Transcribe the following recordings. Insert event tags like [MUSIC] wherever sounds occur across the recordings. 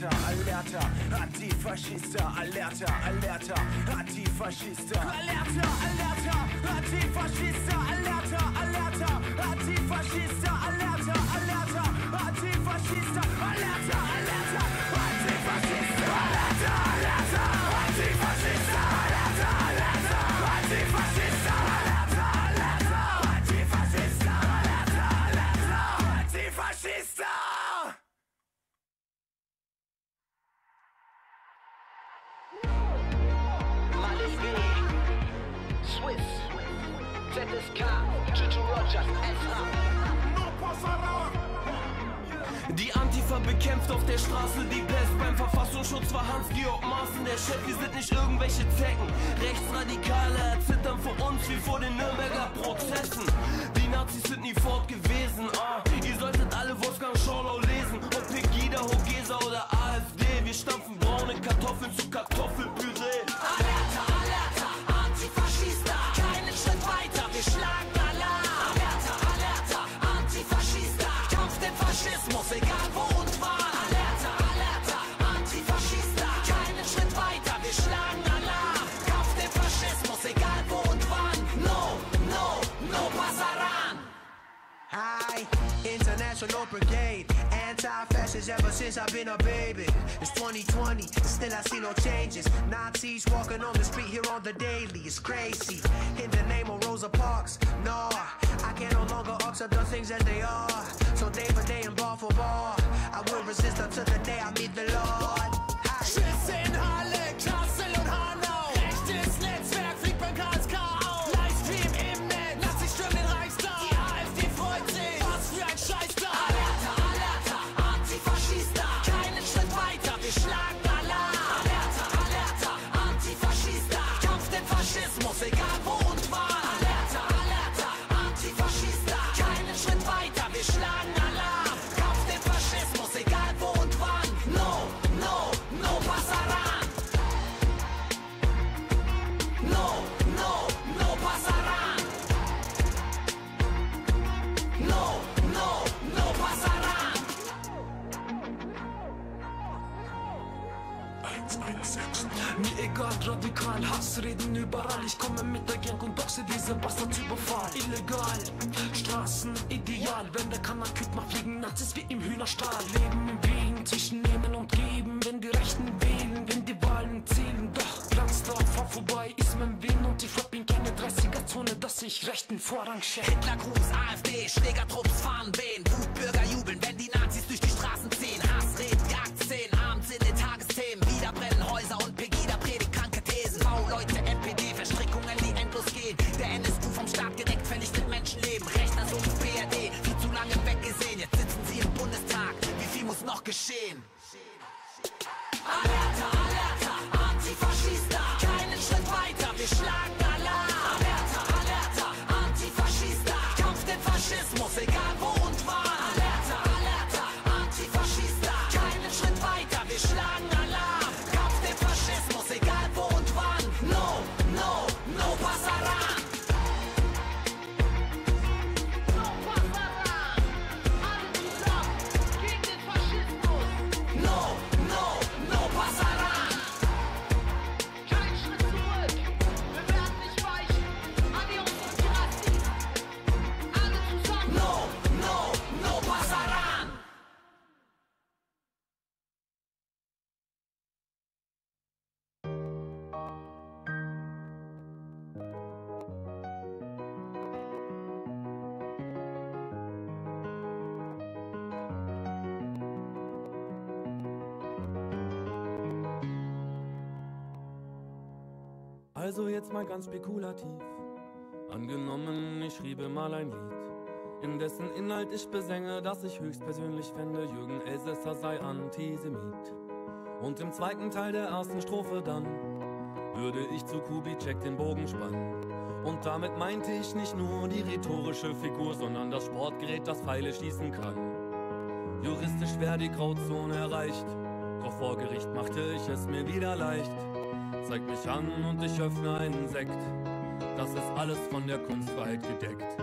Alerta, Alerta, Antifaschista, Alerta, Alerta, Antifaschista, Alerta, Alerta, Antifaschista. since I've been a baby. It's 2020, still I see no changes. Nazis walking on the street here on the daily. It's crazy. In the name of Rosa Parks, no, I can no longer accept the things that they are. der NSU vom Staat gedeckt, vernichtet Menschenleben. so, Sohn BRD, wie zu lange weggesehen. Jetzt sitzen sie im Bundestag, wie viel muss noch geschehen? Alle Also jetzt mal ganz spekulativ. Angenommen, ich schriebe mal ein Lied, in dessen Inhalt ich besänge, dass ich höchstpersönlich fände, Jürgen Elsässer sei Antisemit. Und im zweiten Teil der ersten Strophe dann würde ich zu Kubitschek den Bogen spannen. Und damit meinte ich nicht nur die rhetorische Figur, sondern das Sportgerät, das Pfeile schießen kann. Juristisch wäre die Grauzone erreicht, doch vor Gericht machte ich es mir wieder leicht. Zeig mich an und ich öffne einen Sekt. Das ist alles von der Kunstfreiheit gedeckt.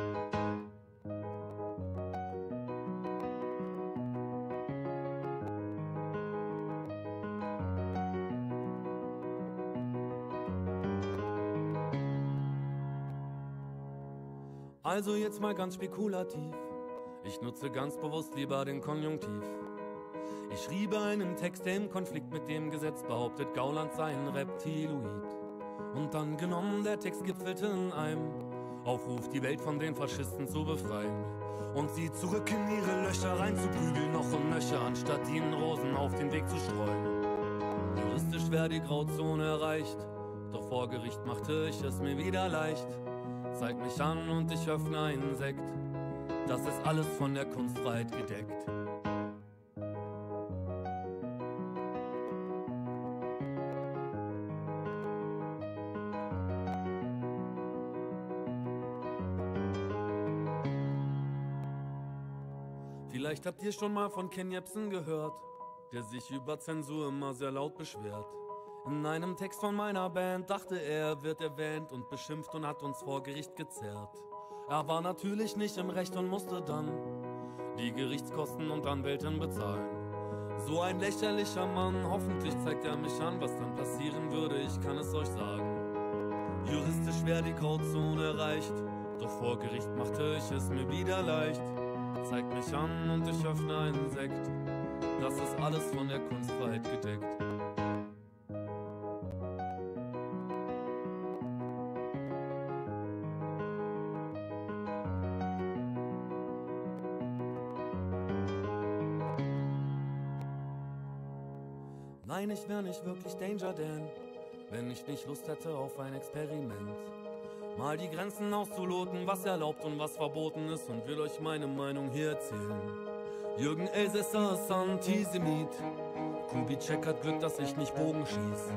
Also jetzt mal ganz spekulativ. Ich nutze ganz bewusst lieber den Konjunktiv. Ich schriebe einen Text, der im Konflikt mit dem Gesetz behauptet, Gauland sei ein Reptiloid. Und dann genommen, der Text gipfelte in einem Aufruf, die Welt von den Faschisten zu befreien. Und sie zurück in ihre Löcher reinzuprügeln, noch und nöcher, anstatt ihnen Rosen auf den Weg zu streuen. Juristisch wäre die Grauzone erreicht, doch vor Gericht machte ich es mir wieder leicht. Zeig mich an und ich öffne einen Sekt. Das ist alles von der Kunstfreiheit gedeckt. Habt ihr schon mal von Ken Jebsen gehört, der sich über Zensur immer sehr laut beschwert. In einem Text von meiner Band dachte er, wird erwähnt und beschimpft und hat uns vor Gericht gezerrt. Er war natürlich nicht im Recht und musste dann die Gerichtskosten und Anwältin bezahlen. So ein lächerlicher Mann, hoffentlich zeigt er mich an, was dann passieren würde, ich kann es euch sagen. Juristisch wäre die Grauzone erreicht, doch vor Gericht machte ich es mir wieder leicht. Zeigt mich an und ich öffne einen Sekt. Das ist alles von der Kunstfreiheit gedeckt. Nein, ich wär nicht wirklich Danger Dan, wenn ich nicht Lust hätte auf ein Experiment. Mal die Grenzen auszuloten, was erlaubt und was verboten ist und will euch meine Meinung hier erzählen. Jürgen Elsässer ist Antisemit. Kubitschek hat Glück, dass ich nicht Bogen schieß.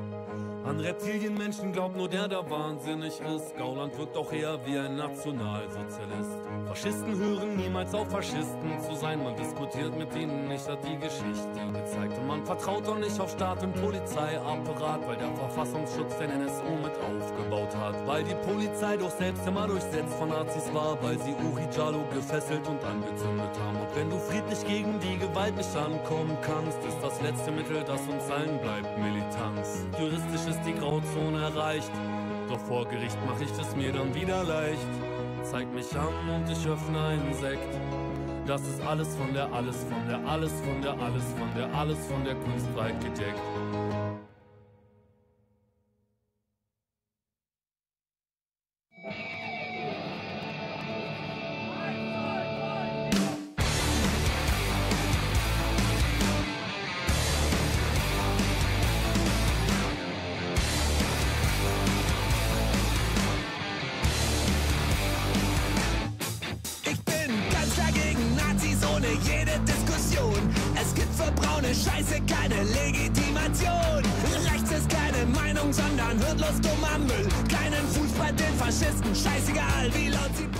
An Reptilienmenschen glaubt nur der, der wahnsinnig ist. Gauland wirkt auch eher wie ein Nationalsozialist. Faschisten hören niemals auf, Faschisten zu sein. Man diskutiert mit ihnen nicht, hat die Geschichte gezeigt. Und man vertraut auch nicht auf Staat und Polizeiapparat, weil der Verfassungsschutz den NSU mit aufgebaut hat. Weil die Polizei doch selbst immer durchsetzt von Nazis war, weil sie Uri Jalo gefesselt und angezündet haben. Wenn du friedlich gegen die Gewalt nicht ankommen kannst, ist das letzte Mittel, das uns allen bleibt, Militanz. Juristisch ist die Grauzone erreicht, doch vor Gericht mach ich es mir dann wieder leicht. Zeig mich an und ich öffne einen Sekt. Das ist alles von der, alles von der, alles von der, alles von der, alles von der Kunstfreiheit gedeckt. Scheiße keine Legitimation. Rechts ist keine Meinung, sondern hirnlos dummer Müll. Keinen Fuß bei den Faschisten, scheißegal, wie laut sie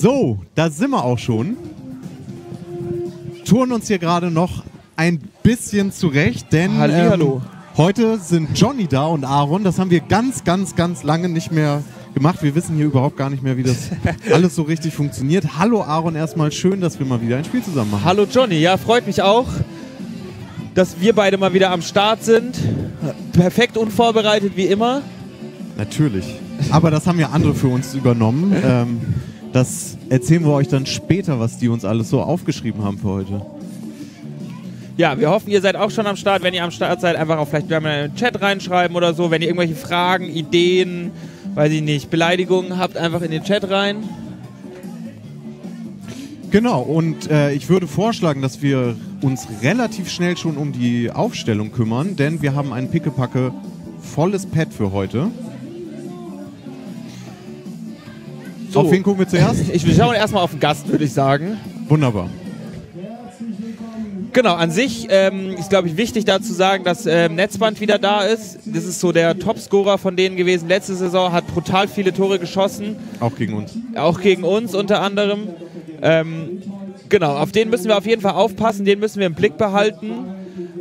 So, da sind wir auch schon. Touren uns hier gerade noch ein bisschen zurecht, denn ähm, heute sind Johnny da und Aaron. Das haben wir ganz, ganz, ganz lange nicht mehr gemacht. Wir wissen hier überhaupt gar nicht mehr, wie das [LAUGHS] alles so richtig funktioniert. Hallo Aaron, erstmal schön, dass wir mal wieder ein Spiel zusammen machen. Hallo Johnny, ja, freut mich auch, dass wir beide mal wieder am Start sind. Perfekt unvorbereitet wie immer. Natürlich. Aber das haben ja andere für uns übernommen. [LAUGHS] Ähm, das erzählen wir euch dann später, was die uns alles so aufgeschrieben haben für heute. Ja, wir hoffen, ihr seid auch schon am Start. Wenn ihr am Start seid, einfach auch vielleicht mal in den Chat reinschreiben oder so. Wenn ihr irgendwelche Fragen, Ideen, weiß ich nicht, Beleidigungen habt, einfach in den Chat rein. Genau, und äh, ich würde vorschlagen, dass wir uns relativ schnell schon um die Aufstellung kümmern, denn wir haben ein pickepacke volles Pad für heute. So. Auf wen gucken wir zuerst? Ich wir schauen erstmal auf den Gast, würde ich sagen. Wunderbar. Genau, an sich ähm, ist, glaube ich, wichtig da zu sagen, dass ähm, Netzband wieder da ist. Das ist so der Topscorer von denen gewesen. Letzte Saison hat brutal viele Tore geschossen. Auch gegen uns. Auch gegen uns unter anderem. Ähm, genau, auf den müssen wir auf jeden Fall aufpassen, den müssen wir im Blick behalten.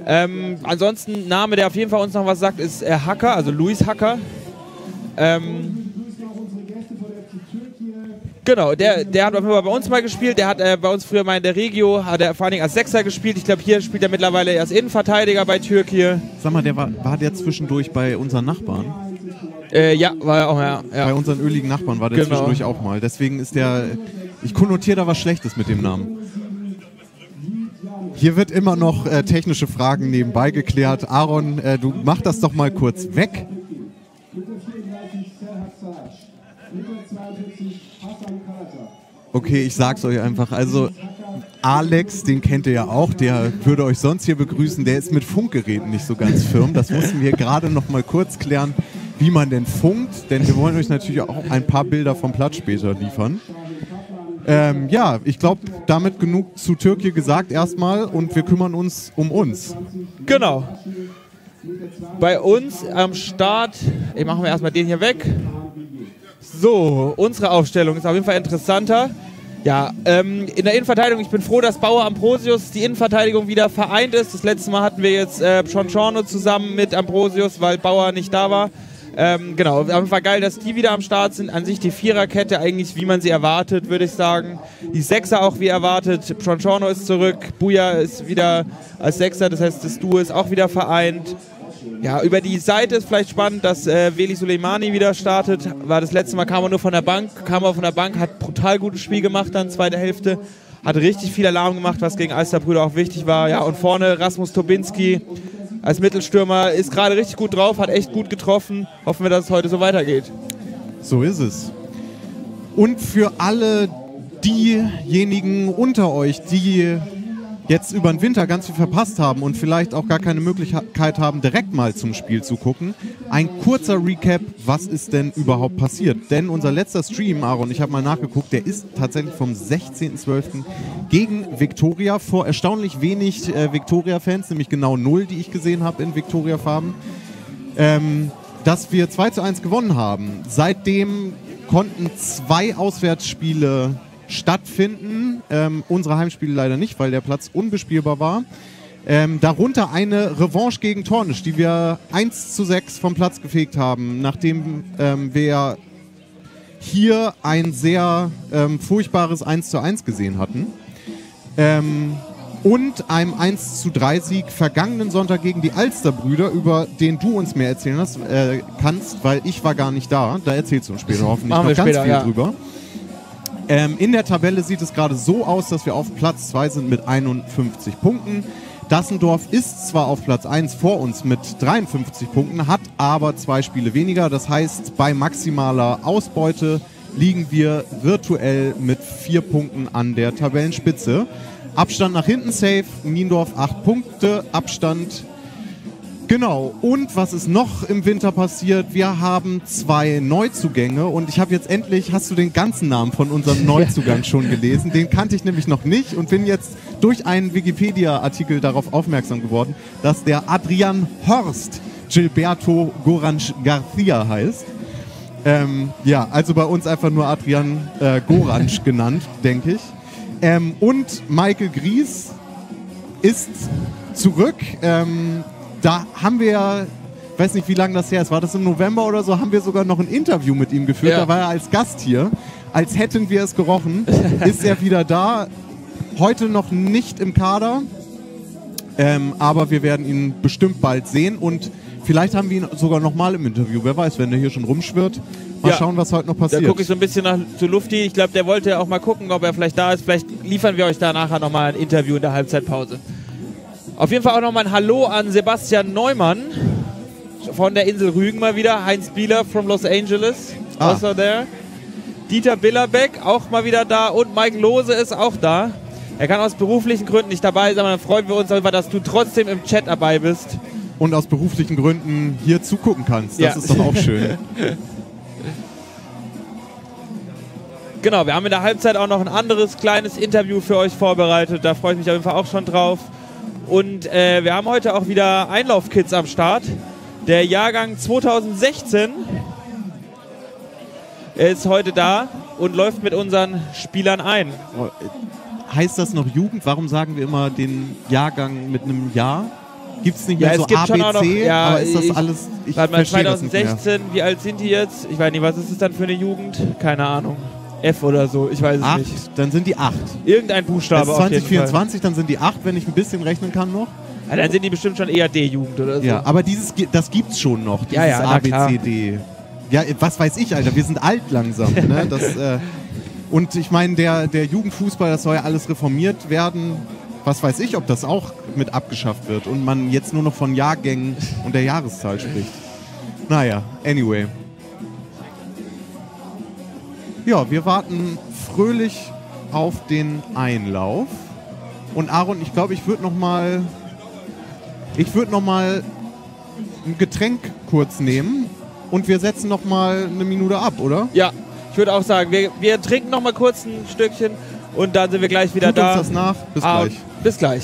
Ähm, ansonsten, Name, der auf jeden Fall uns noch was sagt, ist äh, Hacker, also Luis Hacker. Ähm, Genau, der, der hat auf jeden Fall bei uns mal gespielt. Der hat äh, bei uns früher mal in der Regio, hat er vor allen Dingen als Sechser gespielt. Ich glaube, hier spielt er mittlerweile als Innenverteidiger bei Türkei. Sag mal, der war, war der zwischendurch bei unseren Nachbarn? Äh, ja, war er auch, ja. ja. Bei unseren öligen Nachbarn war der Genau. zwischendurch auch mal. Deswegen ist der. Ich konnotiere da was Schlechtes mit dem Namen. Hier wird immer noch äh, technische Fragen nebenbei geklärt. Aaron, äh, du mach das doch mal kurz weg. Okay, ich sag's euch einfach. Also, Alex, den kennt ihr ja auch, der würde euch sonst hier begrüßen. Der ist mit Funkgeräten nicht so ganz firm. Das mussten wir gerade noch mal kurz klären, wie man denn funkt. Denn wir wollen euch natürlich auch ein paar Bilder vom Platz später liefern. Ähm, ja, ich glaube, damit genug zu Türkei gesagt erstmal und wir kümmern uns um uns. Genau. Bei uns am Start, ich machen wir erstmal den hier weg. So, unsere Aufstellung ist auf jeden Fall interessanter. Ja, ähm, in der Innenverteidigung, ich bin froh, dass Bauer Ambrosius die Innenverteidigung wieder vereint ist. Das letzte Mal hatten wir jetzt äh, Ciorno zusammen mit Ambrosius, weil Bauer nicht da war. Ähm, genau, Fall geil, dass die wieder am Start sind. An sich die Viererkette eigentlich, wie man sie erwartet, würde ich sagen. Die Sechser auch wie erwartet. Ciorno ist zurück, Buja ist wieder als Sechser, das heißt, das Duo ist auch wieder vereint. Ja, über die Seite ist vielleicht spannend, dass äh, Veli Suleimani wieder startet. War das letzte Mal kam er nur von der Bank, kam er von der Bank, hat brutal gutes Spiel gemacht dann zweite Hälfte, hat richtig viel Alarm gemacht, was gegen Alsterbrüder auch wichtig war. Ja, und vorne Rasmus Tobinski als Mittelstürmer ist gerade richtig gut drauf, hat echt gut getroffen. Hoffen wir, dass es heute so weitergeht. So ist es. Und für alle diejenigen unter euch, die jetzt über den Winter ganz viel verpasst haben und vielleicht auch gar keine Möglichkeit haben, direkt mal zum Spiel zu gucken, ein kurzer Recap, was ist denn überhaupt passiert? Denn unser letzter Stream, Aaron, ich habe mal nachgeguckt, der ist tatsächlich vom 16.12. gegen Victoria vor erstaunlich wenig äh, Victoria-Fans, nämlich genau null, die ich gesehen habe in Victoria-Farben. Ähm, dass wir 2 zu 1 gewonnen haben. Seitdem konnten zwei Auswärtsspiele stattfinden. Ähm, unsere Heimspiele leider nicht, weil der Platz unbespielbar war. Ähm, darunter eine Revanche gegen Tornisch, die wir 1 zu 6 vom Platz gefegt haben, nachdem ähm, wir hier ein sehr ähm, furchtbares 1 zu 1 gesehen hatten. Ähm, und einem 1 zu 3 Sieg vergangenen Sonntag gegen die Alsterbrüder, über den du uns mehr erzählen hast, äh, kannst, weil ich war gar nicht da. Da erzählst du uns später hoffentlich Machen noch ganz später, viel ja. drüber. Ähm, in der Tabelle sieht es gerade so aus, dass wir auf Platz 2 sind mit 51 Punkten. Dassendorf ist zwar auf Platz 1 vor uns mit 53 Punkten, hat aber zwei Spiele weniger. Das heißt, bei maximaler Ausbeute liegen wir virtuell mit vier Punkten an der Tabellenspitze. Abstand nach hinten safe, Niendorf 8 Punkte, Abstand Genau. Und was ist noch im Winter passiert? Wir haben zwei Neuzugänge und ich habe jetzt endlich, hast du den ganzen Namen von unserem Neuzugang schon gelesen? Den kannte ich nämlich noch nicht und bin jetzt durch einen Wikipedia-Artikel darauf aufmerksam geworden, dass der Adrian Horst Gilberto Goransch Garcia heißt. Ähm, ja, also bei uns einfach nur Adrian äh, Goransch [LAUGHS] genannt, denke ich. Ähm, und Michael Gries ist zurück. Ähm, da haben wir ja, weiß nicht, wie lange das her ist, war das im November oder so, haben wir sogar noch ein Interview mit ihm geführt. Ja. Da war er als Gast hier. Als hätten wir es gerochen, [LAUGHS] ist er wieder da. Heute noch nicht im Kader, ähm, aber wir werden ihn bestimmt bald sehen und vielleicht haben wir ihn sogar noch mal im Interview. Wer weiß, wenn der hier schon rumschwirrt. Mal Ja. schauen, was heute noch Da passiert. gucke ich so ein bisschen nach zu Lufti. Ich glaube, der wollte auch mal gucken, ob er vielleicht da ist. Vielleicht liefern wir euch da nachher nochmal ein Interview in der Halbzeitpause. Auf jeden Fall auch nochmal ein Hallo an Sebastian Neumann von der Insel Rügen mal wieder. Heinz Bieler from Los Angeles, Ah. also there. Dieter Billerbeck auch mal wieder da und Mike Lose ist auch da. Er kann aus beruflichen Gründen nicht dabei sein, aber dann freuen wir uns darüber, dass du trotzdem im Chat dabei bist. und aus beruflichen Gründen hier zugucken kannst. Das Ja. ist doch auch schön. [LAUGHS] Genau, wir haben in der Halbzeit auch noch ein anderes kleines Interview für euch vorbereitet. Da freue ich mich auf jeden Fall auch schon drauf. Und äh, wir haben heute auch wieder Einlaufkids am Start. Der Jahrgang 2016 ist heute da und läuft mit unseren Spielern ein. Oh, heißt das noch Jugend? Warum sagen wir immer den Jahrgang mit einem Jahr? Gibt es nicht Ja, mehr es so gibt ABC? schon auch noch- ja, aber ist das ich- alles... Ich Warte mal, verstehe das nicht mehr. 2016, wie alt sind die jetzt? Ich weiß nicht, was ist es dann für eine Jugend? Keine Ahnung. F oder so, ich weiß es Acht, nicht. dann sind die acht. Irgendein Das Buchstabe ist jeden Fall. 2024, dann sind die acht, wenn ich ein bisschen rechnen kann noch. Ja, dann sind die bestimmt schon eher D-Jugend oder so. Ja, aber dieses, das gibt's schon noch, dieses Ja, ja. ABCD. Ja, was weiß ich, Alter, wir sind alt langsam. ne? [LAUGHS] das, äh, und ich meine, der, der Jugendfußball, das soll ja alles reformiert werden. Was weiß ich, ob das auch mit abgeschafft wird und man jetzt nur noch von Jahrgängen und der Jahreszahl spricht. Naja, anyway. Ja, wir warten fröhlich auf den Einlauf. Und Aaron, ich glaube, ich würde noch mal, ich würde noch mal ein Getränk kurz nehmen und wir setzen noch mal eine Minute ab, oder? Ja, ich würde auch sagen, wir, wir trinken noch mal kurz ein Stückchen und dann sind wir gleich wieder Tut da. uns das nach. Bis Ah, gleich. Bis gleich.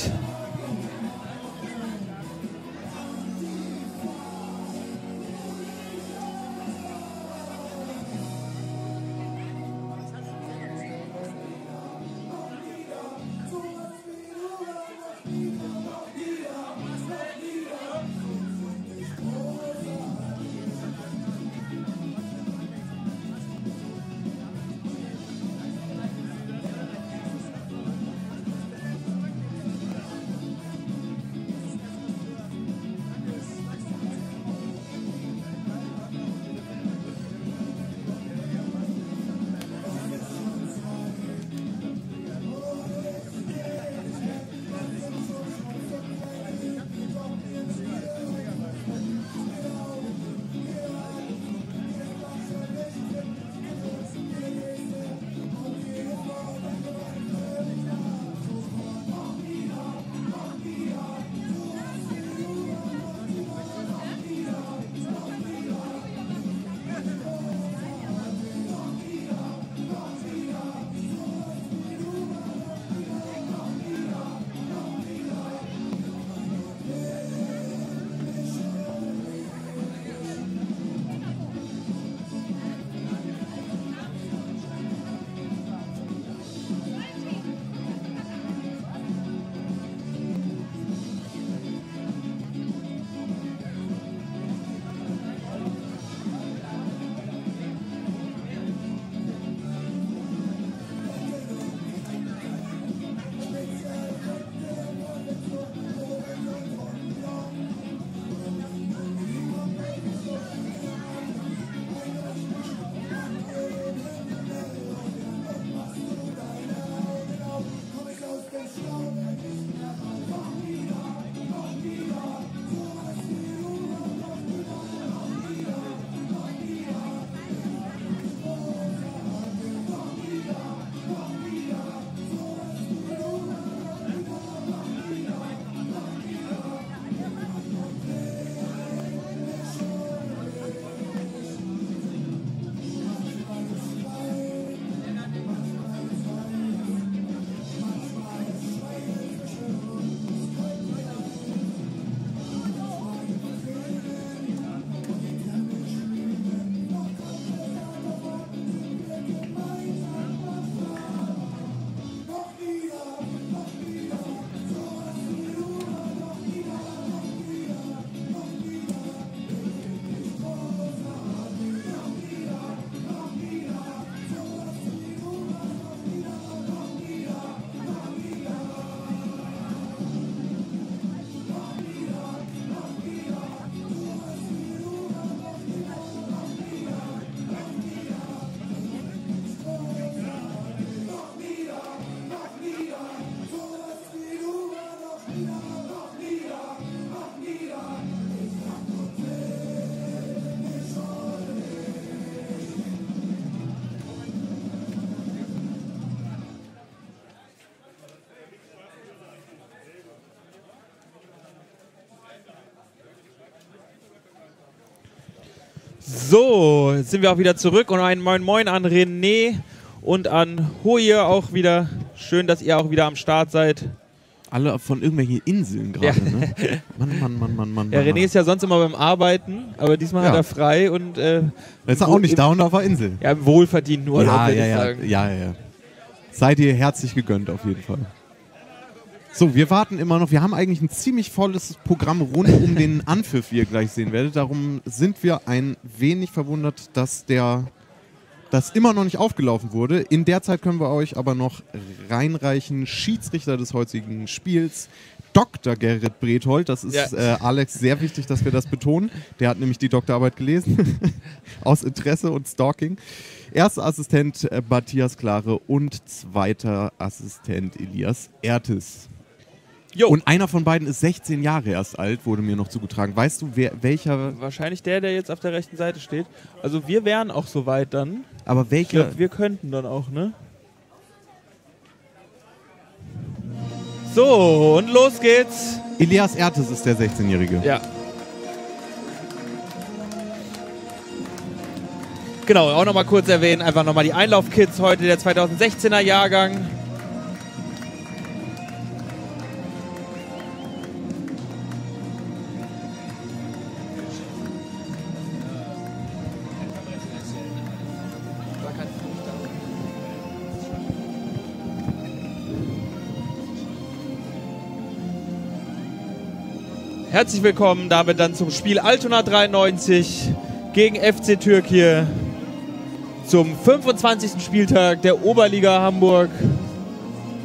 So, jetzt sind wir auch wieder zurück und ein Moin Moin an René und an Hoje auch wieder. Schön, dass ihr auch wieder am Start seid. Alle von irgendwelchen Inseln gerade, Ja. ne? [LAUGHS] Mann, Mann, Mann, Mann, Mann. Ja, René ist ja sonst immer beim Arbeiten, aber diesmal Ja. hat er frei und äh. Ist er auch nicht da und auf der Insel. ja, wohlverdient nur, ja, würde ja, ich ja, sagen. ja, ja, ja. Seid ihr herzlich gegönnt auf jeden Fall. So, wir warten immer noch. Wir haben eigentlich ein ziemlich volles Programm rund um den Anpfiff, wie ihr gleich sehen werdet. Darum sind wir ein wenig verwundert, dass der das immer noch nicht aufgelaufen wurde. In der Zeit können wir euch aber noch reinreichen. Schiedsrichter des heutigen Spiels, Dr. Gerrit Brethold. Das ist Ja. äh, Alex sehr wichtig, dass wir das betonen. Der hat nämlich die Doktorarbeit gelesen. [LAUGHS] Aus Interesse und Stalking. Erster Assistent äh, Matthias Klare und zweiter Assistent Elias Ertes. Jo, Und einer von beiden ist 16 Jahre erst alt, wurde mir noch zugetragen. Weißt du, wer, welcher, wahrscheinlich der, der jetzt auf der rechten Seite steht. Also wir wären auch soweit dann. aber welcher, glaube, wir könnten dann auch, ne? So, und los geht's. Elias Ertes ist der 16-Jährige. Ja. Genau, auch nochmal kurz erwähnen, einfach nochmal die Einlaufkids heute, der 2016er Jahrgang. Herzlich willkommen damit dann zum Spiel Altona 93 gegen FC Türkei zum 25. Spieltag der Oberliga Hamburg.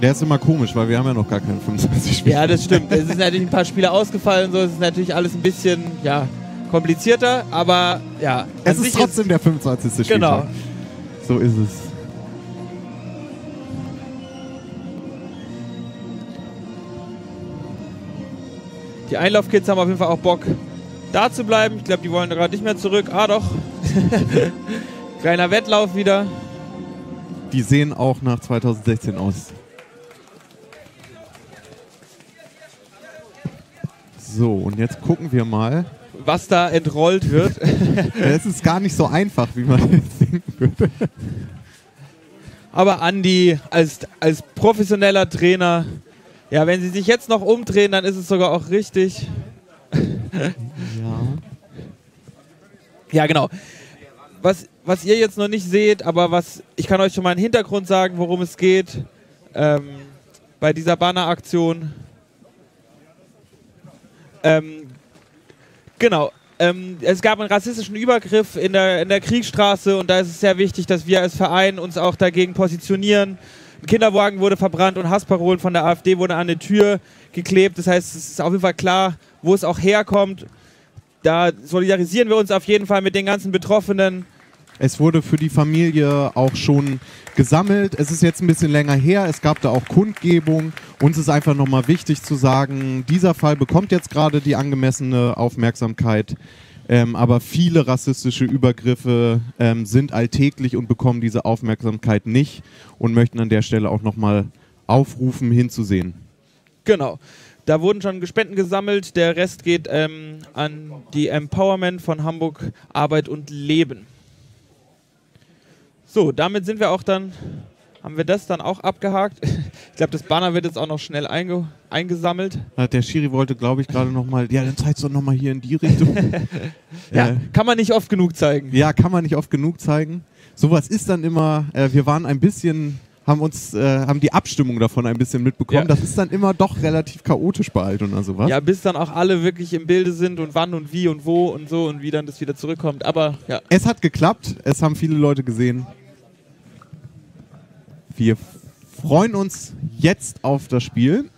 Der ist immer komisch, weil wir haben ja noch gar keinen 25 Spiele. Ja, das stimmt. Es sind natürlich ein paar Spiele ausgefallen, so es ist natürlich alles ein bisschen ja, komplizierter, aber ja. Es ist trotzdem der 25. Spieltag. Genau. So ist es. Die Einlaufkids haben auf jeden Fall auch Bock, da zu bleiben. Ich glaube, die wollen gerade nicht mehr zurück. Ah, doch. [LAUGHS] Kleiner Wettlauf wieder. Die sehen auch nach 2016 aus. So, und jetzt gucken wir mal. Was da entrollt wird. [LAUGHS] Es ist gar nicht so einfach, wie man [LAUGHS] jetzt denken würde. Aber Andi als, als professioneller Trainer, ja, wenn sie sich jetzt noch umdrehen, dann ist es sogar auch richtig. Ja. Ja, genau. Was, was ihr jetzt noch nicht seht, aber was ich kann euch schon mal einen Hintergrund sagen, worum es geht ähm, bei dieser Banneraktion. Ähm, genau. Ähm, es gab einen rassistischen Übergriff in der, in der Kriegsstraße und da ist es sehr wichtig, dass wir als Verein uns auch dagegen positionieren. Kinderwagen wurde verbrannt und Hassparolen von der AfD wurden an die Tür geklebt. Das heißt, es ist auf jeden Fall klar, wo es auch herkommt. Da solidarisieren wir uns auf jeden Fall mit den ganzen Betroffenen. Es wurde für die Familie auch schon gesammelt. Es ist jetzt ein bisschen länger her. Es gab da auch Kundgebung. Uns ist einfach nochmal wichtig zu sagen, dieser Fall bekommt jetzt gerade die angemessene Aufmerksamkeit. Ähm, aber viele rassistische Übergriffe ähm, sind alltäglich und bekommen diese Aufmerksamkeit nicht und möchten an der Stelle auch nochmal aufrufen, hinzusehen. Genau. Da wurden schon Spenden gesammelt. Der Rest geht ähm, an die Empowerment von Hamburg Arbeit und Leben. So, damit sind wir auch dann, haben wir das dann auch abgehakt. [LAUGHS] Ich glaube, das Banner wird jetzt auch noch schnell einge eingesammelt. Äh, Der Schiri wollte, glaube ich, gerade nochmal, ja, dann zeig's doch nochmal hier in die Richtung. [LAUGHS] Ja, Äh, kann man nicht oft genug zeigen. Ja, kann man nicht oft genug zeigen. Sowas ist dann immer, äh, wir waren ein bisschen, haben uns, äh, haben die Abstimmung davon ein bisschen mitbekommen. Ja. Das ist dann immer doch relativ chaotisch bei Altona sowas. Ja, bis dann auch alle wirklich im Bilde sind und wann und wie und wo und so und wie dann das wieder zurückkommt. Aber ja, Es hat geklappt, es haben viele Leute gesehen. Wir freuen uns jetzt auf das Spiel.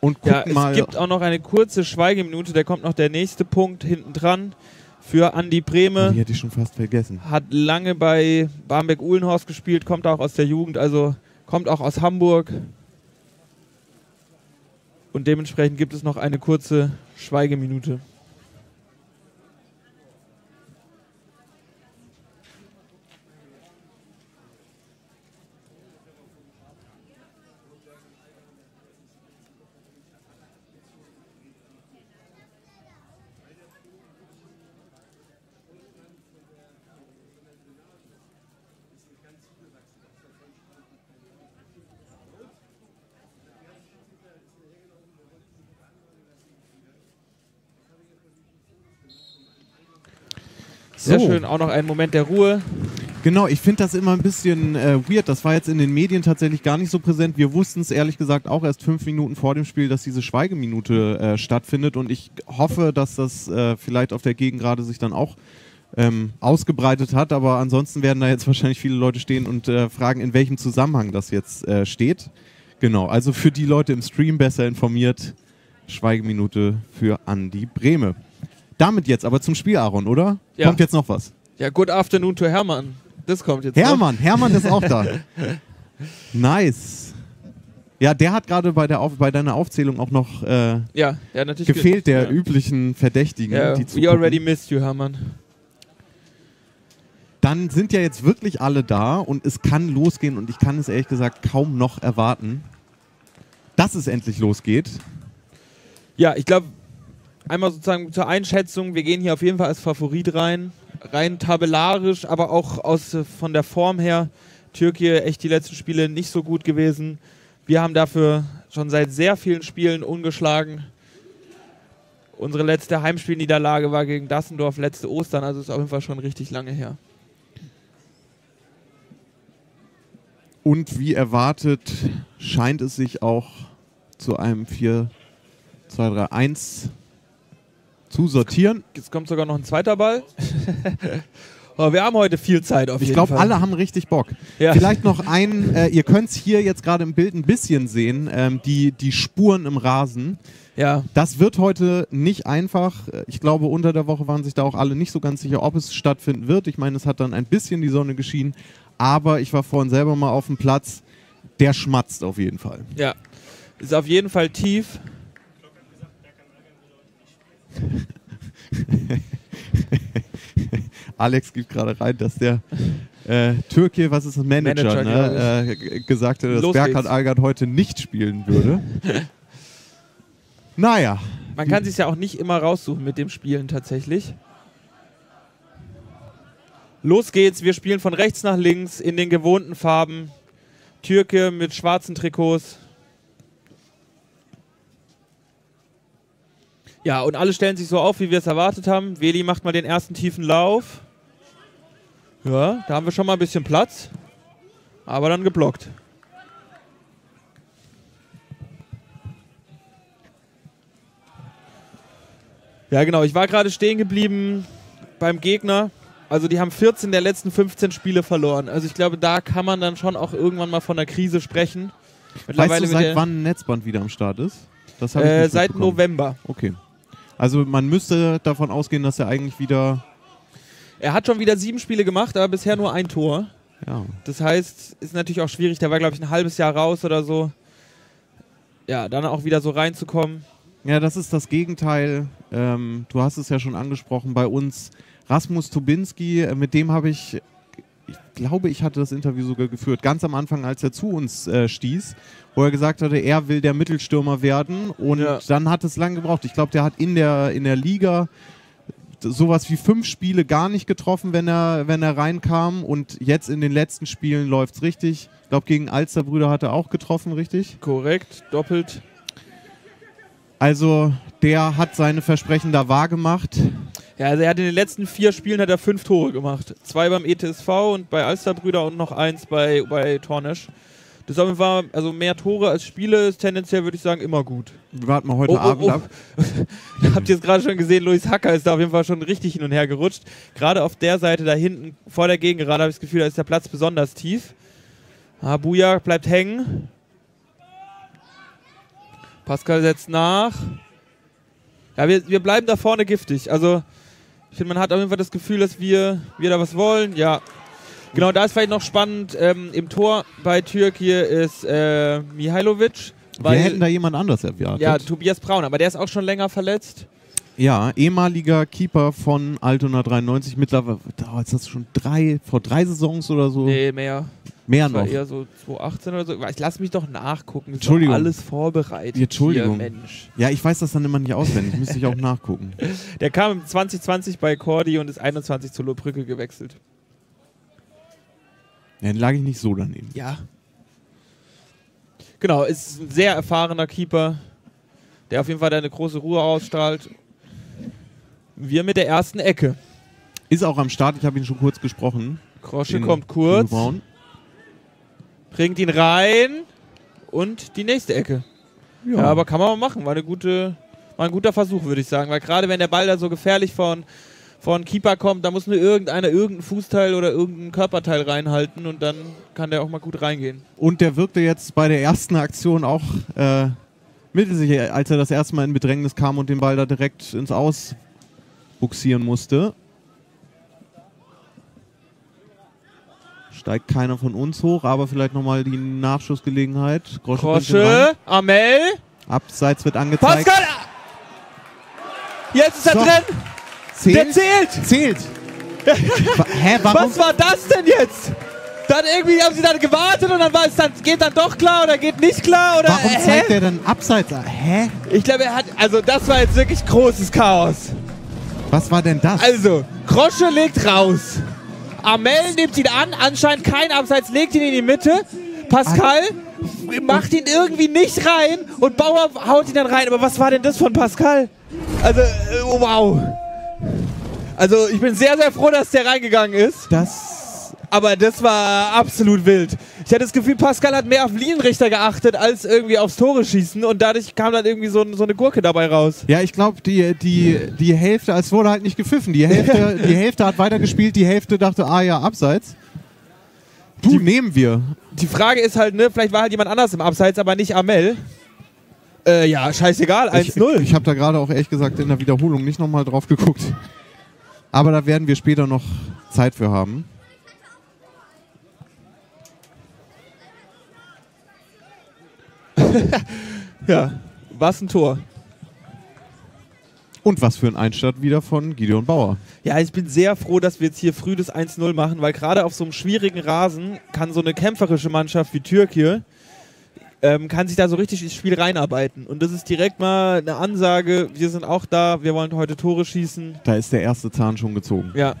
Und ja es mal. gibt auch noch eine kurze Schweigeminute. Da kommt noch der nächste Punkt hinten dran für Andi Brehme. die hätte ich schon fast vergessen. hat lange bei Barmbek-Uhlenhorst gespielt, kommt auch aus der Jugend, also kommt auch aus Hamburg. Und dementsprechend gibt es noch eine kurze Schweigeminute. Sehr So. schön, auch noch ein Moment der Ruhe. Genau, ich finde das immer ein bisschen äh, weird. Das war jetzt in den Medien tatsächlich gar nicht so präsent. Wir wussten es ehrlich gesagt auch erst fünf Minuten vor dem Spiel, dass diese Schweigeminute äh, stattfindet. Und ich hoffe, dass das äh, vielleicht auf der Gegend gerade sich dann auch ähm, ausgebreitet hat. Aber ansonsten werden da jetzt [LAUGHS] wahrscheinlich viele Leute stehen und äh, fragen, in welchem Zusammenhang das jetzt äh, steht. Genau, also für die Leute im Stream besser informiert. Schweigeminute für Andi Brehme. Damit jetzt aber zum Spiel, Aaron, oder? Ja. Kommt jetzt noch was? Ja, good afternoon to Hermann. Das kommt jetzt. noch. Hermann, Hermann ist auch da. [LAUGHS] Nice. Ja, der hat gerade bei, der Auf- bei deiner Aufzählung auch noch äh, Ja, ja, natürlich. gefehlt, der ja. üblichen Verdächtigen. Ja, die we zugucken. already missed you, Hermann. dann sind ja jetzt wirklich alle da und es kann losgehen und ich kann es ehrlich gesagt kaum noch erwarten, dass es endlich losgeht. Ja, ich glaube, einmal sozusagen zur Einschätzung, wir gehen hier auf jeden Fall als Favorit rein. Rein tabellarisch, aber auch aus, äh, von der Form her. Türkei echt die letzten Spiele nicht so gut gewesen. Wir haben dafür schon seit sehr vielen Spielen ungeschlagen. Unsere letzte Heimspielniederlage war gegen Dassendorf letzte Ostern, also ist auf jeden Fall schon richtig lange her. Und wie erwartet scheint es sich auch zu einem 4-2-3-1 zu sortieren. Jetzt kommt sogar noch ein zweiter Ball. [LAUGHS] Aber wir haben heute viel Zeit auf Ich jeden glaube, Fall. alle haben richtig Bock. Ja. Vielleicht noch ein, äh, ihr könnt es hier jetzt gerade im Bild ein bisschen sehen, ähm, die, die Spuren im Rasen. Ja, Das wird heute nicht einfach. Ich glaube, unter der Woche waren sich da auch alle nicht so ganz sicher, ob es stattfinden wird. Ich meine, es hat dann ein bisschen die Sonne geschienen, aber ich war vorhin selber mal auf dem Platz. Der schmatzt auf jeden Fall. ja. Ist auf jeden Fall tief. [LAUGHS] Alex gibt gerade rein, dass der äh, Türke, was ist das, Manager, Manager, ne, äh, g- gesagt hat, dass Los geht's. Algard heute nicht spielen würde. [LAUGHS] naja, Man kann sich ja auch nicht immer raussuchen mit dem Spielen tatsächlich. Los geht's, wir spielen von rechts nach links in den gewohnten Farben. Türke mit schwarzen Trikots. Ja, und alle stellen sich so auf, wie wir es erwartet haben. Veli macht mal den ersten tiefen Lauf. Ja, da haben wir schon mal ein bisschen Platz. Aber dann geblockt. Ja, genau. Ich war gerade stehen geblieben beim Gegner. Also die haben 14 der letzten 15 Spiele verloren. Also ich glaube, da kann man dann schon auch irgendwann mal von einer Krise sprechen. weißt du, seit wann Netzband wieder am Start ist? Äh, seit. November. Okay. Also man müsste davon ausgehen, dass er eigentlich wieder. Er hat schon wieder sieben Spiele gemacht, aber bisher nur ein Tor. Ja. Das heißt, ist natürlich auch schwierig. Der war, glaube ich, ein halbes Jahr raus oder so. Ja, dann auch wieder so reinzukommen. Ja, das ist das Gegenteil. Ähm, du hast es ja schon angesprochen bei uns. Rasmus Tubinski, äh, mit dem habe ich, ich glaube, ich hatte das Interview sogar geführt, ganz am Anfang, als er zu uns äh, stieß, wo er gesagt hatte, er will der Mittelstürmer werden. Und Ja. dann hat es lange gebraucht. Ich glaube, der hat in der, in der Liga sowas wie fünf Spiele gar nicht getroffen, wenn er, wenn er reinkam. Und jetzt in den letzten Spielen läuft es richtig. Ich glaube, gegen Alsterbrüder hat er auch getroffen, richtig? Korrekt, doppelt. Also der hat seine Versprechen da wahrgemacht. Ja, also er hat in den letzten vier Spielen hat er fünf Tore gemacht. Zwei beim ETSV und bei Alsterbrüder und noch eins bei, bei Tornesch. Das ist auf jeden Fall, also mehr Tore als Spiele ist tendenziell, würde ich sagen, immer gut. Wir warten mal heute Oh, oh, Abend oh. ab. [LAUGHS] Habt ihr jetzt gerade schon gesehen, Luis Hacker ist da auf jeden Fall schon richtig hin und her gerutscht. Gerade auf der Seite da hinten vor der Gegengerade habe ich das Gefühl, da ist der Platz besonders tief. Ah, Buja bleibt hängen. Pascal setzt nach. Ja, wir, wir bleiben da vorne giftig. Also, ich finde, man hat auf jeden Fall das Gefühl, dass wir, wir da was wollen. Ja. Genau, da ist vielleicht noch spannend. Ähm, Im Tor bei Türkei ist äh, Mihailovic. Wir hätten da jemand anders erwartet. Ja, Tobias Braun, aber der ist auch schon länger verletzt. Ja, ehemaliger Keeper von Altona 93. Mittlerweile oh, ist das schon drei, vor drei Saisons oder so. Nee, mehr. Mehr Das war noch. eher so 2018 oder so. Ich lass mich doch nachgucken. Ist Entschuldigung. Doch alles vorbereitet. Entschuldigung. Hier, Mensch. Ja, ich weiß das dann immer nicht auswendig. Müsste ich auch [LAUGHS] nachgucken. Der kam im 2020 bei Cordy und ist 21 zu Lohbrücke gewechselt. Ja, dann lag ich nicht so daneben. Ja. Genau, ist ein sehr erfahrener Keeper, der auf jeden Fall eine große Ruhe ausstrahlt. Wir mit der ersten Ecke. Ist auch am Start. Ich habe ihn schon kurz gesprochen. Krosche Den kommt kurz, Braun. Bringt ihn rein und die nächste Ecke. Ja. aber kann man mal machen. War, eine gute, war ein guter Versuch, würde ich sagen. Weil gerade wenn der Ball da so gefährlich von, von Keeper kommt, da muss nur irgendeiner irgendein Fußteil oder irgendein Körperteil reinhalten und dann kann der auch mal gut reingehen. Und der wirkte jetzt bei der ersten Aktion auch äh, mittelsicher, als er das erste Mal in Bedrängnis kam und den Ball da direkt ins Aus buxieren musste. Steigt keiner von uns hoch, aber vielleicht nochmal die Nachschussgelegenheit. Grosche. Krosche, Amel, Abseits wird angezeigt. Pascal! Jetzt ist er So. drin! Der Zählt. zählt! Zählt. Wa- [LAUGHS] Hä, warum? Was war das denn jetzt? Dann irgendwie haben sie dann gewartet und dann war es dann, geht dann doch klar oder geht nicht klar oder Warum hä? zeigt der dann abseits? an? Hä? Ich glaube, er hat, also das war jetzt wirklich großes Chaos. Was war denn das? Also, Krosche legt raus. Amel nimmt ihn an, anscheinend kein Abseits, legt ihn in die Mitte. Pascal macht ihn irgendwie nicht rein und Bauer haut ihn dann rein. Aber was war denn das von Pascal? Also, äh, wow. Also, ich bin sehr, sehr froh, dass der reingegangen ist. Das. Aber das war absolut wild. Ich hatte das Gefühl, Pascal hat mehr auf Linienrichter geachtet, als irgendwie aufs Tore schießen. Und dadurch kam dann irgendwie so, so eine Gurke dabei raus. Ja, ich glaube, die, die, die Hälfte, es wurde halt nicht gepfiffen. Die Hälfte, [LAUGHS] die Hälfte hat weitergespielt, die Hälfte dachte, ah ja, abseits. Du, nehmen wir. Die Frage ist halt, ne, vielleicht war halt jemand anders im Abseits, aber nicht Amel. Äh, ja, scheißegal, Ich, 1-0. ich habe da gerade auch ehrlich gesagt in der Wiederholung nicht nochmal drauf geguckt. Aber da werden wir später noch Zeit für haben. [LAUGHS] Ja, was ein Tor. Und was für ein Einstand wieder von Gideon Bauer. Ja, ich bin sehr froh, dass wir jetzt hier früh das 1-0 machen, weil gerade auf so einem schwierigen Rasen kann so eine kämpferische Mannschaft wie Türkei ähm, kann sich da so richtig ins Spiel reinarbeiten. Und das ist direkt mal eine Ansage, wir sind auch da, wir wollen heute Tore schießen. Da ist der erste Zahn schon gezogen. Ja.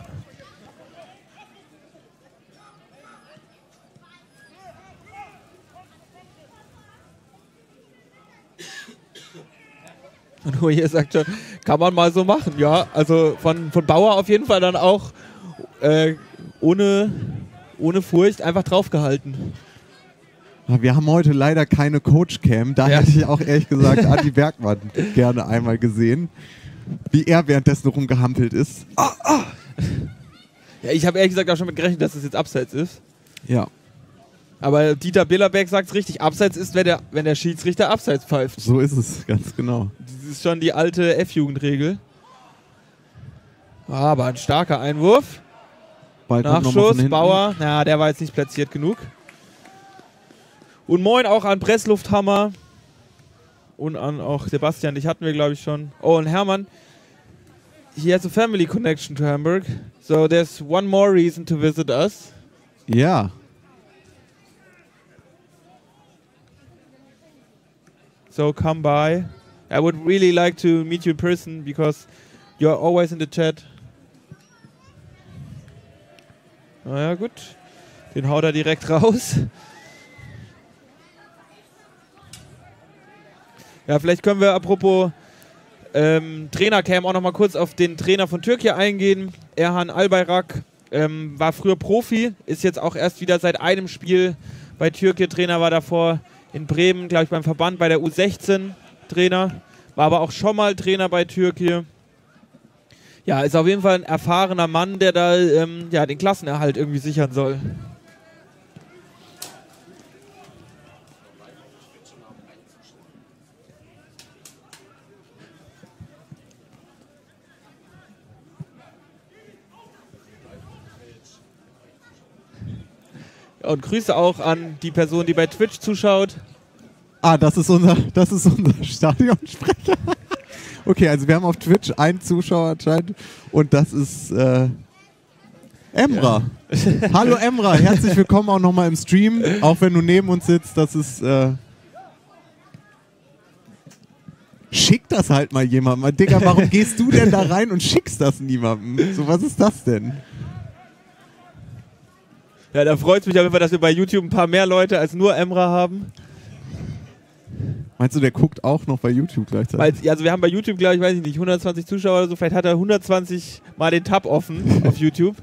Und Oje sagt schon, kann man mal so machen, ja. Also von, von Bauer auf jeden Fall dann auch äh, ohne, ohne Furcht einfach draufgehalten. Wir haben heute leider keine Coach-Cam. Da Ja. hätte ich auch ehrlich gesagt Adi Bergmann gerne einmal gesehen, wie er währenddessen rumgehampelt ist. Ja, ich habe ehrlich gesagt auch schon mit gerechnet, dass es jetzt abseits ist. Ja, Aber Dieter Billerberg sagt es richtig, abseits ist, wenn der, wenn der Schiedsrichter abseits pfeift. so ist es, ganz genau. Das ist schon die alte F-Jugendregel. Aber ein starker Einwurf. Ball Nachschuss. Bauer. Na, der war jetzt nicht platziert genug. Und moin auch an Presslufthammer. Und an auch Sebastian, dich hatten wir, glaube ich, schon. Oh, und Hermann. He has a family connection to Hamburg. So there's one more reason to visit us. Ja, So come by. I would really like to meet you in person because you're always in the chat. Naja, gut. Den haut er direkt [LAUGHS] raus. Ja, vielleicht können wir apropos ähm, Trainercam auch noch mal kurz auf den Trainer von Türkei eingehen. Erhan Albayrak ähm, war früher Profi, ist jetzt auch erst wieder seit einem Spiel bei Türkei. Trainer war davor in Bremen, glaube ich, beim Verband bei der U16 Trainer. War aber auch schon mal Trainer bei Türkei. Ja, ist auf jeden Fall ein erfahrener Mann, der da ähm, ja, den Klassenerhalt irgendwie sichern soll. Und Grüße auch an die Person, die bei Twitch zuschaut. Ah, das ist unser, das ist unser [LAUGHS] Stadionsprecher. Okay, also wir haben auf Twitch einen Zuschauer anscheinend und das ist äh, Emra. Hallo Emra, herzlich willkommen auch nochmal im Stream, auch wenn du neben uns sitzt. Das ist äh, Schick das halt mal jemandem. Digga, warum gehst du denn da rein und schickst das niemandem? So, was ist das denn? Ja, da freut es mich auf jeden Fall, dass wir bei YouTube ein paar mehr Leute als nur Emra haben. Meinst du, der guckt auch noch bei YouTube gleichzeitig? Weil, ja, also wir haben bei YouTube, glaube ich, weiß ich nicht, 120 Zuschauer oder so. Vielleicht hat er 120 Mal den Tab offen [LAUGHS] auf YouTube.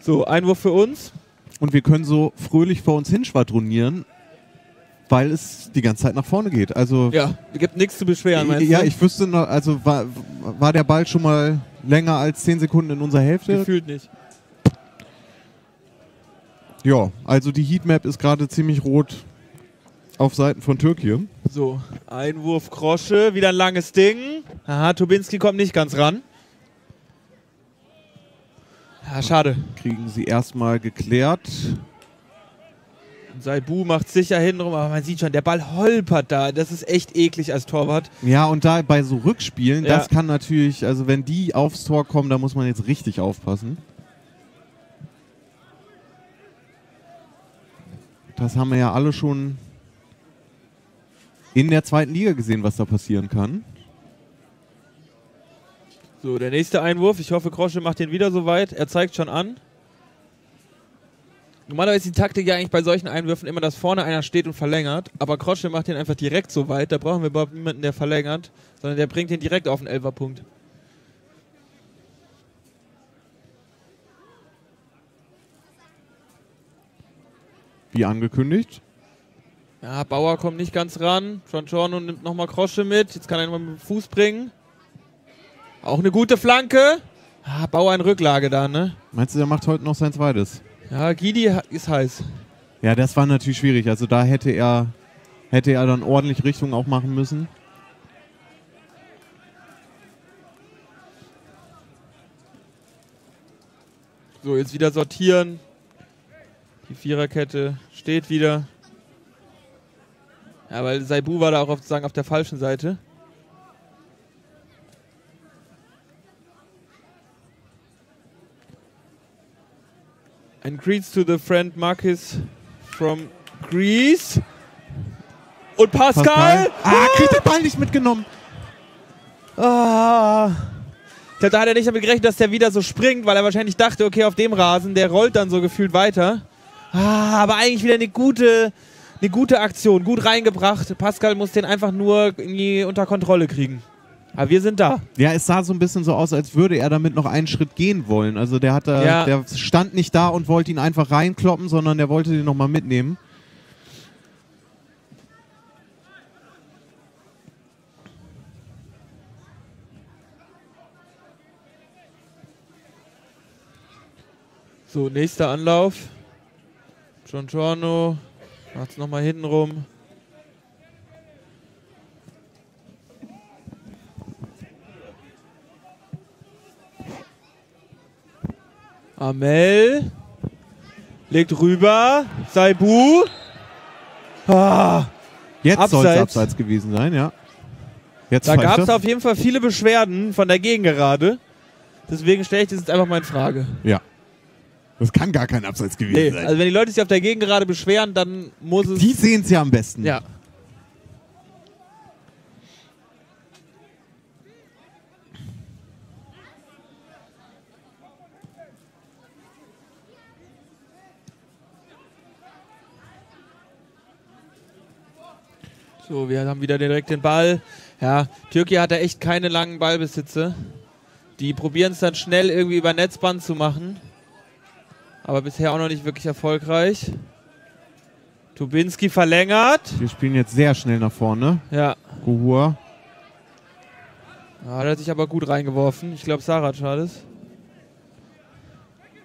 So, Einwurf für uns. Und wir können so fröhlich vor uns hinschwadronieren, weil es die ganze Zeit nach vorne geht. Also Ja, gibt nichts zu beschweren, meinst ja, du? ich wüsste noch, also war, war der Ball schon mal länger als 10 Sekunden in unserer Hälfte? Gefühlt nicht. Ja, also die Heatmap ist gerade ziemlich rot auf Seiten von Türkei. So, Einwurf Krosche, wieder ein langes Ding. Aha, Tubinski kommt nicht ganz ran. Ja, schade. Kriegen sie erstmal geklärt. Saibu macht sicher hintenrum, aber man sieht schon, der Ball holpert da. Das ist echt eklig als Torwart. Ja, und da bei so Rückspielen, Ja. das kann natürlich, also wenn die aufs Tor kommen, da muss man jetzt richtig aufpassen. Das haben wir ja alle schon in der zweiten Liga gesehen, was da passieren kann. So, der nächste Einwurf. Ich hoffe, Krosche macht den wieder so weit. Er zeigt schon an. Normalerweise ist die Taktik ja eigentlich bei solchen Einwürfen immer, dass vorne einer steht und verlängert. Aber Krosche macht den einfach direkt so weit. Da brauchen wir überhaupt niemanden, der verlängert, sondern der bringt den direkt auf den Elferpunkt. Wie angekündigt. Ja, Bauer kommt nicht ganz ran. Giorgiorno nimmt nochmal Krosche mit. Jetzt kann er ihn mal mit dem Fuß bringen. Auch eine gute Flanke. Ah, Bauer in Rücklage da, ne? Meinst du, der macht heute noch sein zweites? Ja, Gidi ist heiß. Ja, das war natürlich schwierig. Also da hätte er, hätte er dann ordentlich Richtung auch machen müssen. So, jetzt wieder sortieren. Die Viererkette steht wieder. Ja, weil Saibu war da auch auf, sozusagen auf der falschen Seite. And greets to the friend Marcus from Greece. Und Pascal. Ah, kriegt den Ball nicht mitgenommen. Ah. Ich glaube, da hat er nicht damit gerechnet, dass der wieder so springt, weil er wahrscheinlich dachte, okay, auf dem Rasen, der rollt dann so gefühlt weiter. Ah, aber eigentlich wieder eine gute, eine gute Aktion, gut reingebracht. Pascal muss den einfach nur irgendwie unter Kontrolle kriegen. Aber wir sind da. Ja, es sah so ein bisschen so aus, als würde er damit noch einen Schritt gehen wollen. Also der hat da, Ja. der stand nicht da und wollte ihn einfach reinkloppen, sondern der wollte den nochmal mitnehmen. So, nächster Anlauf. Giorgiorno macht's nochmal hinten rum. Amel legt rüber. Saibu. Ah, Jetzt soll es Abseits. gewesen sein, ja. Jetzt da gab es auf jeden Fall viele Beschwerden von der Gegengerade. Deswegen stelle ich das jetzt einfach mal in Frage. Ja. Das kann gar kein Abseits gewesen Nee, sein. also wenn die Leute sich auf der Gegengerade beschweren, dann muss es. Die sehen es ja am besten. ja. So, wir haben wieder direkt den Ball. Ja, Türkei hat da echt keine langen Ballbesitze. Die probieren es dann schnell irgendwie über Netzband zu machen. Aber bisher auch noch nicht wirklich erfolgreich. Tubinski verlängert. Wir spielen jetzt sehr schnell nach vorne. Ja. Guhur. ja der hat sich aber gut reingeworfen. Ich glaube, Sarac war das.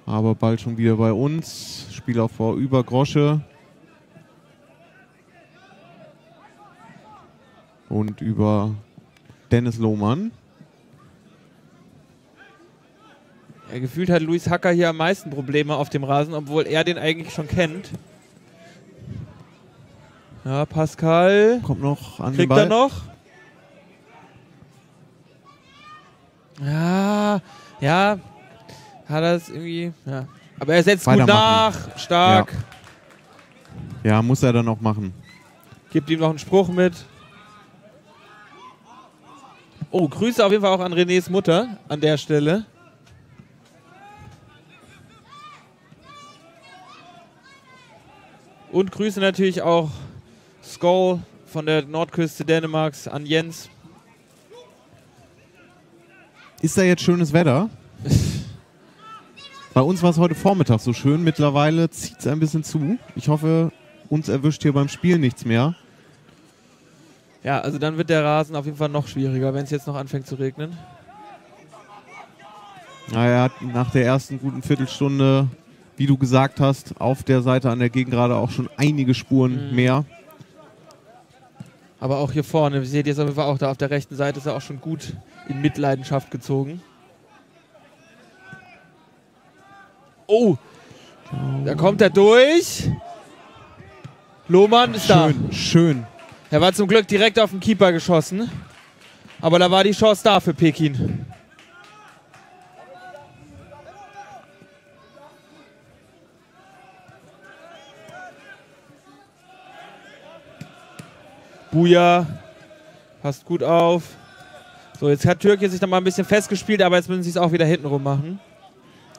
Aber bald schon wieder bei uns. Spieler vor über Grosche. Und über Dennis Lohmann. Ja, gefühlt hat Luis Hacker hier am meisten Probleme auf dem Rasen, obwohl er den eigentlich schon kennt. Ja, Pascal. Kommt noch an den Kriegt Ball. er noch? Ja, ja. Hat er es irgendwie. Ja. Aber er setzt gut nach. Stark. Ja, muss er dann noch machen. Gibt ihm noch einen Spruch mit. Oh, Grüße auf jeden Fall auch an Renés Mutter an der Stelle. Und Grüße natürlich auch Skoll von der Nordküste Dänemarks an Jens. Ist da jetzt schönes Wetter? [LAUGHS] Bei uns war es heute Vormittag so schön. Mittlerweile zieht es ein bisschen zu. Ich hoffe, uns erwischt hier beim Spiel nichts mehr. Ja, also dann wird der Rasen auf jeden Fall noch schwieriger, wenn es jetzt noch anfängt zu regnen. Naja, nach der ersten guten Viertelstunde, wie du gesagt hast, auf der Seite an der Gegengrade auch schon einige Spuren Mhm. mehr. Aber auch hier vorne, ihr seht auf jeden Fall auch da auf der rechten Seite ist er auch schon gut in Mitleidenschaft gezogen. Oh, da kommt er durch. Lohmann ist da. Schön, schön. Er war zum Glück direkt auf den Keeper geschossen. Aber da war die Chance da für Pekin. Buja passt gut auf. So, jetzt hat Türkei sich da mal ein bisschen festgespielt, aber jetzt müssen sie es auch wieder hintenrum machen.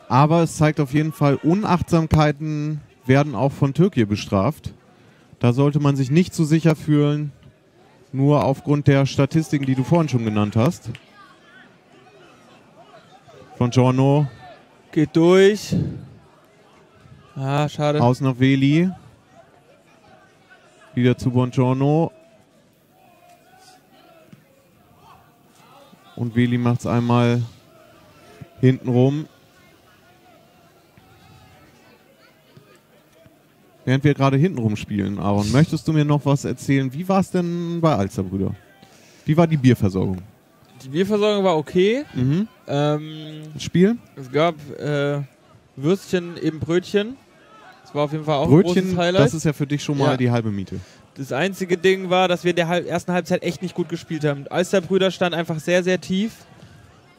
Aber es zeigt auf jeden Fall, Unachtsamkeiten werden auch von Türkei bestraft. Da sollte man sich nicht zu sicher fühlen, nur aufgrund der Statistiken, die du vorhin schon genannt hast. Von Giorno Geht durch. Ah, schade. aus nach Veli. Wieder zu Bongiorno. Und Veli macht es einmal hintenrum. Während wir gerade hintenrum spielen, Aaron, möchtest du mir noch was erzählen? Wie war es denn bei Alsterbrüder? Wie war die Bierversorgung? Die Bierversorgung war okay. Mhm. Ähm, Das Spiel? es gab äh, Würstchen, eben Brötchen. Das war auf jeden Fall auch ein Brötchen, großes Highlight. das ist ja für dich schon mal Ja. die halbe Miete. Das einzige Ding war, dass wir in der ersten Halbzeit echt nicht gut gespielt haben. Alsterbrüder stand einfach sehr, sehr tief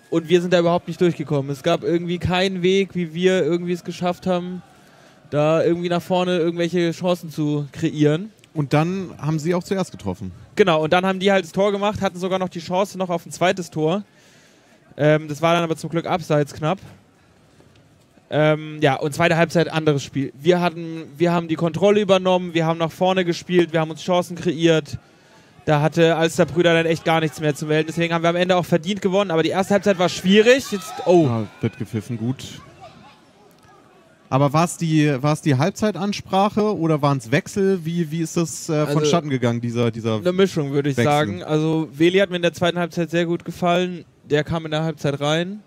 und wir sind da überhaupt nicht durchgekommen. Es gab irgendwie keinen Weg, wie wir irgendwie es geschafft haben, da irgendwie nach vorne irgendwelche Chancen zu kreieren. Und dann haben sie auch zuerst getroffen. Genau, und dann haben die halt das Tor gemacht, hatten sogar noch die Chance noch auf ein zweites Tor. Ähm, das war dann aber zum Glück abseits knapp. Ähm, ja, und zweite Halbzeit anderes Spiel. Wir, hatten, wir haben die Kontrolle übernommen, wir haben nach vorne gespielt, wir haben uns Chancen kreiert. Da hatte Alsterbrüder dann echt gar nichts mehr zu melden. Deswegen haben wir am Ende auch verdient gewonnen. Aber die erste Halbzeit war schwierig. Jetzt, oh, Ja, wird gepfiffen, gut. Aber war es die, war's die Halbzeitansprache oder waren es Wechsel? Wie, wie ist das äh, Also- vonstatten gegangen, dieser, dieser eine Mischung, würde ich Wechsel. sagen. Also, Veli hat mir in der zweiten Halbzeit sehr gut gefallen. Der kam in der Halbzeit rein.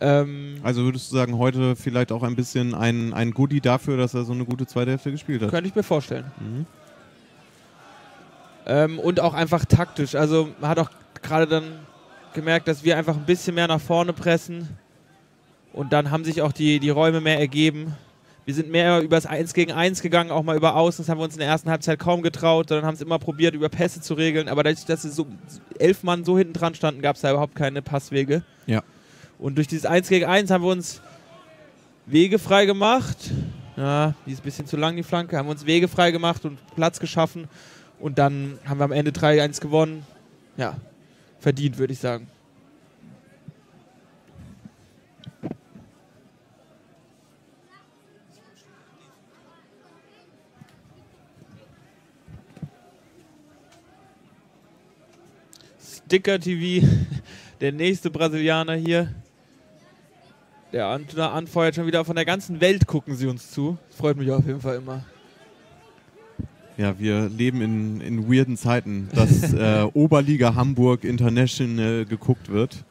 Ähm, Also würdest du sagen, heute vielleicht auch ein bisschen ein, ein Goodie dafür, dass er so eine gute zweite Hälfte gespielt hat? Könnte ich mir vorstellen. Mhm. Ähm, und auch einfach taktisch. Also man hat auch gerade dann gemerkt, dass wir einfach ein bisschen mehr nach vorne pressen. Und dann haben sich auch die, die Räume mehr ergeben. Wir sind mehr über das 1 gegen 1 gegangen, auch mal über Außen. Das haben wir uns in der ersten Halbzeit kaum getraut, sondern haben es immer probiert, über Pässe zu regeln. Aber dadurch, dass es so elf Mann so hinten dran standen, gab es da überhaupt keine Passwege. Ja. Und durch dieses 1 gegen 1 haben wir uns Wege frei gemacht. Ja, die ist ein bisschen zu lang, die Flanke. Haben wir uns Wege frei gemacht und Platz geschaffen. Und dann haben wir am Ende 3-1 gewonnen. Ja, verdient, würde ich sagen. Sticker TV, [LAUGHS] der nächste Brasilianer hier. Der an anfeuert schon wieder von der ganzen Welt gucken sie uns zu. Freut mich auf jeden Fall immer. Ja, wir leben in, in weirden Zeiten, dass [LAUGHS] äh, Oberliga Hamburg International geguckt wird.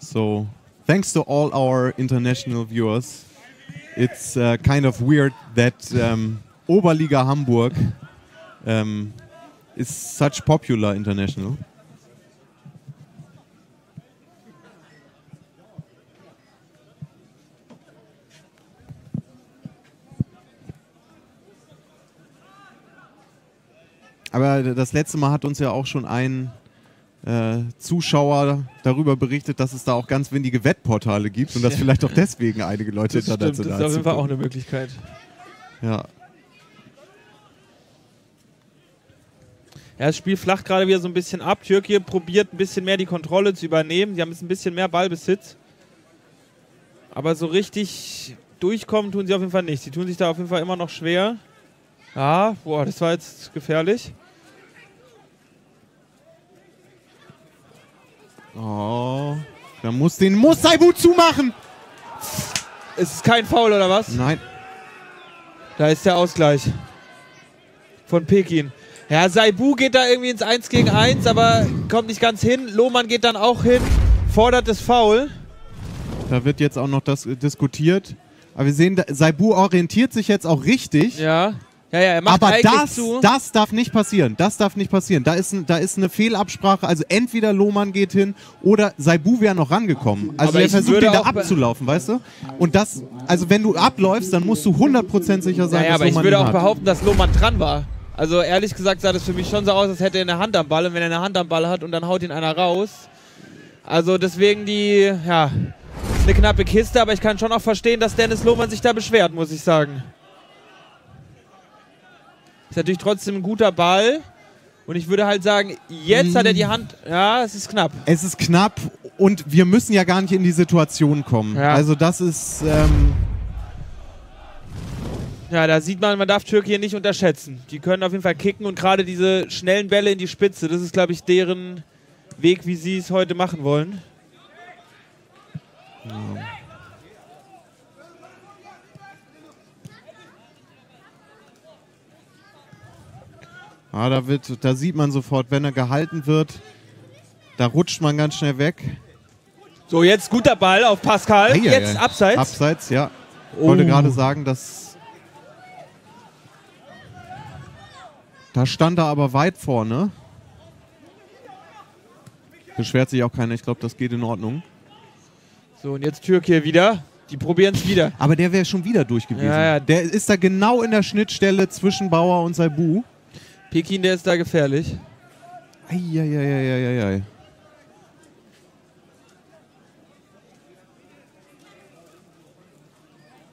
So, thanks to all our international viewers. It's uh, kind of weird that um, Oberliga Hamburg um, is such popular international. Aber das letzte Mal hat uns ja auch schon ein äh, Zuschauer darüber berichtet, dass es da auch ganz windige Wettportale gibt und dass vielleicht auch deswegen einige Leute Das stimmt, das ist international auf jeden Fall auch eine Möglichkeit. Ja. Ja, das Spiel flacht gerade wieder so ein bisschen ab. Türkei probiert ein bisschen mehr die Kontrolle zu übernehmen. Die haben jetzt ein bisschen mehr Ballbesitz. Aber so richtig durchkommen tun sie auf jeden Fall nicht. Sie tun sich da auf jeden Fall immer noch schwer. Ja, boah, das war jetzt gefährlich. Oh. Da muss den muss Saibu zumachen. Ist es kein Foul oder was? Nein. Da ist der Ausgleich von Pekin. Ja, Saibu geht da irgendwie ins 1 gegen 1, aber kommt nicht ganz hin. Lohmann geht dann auch hin, fordert das Foul. Da wird jetzt auch noch das äh, diskutiert. Aber wir sehen, Saibu orientiert sich jetzt auch richtig. Ja, ja, ja er macht Aber das, zu. das darf nicht passieren. Das darf nicht passieren. Da ist, da ist eine Fehlabsprache. Also entweder Lohmann geht hin oder Saibu wäre noch rangekommen. Also Aber er ich versucht, würde den da abzulaufen, weißt du? Und das, also wenn du abläufst, dann musst du 100% sicher sein, Naja, dass aber ich Lohmann würde ihn auch hat. behaupten, dass Lohmann dran war. Also ehrlich gesagt sah das für mich schon so aus, als hätte er eine Hand am Ball. Und wenn er eine Hand am Ball hat und dann haut ihn einer raus. Also deswegen die, ja, eine knappe Kiste, aber ich kann schon auch verstehen, dass Dennis Lohmann sich da beschwert, muss ich sagen. Ist natürlich trotzdem ein guter Ball. Und ich würde halt sagen, jetzt hat er die Hand. Ja, es ist knapp. Es ist knapp und wir müssen ja gar nicht in die Situation kommen. Ja. Also das ist, ähm, Ja, da sieht man, man darf Türkei nicht unterschätzen. Die können auf jeden Fall kicken und gerade diese schnellen Bälle in die Spitze, das ist, glaube ich, deren Weg, wie sie es heute machen wollen. Ah, da, wird, da sieht man sofort, wenn er gehalten wird, da rutscht man ganz schnell weg. So, jetzt guter Ball auf Pascal. Ei, ei, jetzt ei. abseits. Abseits, ja. Ich wollte Oh. gerade sagen, dass. Da stand er aber weit vorne. Beschwert sich auch keiner. Ich glaube, das geht in Ordnung. So, und jetzt Türkei wieder. Die probieren es wieder. Aber der wäre schon wieder durch gewesen. Ja, ja. Der ist da genau in der Schnittstelle zwischen Bauer und Saibu. Pekin, der ist da gefährlich. Eieieiei.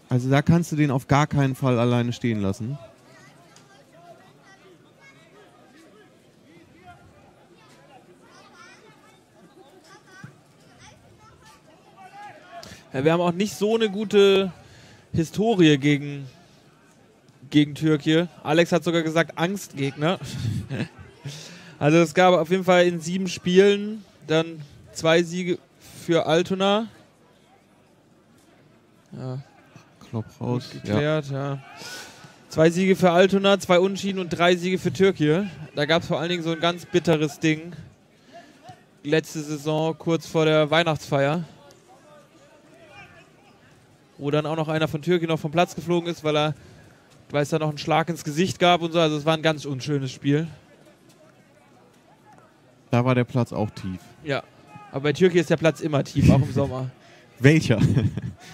Also da kannst du den auf gar keinen Fall alleine stehen lassen. Ja, wir haben auch nicht so eine gute Historie gegen, gegen Türkei. Alex hat sogar gesagt Angstgegner. [LAUGHS] also es gab auf jeden Fall in sieben Spielen dann zwei Siege für Altona. Ja, Klopp raus. Ja. geklärt, ja. Zwei Siege für Altona, zwei Unschieden und drei Siege für Türkei. Da gab es vor allen Dingen so ein ganz bitteres Ding. Letzte Saison, kurz vor der Weihnachtsfeier. Wo dann auch noch einer von Türkei noch vom Platz geflogen ist, weil er, weil es da noch einen Schlag ins Gesicht gab und so. Also es war ein ganz unschönes Spiel. Da war der Platz auch tief. Ja. Aber bei Türkei ist der Platz immer tief, auch im [LAUGHS] Sommer. Welcher?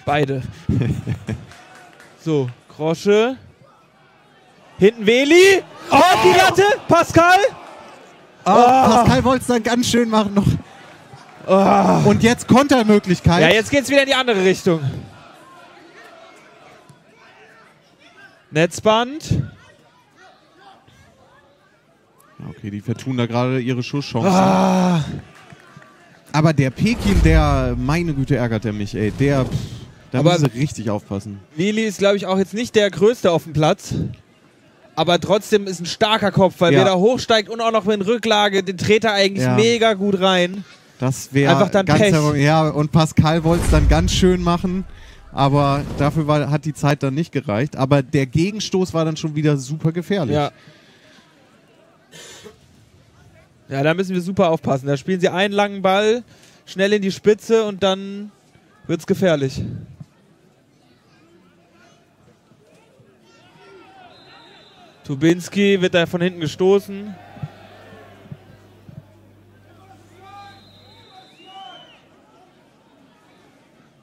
Beide. [LAUGHS] so, Krosche. Hinten Weli. Oh, die Latte. Pascal. Ah, Pascal wollte es dann ganz schön machen noch. Und jetzt Kontermöglichkeit. Ja, jetzt geht's wieder in die andere Richtung. Netzband. Okay, die vertun da gerade ihre Schusschancen. Ah, Aber der Pekin, der, meine Güte, ärgert er mich, ey. Der, pff, da Aber- müssen sie richtig aufpassen. Weli ist, glaube ich, auch jetzt nicht der Größte auf dem Platz. Aber trotzdem ist ein starker Kopf, weil Ja. wer da hochsteigt und auch noch in Rücklage, den dreht er eigentlich Ja. mega gut rein. Das wäre Einfach dann ganz Pech. Ja, und Pascal wollte es dann ganz schön machen, aber dafür war, hat die Zeit dann nicht gereicht. Aber der Gegenstoß war dann schon wieder super gefährlich. Ja. Ja, da müssen wir super aufpassen. Da spielen sie einen langen Ball, schnell in die Spitze und dann wird's gefährlich. Tubinski wird da von hinten gestoßen.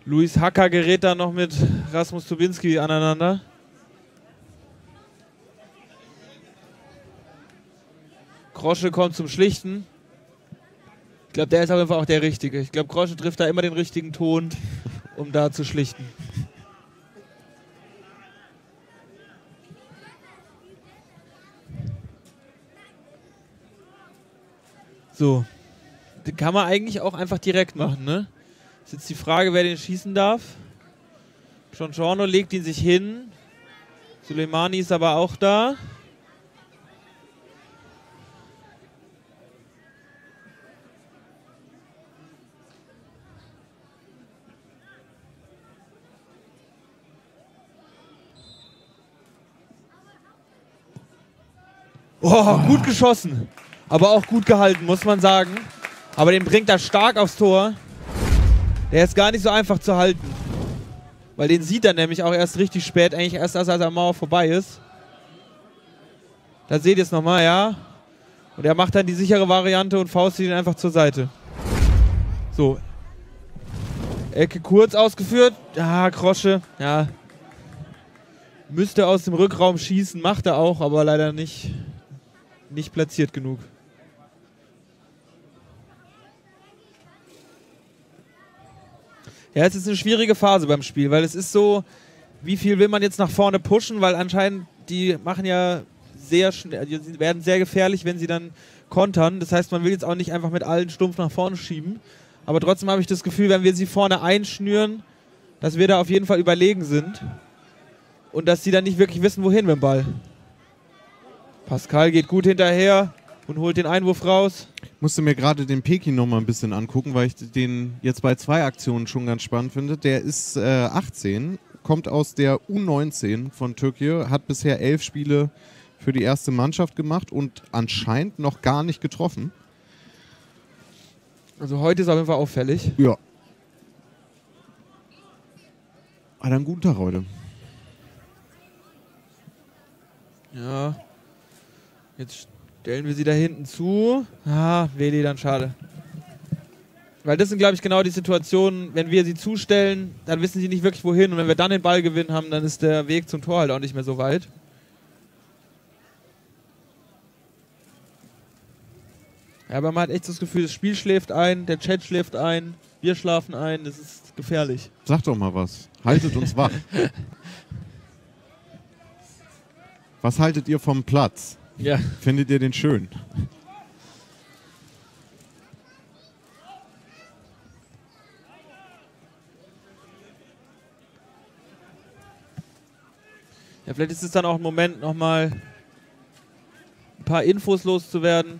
Luis Hacker gerät da noch mit Rasmus Tubinski aneinander. Grosche kommt zum Schlichten. Ich glaube, der ist auf jeden Fall auch der Richtige. Ich glaube, Grosche trifft da immer den richtigen Ton, um da zu schlichten. So. Den kann man eigentlich auch einfach direkt machen, ne? Ist jetzt die Frage, wer den schießen darf. Giorno legt ihn sich hin. Suleimani ist aber auch da. Oh, gut geschossen. Aber auch gut gehalten, muss man sagen. Aber den bringt er stark aufs Tor. Der ist gar nicht so einfach zu halten. Weil den sieht er nämlich auch erst richtig spät, eigentlich erst als er an Mauer vorbei ist. Da seht ihr es nochmal, ja. Und er macht dann die sichere Variante und faustet ihn einfach zur Seite. So. Ecke kurz ausgeführt. Ja, Krosche. Ja. Müsste aus dem Rückraum schießen, macht er auch, aber leider nicht nicht platziert genug. Ja, es ist eine schwierige Phase beim Spiel, weil es ist so, wie viel will man jetzt nach vorne pushen, weil anscheinend die machen ja sehr schnell, die werden sehr gefährlich, wenn sie dann kontern. Das heißt, man will jetzt auch nicht einfach mit allen stumpf nach vorne schieben. Aber trotzdem habe ich das Gefühl, wenn wir sie vorne einschnüren, dass wir da auf jeden Fall überlegen sind. Und dass sie dann nicht wirklich wissen, wohin mit dem Ball. Pascal geht gut hinterher und holt den Einwurf raus. Musste mir gerade den Peking noch mal ein bisschen angucken, weil ich den jetzt bei zwei Aktionen schon ganz spannend finde. Der ist äh, 18, kommt aus der U19 von Türkei, hat bisher elf Spiele für die erste Mannschaft gemacht und anscheinend noch gar nicht getroffen. Also heute ist auf jeden Fall auffällig. Ja. Hat einen guten Tag heute. Ja. Jetzt stellen wir sie da hinten zu. Ah, Weli, dann schade. Weil das sind, glaube ich, genau die Situationen, wenn wir sie zustellen, dann wissen sie nicht wirklich wohin. Und wenn wir dann den Ball gewinnen haben, dann ist der Weg zum Tor halt auch nicht mehr so weit. Ja, aber man hat echt das Gefühl, das Spiel schläft ein, der Chat schläft ein, wir schlafen ein, das ist gefährlich. Sag doch mal was. Haltet uns wach. [LAUGHS] Was haltet ihr vom Platz? Ja. Findet ihr den schön? Ja, vielleicht ist es dann auch ein Moment, nochmal ein paar Infos loszuwerden.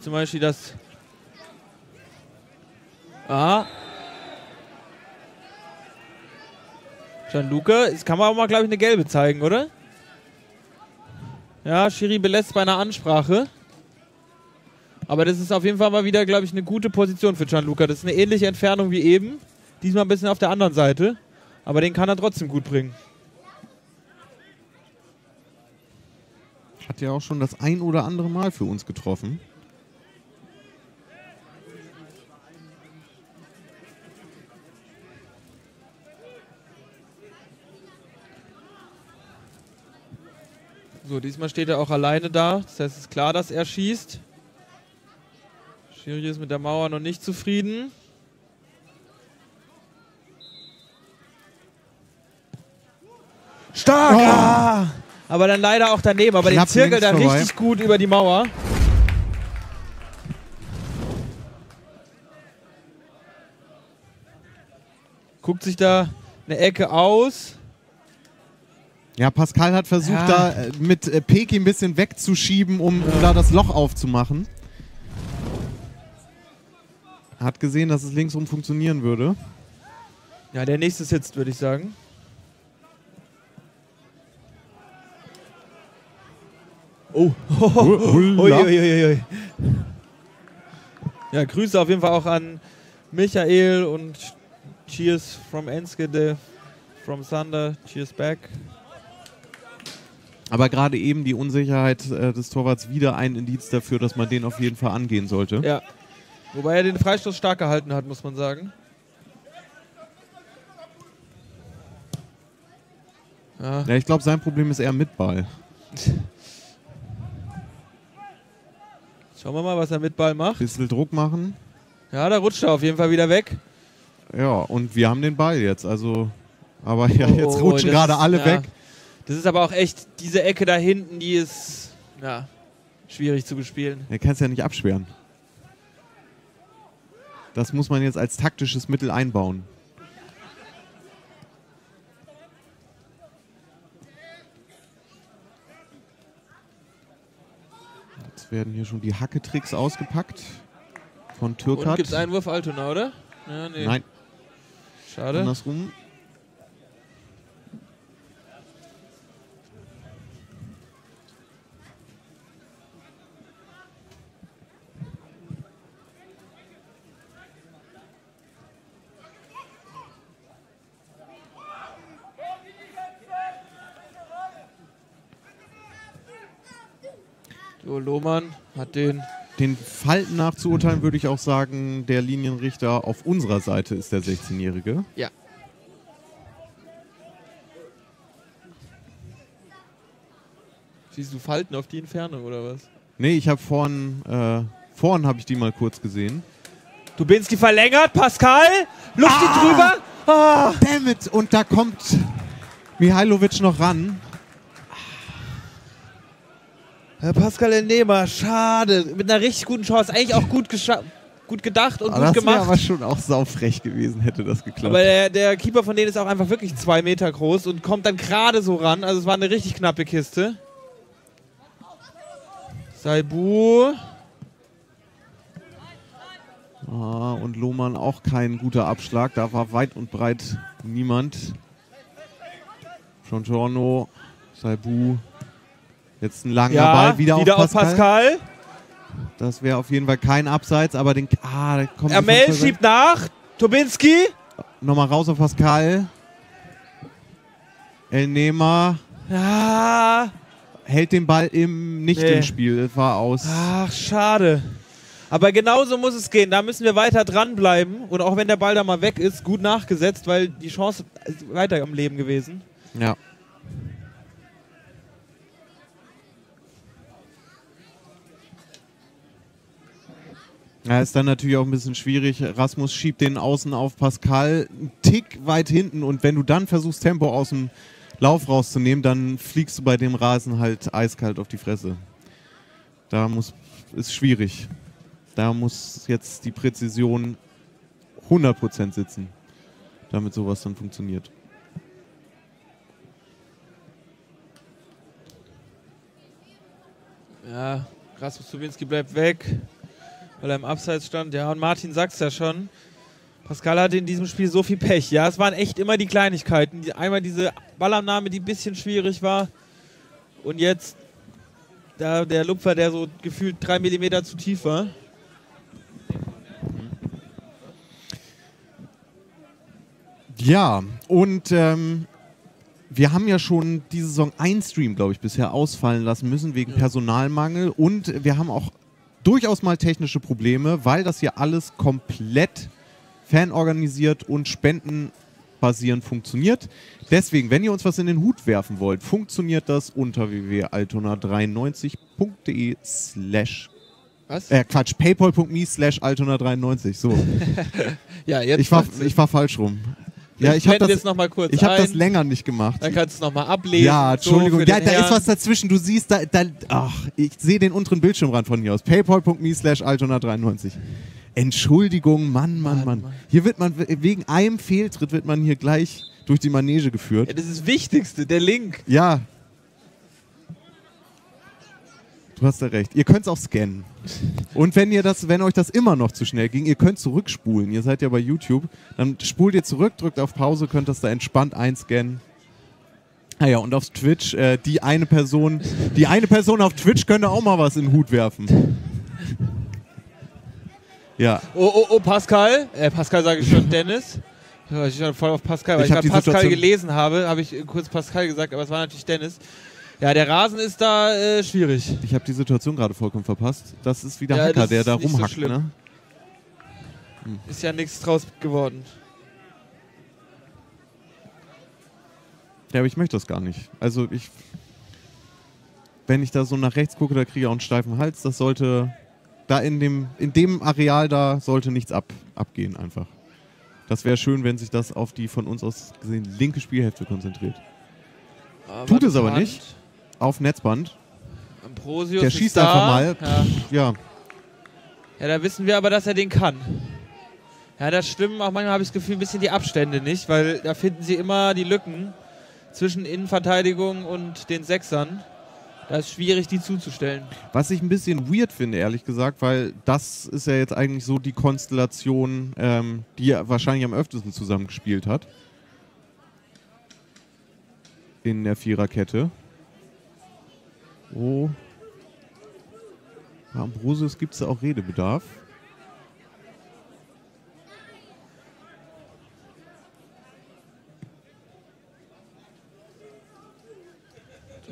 Zum Beispiel das. Ah. Gianluca, jetzt kann man auch mal, glaube ich, eine gelbe zeigen, oder? Ja, Schiri belässt bei einer Ansprache. Aber das ist auf jeden Fall mal wieder, glaube ich, eine gute Position für Gianluca. Das ist eine ähnliche Entfernung wie eben. Diesmal ein bisschen auf der anderen Seite. Aber den kann er trotzdem gut bringen. Hat ja auch schon das ein oder andere Mal für uns getroffen. So, diesmal steht er auch alleine da. Das heißt, es ist klar, dass er schießt. Schiri ist mit der Mauer noch nicht zufrieden. Stark! Ah! Aber dann leider auch daneben. Aber Knapp den zirkelt vorbei. richtig gut über die Mauer. Guckt sich da eine Ecke aus. Ja, Pascal hat versucht, Ja. da äh, mit äh, Peki ein bisschen wegzuschieben, um, um da das Loch aufzumachen. Hat gesehen, dass es linksrum funktionieren würde. Ja, der nächste sitzt, würde ich sagen. Oh. Hulla. Uiuiuiui. Ja, Grüße auf jeden Fall auch an Michael und Cheers from Enskede, from Thunder, Cheers back. Aber gerade eben die Unsicherheit äh, des Torwarts wieder ein Indiz dafür, dass man den auf jeden Fall angehen sollte. Ja. Wobei er den Freistoß stark gehalten hat, muss man sagen. Ja, Ja, ich glaube, sein Problem ist eher mit Ball. schauen wir mal, was er mit Ball macht. Bisschen Druck machen. Ja, da rutscht er auf jeden Fall wieder weg. Ja, und wir haben den Ball jetzt. Also, aber ja, jetzt Oh, rutschen gerade alle ja. weg. Das ist aber auch echt, diese Ecke da hinten, die ist ja, schwierig zu bespielen. Er kann es ja nicht absperren. Das muss man jetzt als taktisches Mittel einbauen. Jetzt werden hier schon die Hacketricks ausgepackt von Und Türkat. gibt es Einwurf Altona, oder? Ja, nee. Nein, Schade. andersrum. So, Lohmann hat den. Den Falten nach zu urteilen, würde ich auch sagen, der Linienrichter auf unserer Seite ist der 16-Jährige. Ja. Siehst du Falten auf die Entfernung oder was? Nee, ich habe vorhin, äh, vorhin habe ich die mal kurz gesehen. Dubinski verlängert, Pascal, Luft Ah! drüber. Ah. Damn it! Und da kommt Mihailovic noch ran. Herr Pascal Entnehmer, schade. Mit einer richtig guten Chance. Eigentlich auch gut, gut gedacht und Aber gut das wäre gemacht. aber schon auch saufrech gewesen, hätte das geklappt. Aber der, der Keeper von denen ist auch einfach wirklich zwei Meter groß und kommt dann gerade so ran. Also es war eine richtig knappe Kiste. Saibu. Ah, und Lohmann auch kein guter Abschlag. Da war weit und breit niemand. Giorno, Saibu. Jetzt ein langer Ja, Ball wieder, wieder auf Pascal. Pascal. Das wäre auf jeden Fall kein Abseits, aber den. Ah, da kommt Ermel schiebt nach. Tobinski. Nochmal raus auf Pascal. El Nema Ja. hält den Ball im, nicht Nee. im Spiel. Es war aus. Ach, schade. Aber genauso muss es gehen. Da müssen wir weiter dranbleiben. Und auch wenn der Ball da mal weg ist, gut nachgesetzt, weil die Chance ist weiter am Leben gewesen. Ja. Ja, ist dann natürlich auch ein bisschen schwierig. Rasmus schiebt den außen auf Pascal einen Tick weit hinten und wenn du dann versuchst, Tempo aus dem Lauf rauszunehmen, dann fliegst du bei dem Rasen halt eiskalt auf die Fresse. Da muss, ist schwierig. Da muss jetzt die Präzision 100% sitzen, damit sowas dann funktioniert. Ja, Rasmus Tubinski bleibt weg, weil er im Abseits stand. Ja, und Martin sagt's ja schon. Pascal hatte in diesem Spiel so viel Pech. Ja, es waren echt immer die Kleinigkeiten. Einmal diese Ballannahme, die ein bisschen schwierig war. Und jetzt da der Lupfer, der so gefühlt drei Millimeter zu tief war. Ja, und ähm, wir haben ja schon diese Saison ein Stream, glaube ich, bisher ausfallen lassen müssen wegen Personalmangel. Und wir haben auch durchaus mal technische Probleme, weil das hier alles komplett fanorganisiert und spendenbasierend funktioniert. Deswegen, wenn ihr uns was in den Hut werfen wollt, funktioniert das unter www.altona93.de slash Was? äh, Quatsch, paypal.me slash altona93. So, [LAUGHS] ja, jetzt ich war, ich war falsch rum. Ja, ich blende habe das, jetzt noch mal kurz ich hab das länger nicht gemacht. Dann kannst du es nochmal ablesen. Ja, Entschuldigung. So ja, da ist Herrn. was dazwischen. Du siehst, da, da ach, ich sehe den unteren Bildschirmrand von hier aus. paypal.me slash altona93. Entschuldigung, Mann, Mann, Mann, Hier wird man, wegen einem Fehltritt wird man hier gleich durch die Manege Ja, geführt. das ist das Wichtigste, der Link. Ja. Du hast ja recht. Ihr könnt es auch scannen. Und wenn ihr das, wenn euch das immer noch zu schnell ging, ihr könnt zurückspulen. Ihr seid ja bei YouTube. Dann spult ihr zurück, drückt auf Pause, könnt das da entspannt einscannen. Ah ja, und auf Twitch, äh, die eine Person, die eine Person auf Twitch könnte auch mal was in den Hut werfen. Ja, Oh, oh, oh, Pascal. Äh, Pascal sage ich schon, Dennis. Ich bin voll auf Pascal, weil Ich ich, gerade Pascal gelesen habe, habe ich kurz Pascal gesagt, aber es war natürlich Dennis. Ja, der Rasen ist da äh, schwierig. ich habe die Situation gerade vollkommen verpasst. Das ist wieder Ja, Hacker, der da so rumhackt, schlimm. ne? Ist ja nichts draus geworden. Ja, aber ich möchte das gar nicht. Also ich, wenn ich da so nach rechts gucke, da kriege ich auch einen steifen Hals. Das sollte, da in dem, in dem Areal da sollte nichts ab, abgehen einfach. Das wäre schön, wenn sich das auf die von uns aus gesehen linke Spielhälfte konzentriert. Aber Tut es aber nicht. Auf Netzband. Ambrosius Der schießt da. einfach mal. Ja. Ja, ja, da wissen wir aber, dass er den kann. Ja, da stimmen auch manchmal, habe ich das Gefühl, ein bisschen die Abstände nicht, weil da finden sie immer die Lücken zwischen Innenverteidigung und den Sechsern. Da ist schwierig, die zuzustellen. Was ich ein bisschen weird finde, ehrlich gesagt, weil das ist ja jetzt eigentlich so die Konstellation, ähm, die er wahrscheinlich am öftesten zusammengespielt hat. In der Viererkette. Oh. Bei Ambrosius gibt es auch Redebedarf.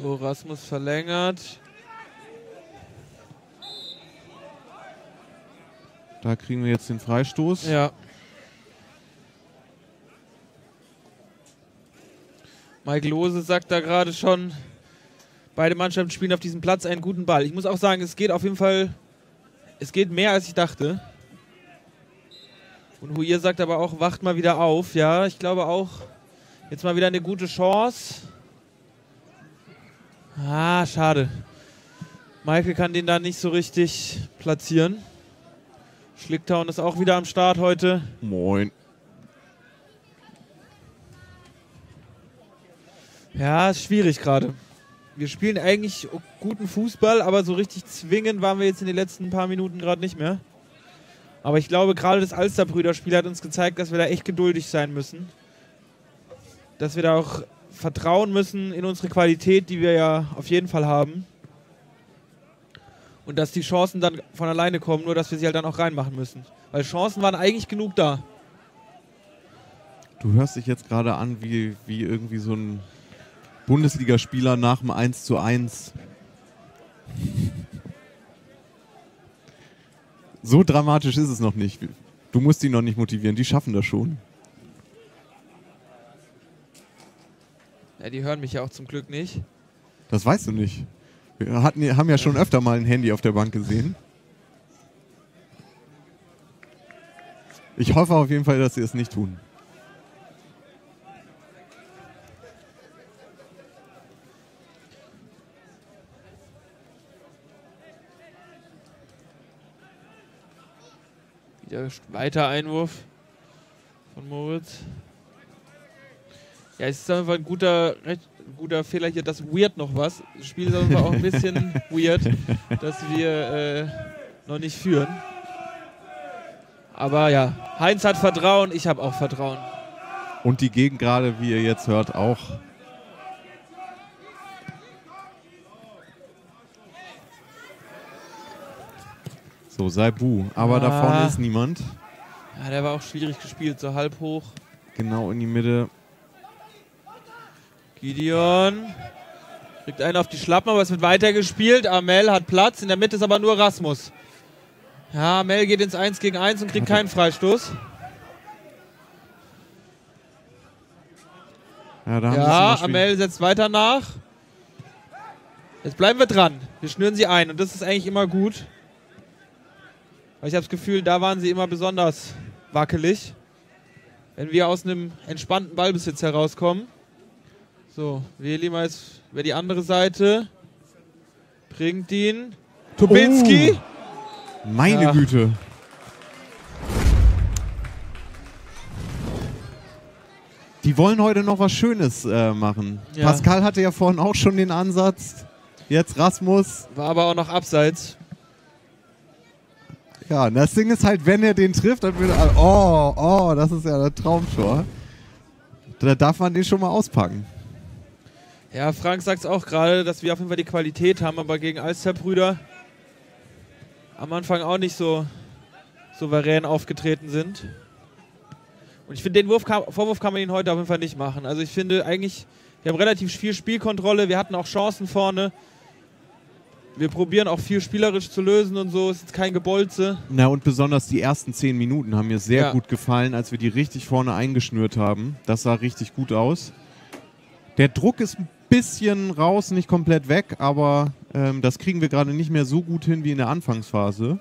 So, Rasmus verlängert. Da kriegen wir jetzt den Freistoß. Ja. Mike Lose sagt da gerade schon, Beide Mannschaften spielen auf diesem Platz einen guten Ball. Ich muss auch sagen, es geht auf jeden Fall, es geht mehr als ich dachte. Und Huir sagt aber auch, wacht mal wieder auf. Ja, ich glaube auch, jetzt mal wieder eine gute Chance. Ah, schade. Michael kann den da nicht so richtig platzieren. Schlicktown ist auch wieder am Start heute. Moin. Ja, ist schwierig gerade. Wir spielen eigentlich guten Fußball, aber so richtig zwingend waren wir jetzt in den letzten paar Minuten gerade nicht mehr. Aber ich glaube, gerade das Alsterbrüder-Spiel hat uns gezeigt, dass wir da echt geduldig sein müssen. Dass wir da auch vertrauen müssen in unsere Qualität, die wir ja auf jeden Fall haben. Und dass die Chancen dann von alleine kommen, nur dass wir sie halt dann auch reinmachen müssen. Weil Chancen waren eigentlich genug da. Du hörst dich jetzt gerade an wie, wie irgendwie so ein Bundesligaspieler nach dem 1 zu 1. So dramatisch ist es noch nicht. Du musst ihn noch nicht motivieren, die schaffen das schon. Ja, die hören mich ja auch zum Glück nicht. Das weißt du nicht. Wir hatten, haben ja schon öfter mal ein Handy auf der Bank gesehen. Ich hoffe auf jeden Fall, dass sie es nicht tun. Wieder weiter Einwurf von Moritz. Ja, es ist einfach ein guter, recht guter Fehler hier, das Weird noch was. Das Spiel ist aber auch ein bisschen [LAUGHS] weird, dass wir äh, noch nicht führen. Aber ja, Heinz hat Vertrauen, ich habe auch Vertrauen. Und die Gegend gerade, wie ihr jetzt hört, auch. So, sei Bu. Aber Ah. da vorne ist niemand. Ja, der war auch schwierig gespielt, so halb hoch. Genau in die Mitte. Gideon kriegt einen auf die Schlappen, aber es wird weitergespielt. Amel hat Platz, in der Mitte ist aber nur Rasmus. Ja, Amel geht ins 1 gegen 1 und kriegt keinen Freistoß. Ja, da haben Ja. Amel setzt weiter nach. Jetzt bleiben wir dran. Wir schnüren sie ein und das ist eigentlich immer gut. Ich habe das Gefühl, da waren sie immer besonders wackelig. Wenn wir aus einem entspannten Ballbesitz herauskommen. So, Weli mal jetzt über die andere Seite. Bringt ihn. Tubinski. Meine Ja. Güte. Die wollen heute noch was Schönes äh, machen. Ja. Pascal hatte ja vorhin auch schon den Ansatz. Jetzt Rasmus. War aber auch noch abseits. Ja, und das Ding ist halt, wenn er den trifft, dann würde er. Oh, oh, das ist ja der Traumtor. Da darf man den schon mal auspacken. Ja, Frank sagt es auch gerade, dass wir auf jeden Fall die Qualität haben, aber gegen Alsterbrüder am Anfang auch nicht so souverän aufgetreten sind. Und ich finde, den Wurf kann, Vorwurf kann man ihnen heute auf jeden Fall nicht machen. Also ich finde eigentlich, wir haben relativ viel Spielkontrolle, wir hatten auch Chancen vorne. Wir probieren auch viel spielerisch zu lösen und so, ist jetzt kein Gebolze. Na, und besonders die ersten zehn Minuten haben mir sehr Ja. gut gefallen, als wir die richtig vorne eingeschnürt haben. Das sah richtig gut aus. Der Druck ist ein bisschen raus, nicht komplett weg, aber ähm, das kriegen wir gerade nicht mehr so gut hin wie in der Anfangsphase.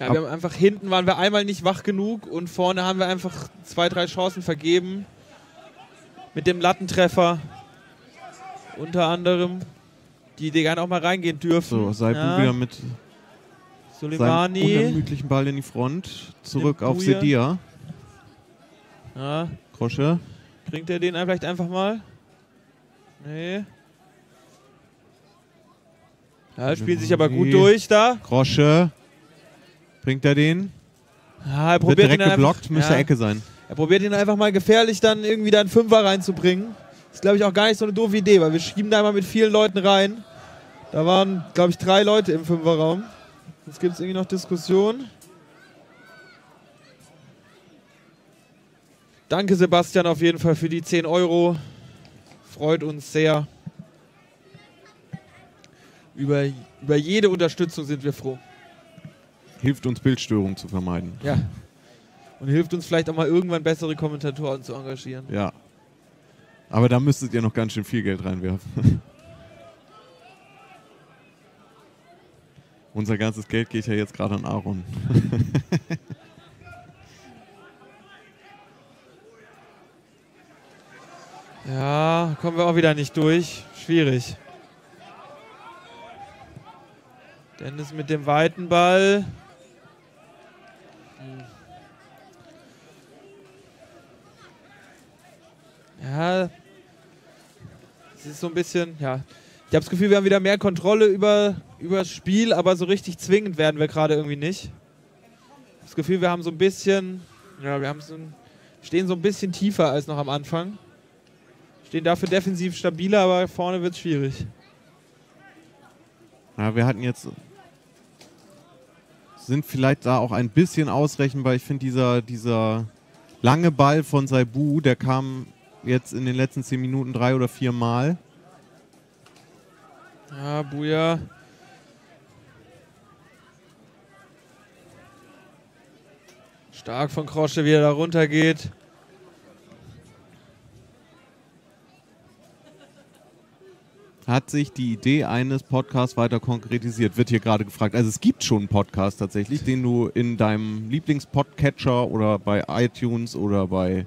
Ja, wir haben einfach hinten waren wir einmal nicht wach genug und vorne haben wir einfach zwei, drei Chancen vergeben. Mit dem Lattentreffer unter anderem, die, die gerne auch mal reingehen dürfen. So, Saibu ja. wieder mit seinem Soleimani. unermüdlichen Ball in die Front. Zurück auf. Sedia. Ja, Krosche. kriegt er den vielleicht einfach mal? Nee. Ja, spielt sich aber gut durch da. Krosche. Bringt er den? Ja, er Wird probiert direkt ihn einfach, geblockt, müsste ja, Ecke sein. Er probiert ihn einfach mal gefährlich dann irgendwie da einen Fünfer reinzubringen. Ist, glaube ich, auch gar nicht so eine doofe Idee, weil wir schieben da immer mit vielen Leuten rein. Da waren, glaube ich, drei Leute im Fünferraum. Jetzt gibt es irgendwie noch Diskussion. Danke, Sebastian, auf jeden Fall für die 10 Euro. Freut uns sehr. Über, über jede Unterstützung sind wir froh. Hilft uns Bildstörungen zu vermeiden. Ja. Und hilft uns vielleicht auch mal irgendwann bessere Kommentatoren zu engagieren. Ja. Aber da müsstet ihr noch ganz schön viel Geld reinwerfen. [LAUGHS] Unser ganzes Geld geht ja jetzt gerade an Aaron. [LAUGHS] Ja, kommen wir auch wieder nicht durch. Schwierig. Dennis mit dem weiten Ball. Hm. Ja, es ist so ein bisschen, ja. Ich habe das Gefühl, wir haben wieder mehr Kontrolle über, über das Spiel, aber so richtig zwingend werden wir gerade irgendwie nicht. Das Gefühl, wir haben so ein bisschen, ja, wir haben so ein, stehen so ein bisschen tiefer als noch am Anfang. Stehen dafür defensiv stabiler, aber vorne wird es schwierig. Ja, wir hatten jetzt. Sind vielleicht da auch ein bisschen ausrechenbar. Ich finde, dieser, dieser lange Ball von Saibu, der kam jetzt in den letzten zehn Minuten drei oder vier Mal. Ja, Buja. Stark von Krosche, wie er da runter geht. Hat sich die Idee eines Podcasts weiter konkretisiert? Wird hier gerade gefragt. Also es gibt schon einen Podcast tatsächlich, den du in deinem Lieblingspodcatcher oder bei iTunes oder bei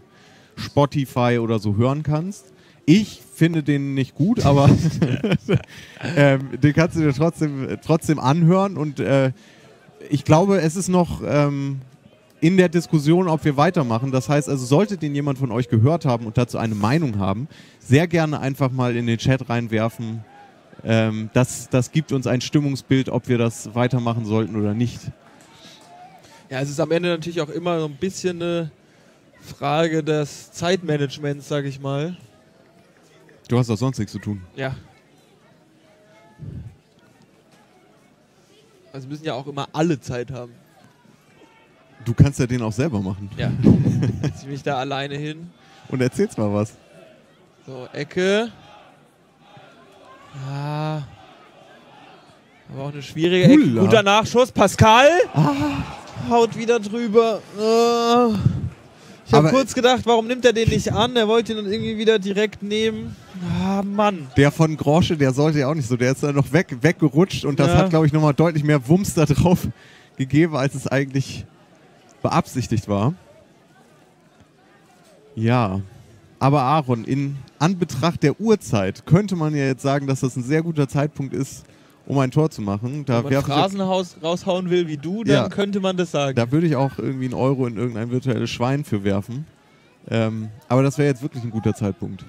Spotify oder so hören kannst. Ich finde den nicht gut, aber [LAUGHS] ähm, den kannst du dir trotzdem, trotzdem anhören. Und äh, ich glaube, es ist noch ähm, in der Diskussion, ob wir weitermachen. Das heißt also, sollte den jemand von euch gehört haben und dazu eine Meinung haben, sehr gerne einfach mal in den Chat reinwerfen. Ähm, das, das gibt uns ein Stimmungsbild, ob wir das weitermachen sollten oder nicht. Ja, es ist am Ende natürlich auch immer so ein bisschen eine Frage des Zeitmanagements, sag ich mal. Du hast doch sonst nichts zu tun. Ja. Also müssen ja auch immer alle Zeit haben. Du kannst ja den auch selber machen. Ja. [LAUGHS] Zieh mich da alleine hin. Und erzähl's mal was. So, Ecke. Ja. Aber auch eine schwierige Ecke. Guter Nachschuss. Pascal. Haut wieder drüber. Ah. Ich habe kurz gedacht, warum nimmt er den nicht an? Er wollte ihn dann irgendwie wieder direkt nehmen. Ah, Mann. Der von Grosche, der sollte ja auch nicht so. Der ist dann noch weg, weggerutscht und das Ja. hat, glaube ich, nochmal deutlich mehr Wumms da drauf [LAUGHS] gegeben, als es eigentlich beabsichtigt war. Ja. Aber Aaron, in Anbetracht der Uhrzeit könnte man ja jetzt sagen, dass das ein sehr guter Zeitpunkt ist, um ein Tor zu machen. Da, Wenn man werfe ich- Phrasen raus, raushauen will wie du, dann Ja. könnte man das sagen. da würde ich auch irgendwie einen Euro in irgendein virtuelles Schwein für werfen. Ähm, aber das wäre jetzt wirklich ein guter Zeitpunkt.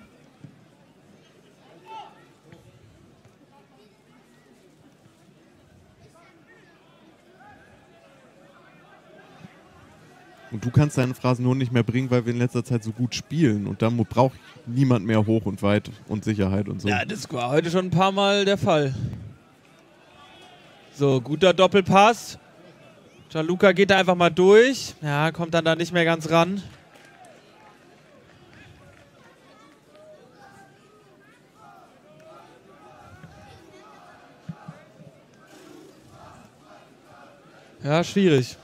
Und du kannst deine Phrasen nur nicht mehr bringen, weil wir in letzter Zeit so gut spielen. Und da braucht niemand mehr hoch und weit und Sicherheit und so. Ja, das war heute schon ein paar Mal der Fall. So, guter Doppelpass. Gianluca geht da einfach mal durch. Ja, kommt dann da nicht mehr ganz ran. Ja, schwierig.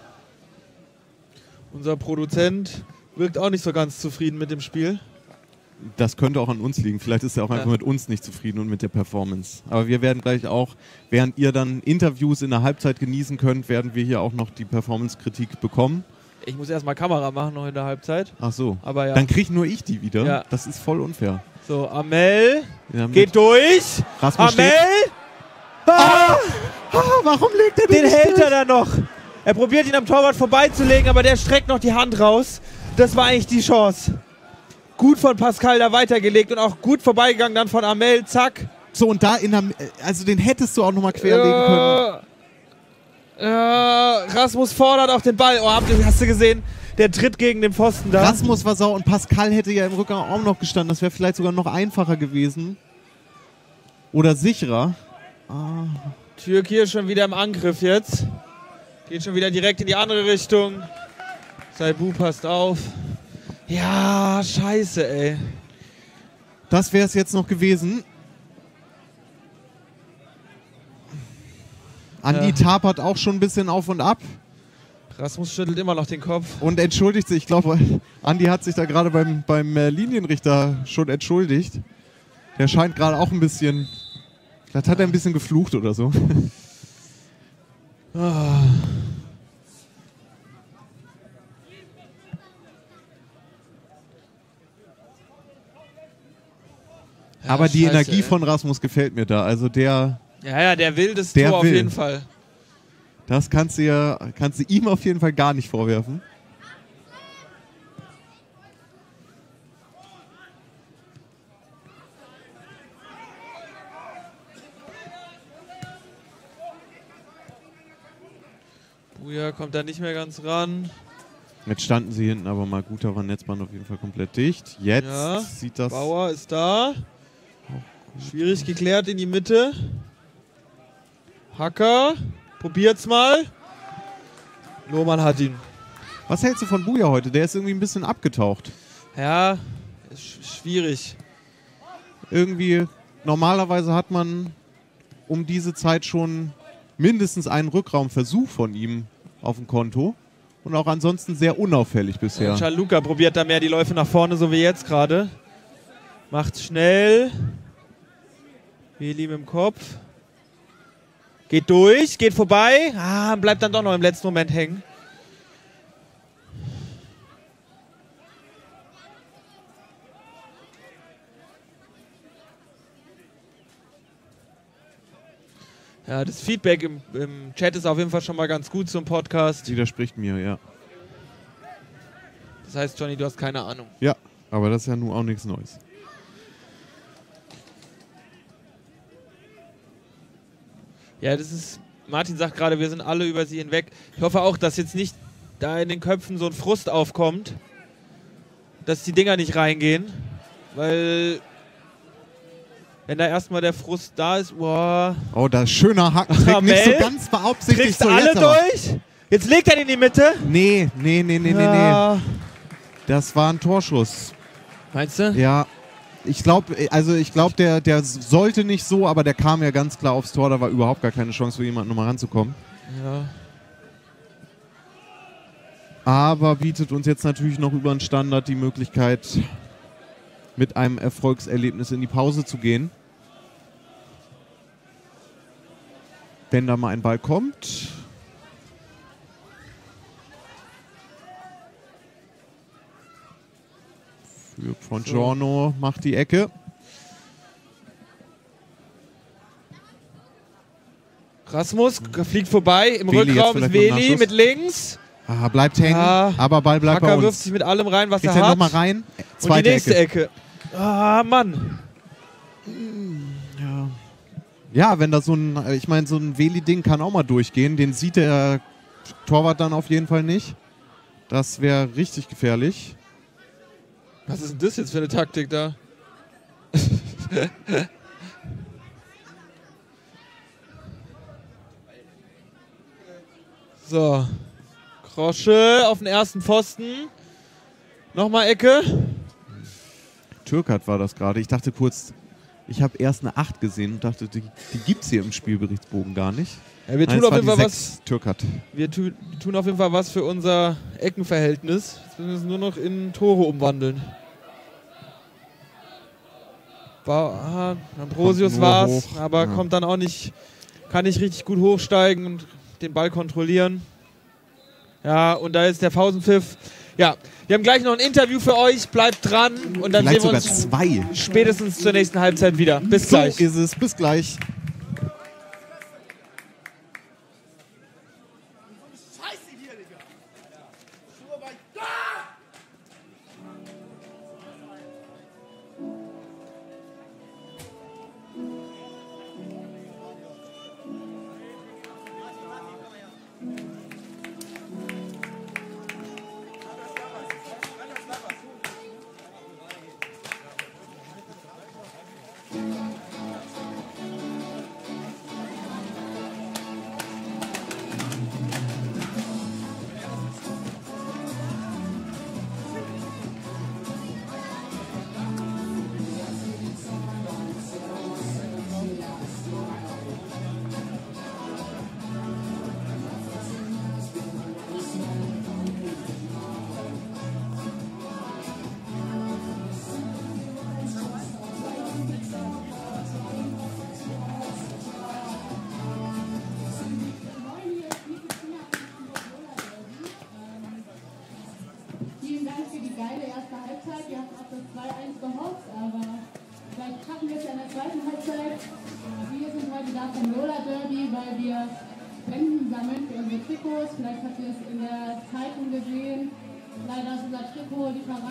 Unser Produzent wirkt auch nicht so ganz zufrieden mit dem Spiel. Das könnte auch an uns liegen. Vielleicht ist er auch Ja. einfach mit uns nicht zufrieden und mit der Performance. Aber wir werden gleich auch, während ihr dann Interviews in der Halbzeit genießen könnt, werden wir hier auch noch die Performance-Kritik bekommen. Ich muss erstmal Kamera machen noch in der Halbzeit. Ach so. Aber ja. Dann krieg nur ich die wieder. Ja. Das ist voll unfair. So, Amel Ja, geht durch. Rasmus Amel, steht. Ah, warum legt er den hält er da noch. Er probiert ihn am Torwart vorbeizulegen, aber der streckt noch die Hand raus. Das war eigentlich die Chance. Gut von Pascal da weitergelegt und auch gut vorbeigegangen dann von Amel. Zack. So, und da in der, also den hättest du auch nochmal querlegen können. Ja, Rasmus fordert auch den Ball. Oh, habt ihr- hast du gesehen? Der tritt gegen den Pfosten da. Rasmus war sauer und Pascal hätte ja im Rückraum auch noch gestanden. Das wäre vielleicht sogar noch einfacher gewesen. Oder sicherer. Türk hier schon wieder im Angriff jetzt. Geht schon wieder direkt in die andere Richtung. Saibu passt auf. Ja, scheiße, ey. Das wäre es jetzt noch gewesen. Andi Ja. tapert auch schon ein bisschen auf und ab Rasmus schüttelt immer noch den Kopf. und entschuldigt sich. Ich glaube, Andi hat sich da gerade beim, beim äh, Linienrichter schon entschuldigt. Der scheint gerade auch ein bisschen. Vielleicht hat er ein bisschen geflucht oder so. Aber die scheiße, Energie ey. von Rasmus gefällt mir da. Also der, Ja, ja, der will das Der Tor will. auf jeden Fall. das kannst du, ja, kannst du ihm auf jeden Fall gar nicht vorwerfen. Buja kommt da nicht mehr ganz ran. Jetzt standen sie hinten aber mal gut, da war Netzband auf jeden Fall komplett dicht. Jetzt Ja, sieht das. Bauer ist da. Schwierig geklärt in die Mitte. Hacker. Probiert's mal. Lohmann hat ihn. Was hältst du von Buja heute? Der ist irgendwie ein bisschen abgetaucht. Ja, schwierig. Irgendwie, normalerweise hat man um diese Zeit schon mindestens einen Rückraumversuch von ihm auf dem Konto. Und auch ansonsten sehr unauffällig bisher. Gianluca probiert da mehr die Läufe nach vorne, so wie jetzt gerade. Macht schnell. Weli mit dem Kopf. Geht durch, geht vorbei. Ah, bleibt dann doch noch im letzten Moment hängen. Ja, das Feedback im, im Chat ist auf jeden Fall schon mal ganz gut zum Podcast. Widerspricht mir, ja. Das heißt, Johnny, du hast keine Ahnung. Ja, aber das ist ja nun auch nichts Neues. Ja, das ist. Martin sagt gerade, wir sind alle über sie hinweg. Ich hoffe auch, dass jetzt nicht da in den Köpfen so ein Frust aufkommt, dass die Dinger nicht reingehen. Weil. Wenn da erstmal der Frust da ist, boah. Oh, das ist schöner Hackentrick. Nicht so ganz beauabsichtigt. Kriegst so alle jetzt aber. durch? Jetzt legt er den in die Mitte. Nee, nee, nee, nee, nee, nee. Ja. Das war ein Torschuss. Meinst du? Ja. Ich glaube, also ich glaube, der, der sollte nicht so, aber der kam ja ganz klar aufs Tor. Da war überhaupt gar keine Chance für jemanden nochmal ranzukommen. Ja. Aber bietet uns jetzt natürlich noch über den Standard die Möglichkeit, mit einem Erfolgserlebnis in die Pause zu gehen. Wenn da mal ein Ball kommt. Für Fongiorno macht die Ecke. Rasmus fliegt vorbei. Im jetzt Rückraum ist noch Nachschuss. mit links. Ah, bleibt hängen, Ja. aber Ball bleibt bei Hacker uns. wirft sich mit allem rein, was Geht er hat. nochmal rein? Und die Zweite nächste Ecke. Ecke. Ah, Mann. Ja. ja, wenn da so ein, ich meine, so ein Weli-Ding kann auch mal durchgehen. Den sieht der Torwart dann auf jeden Fall nicht. Das wäre richtig gefährlich. Was ist denn das jetzt für eine Taktik da? [LAUGHS] so. Krosche auf den ersten Pfosten. Nochmal Ecke. Türkert war das gerade. Ich dachte kurz, ich habe erst eine 8 gesehen und dachte, die, die gibt es hier im Spielberichtsbogen gar nicht. Ja, wir tun es auf war jeden Fall was. Türkert. Wir tu, tun auf jeden Fall was für unser Eckenverhältnis. Jetzt müssen wir es nur noch in Tore umwandeln. War, ah, Ambrosius war's, hoch, aber ja. kommt dann auch nicht, kann nicht richtig gut hochsteigen und den Ball kontrollieren. Ja, und da ist der Pausenpfiff. Ja, wir haben gleich noch ein Interview für euch. Bleibt dran und dann Vielleicht sehen wir uns zwei. spätestens zur nächsten Halbzeit wieder. Bis So gleich. ist es. Bis gleich.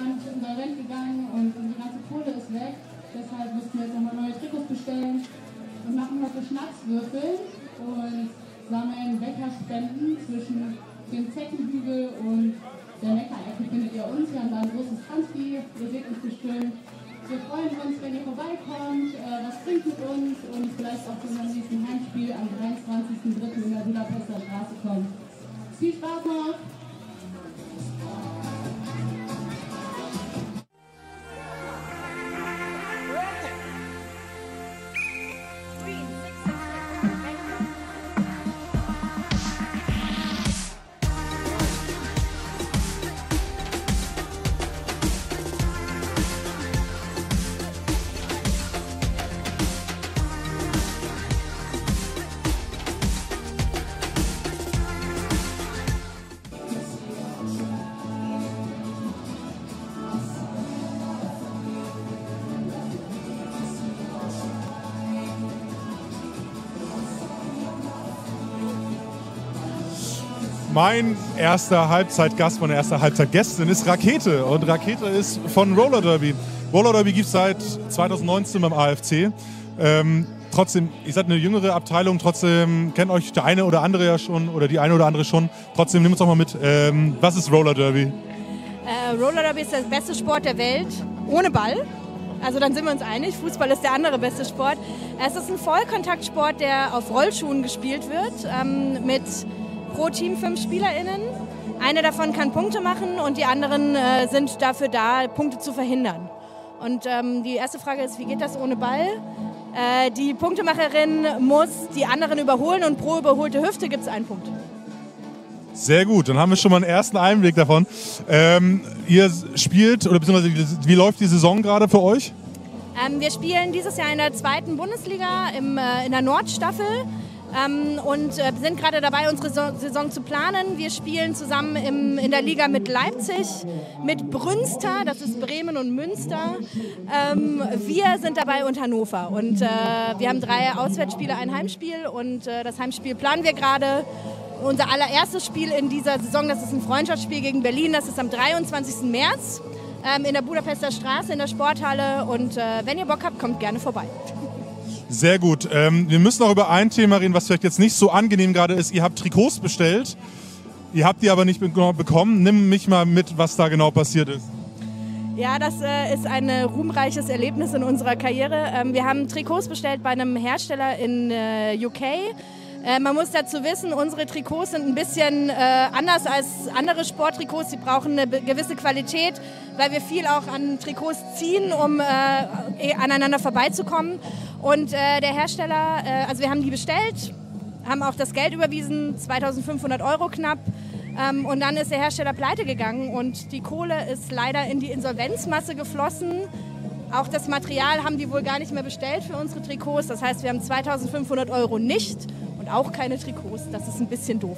Trikotlieferant insolvent gegangen und unsere ganze Kohle ist weg. Deshalb mussten wir jetzt nochmal neue Trikots bestellen und machen heute Schnapswürfel und sammeln Becherspenden zwischen dem Zeckenhügel und der Neckarecke findet ihr uns. Wir haben da ein großes Transpi, ihr seht uns bestimmt. Wir freuen uns, wenn ihr vorbeikommt, äh, was trinkt mit uns und vielleicht auch zu unserem nächsten Heimspiel am 23.03. in der Budapester Straße kommt. Viel Spaß noch! Mein erster Halbzeitgast, meine erste Halbzeitgästin ist Rakete. Und Rakete ist von Roller Derby. Roller Derby gibt es seit 2019 beim AFC. Ähm, trotzdem, ihr seid eine jüngere Abteilung, trotzdem kennt euch der eine oder andere ja schon oder die eine oder andere schon. Trotzdem nehmt uns doch mal mit. Ähm, was ist Roller Derby? Äh, Roller Derby ist der beste Sport der Welt, ohne Ball. Also dann sind wir uns einig, Fußball ist der andere beste Sport. Es ist ein Vollkontaktsport, der auf Rollschuhen gespielt wird, ähm, mit pro Team fünf SpielerInnen. Eine davon kann Punkte machen und die anderen äh, sind dafür da, Punkte zu verhindern. Und ähm, die erste Frage ist, wie geht das ohne Ball? Äh, die Punktemacherin muss die anderen überholen und pro überholte Hüfte gibt es einen Punkt. Sehr gut, dann haben wir schon mal einen ersten Einblick davon. Ähm, ihr spielt, oder beziehungsweise wie läuft die Saison gerade für euch? Ähm, wir spielen dieses Jahr in der zweiten Bundesliga im, äh, in der Nordstaffel ähm, und äh, sind gerade dabei, unsere Saison, Saison zu planen. Wir spielen zusammen im, in der Liga mit Leipzig, mit Brünster, das ist Bremen und Münster. Ähm, wir sind dabei und Hannover. Und äh, wir haben drei Auswärtsspiele, ein Heimspiel und äh, das Heimspiel planen wir gerade. Unser allererstes Spiel in dieser Saison, das ist ein Freundschaftsspiel gegen Berlin, das ist am 23. März ähm, in der Budapester Straße in der Sporthalle. Und äh, wenn ihr Bock habt, kommt gerne vorbei. Sehr gut. Ähm, wir müssen auch über ein Thema reden, was vielleicht jetzt nicht so angenehm gerade ist. Ihr habt Trikots bestellt, ihr habt die aber nicht bekommen. Nimm mich mal mit, was da genau passiert ist. Ja, das äh, ist ein äh, ruhmreiches Erlebnis in unserer Karriere. Ähm, wir haben Trikots bestellt bei einem Hersteller in äh, UK äh, man muss dazu wissen, unsere Trikots sind ein bisschen äh, anders als andere Sporttrikots. Sie brauchen eine gewisse Qualität, weil wir viel auch an Trikots ziehen, um äh, eh aneinander vorbeizukommen. Und äh, der Hersteller, äh, also wir haben die bestellt, haben auch das Geld überwiesen, 2500 Euro knapp. Ähm, und dann ist der Hersteller pleite gegangen und die Kohle ist leider in die Insolvenzmasse geflossen. Auch das Material haben die wohl gar nicht mehr bestellt für unsere Trikots. Das heißt, wir haben 2500 Euro nicht und auch keine Trikots. Das ist ein bisschen doof.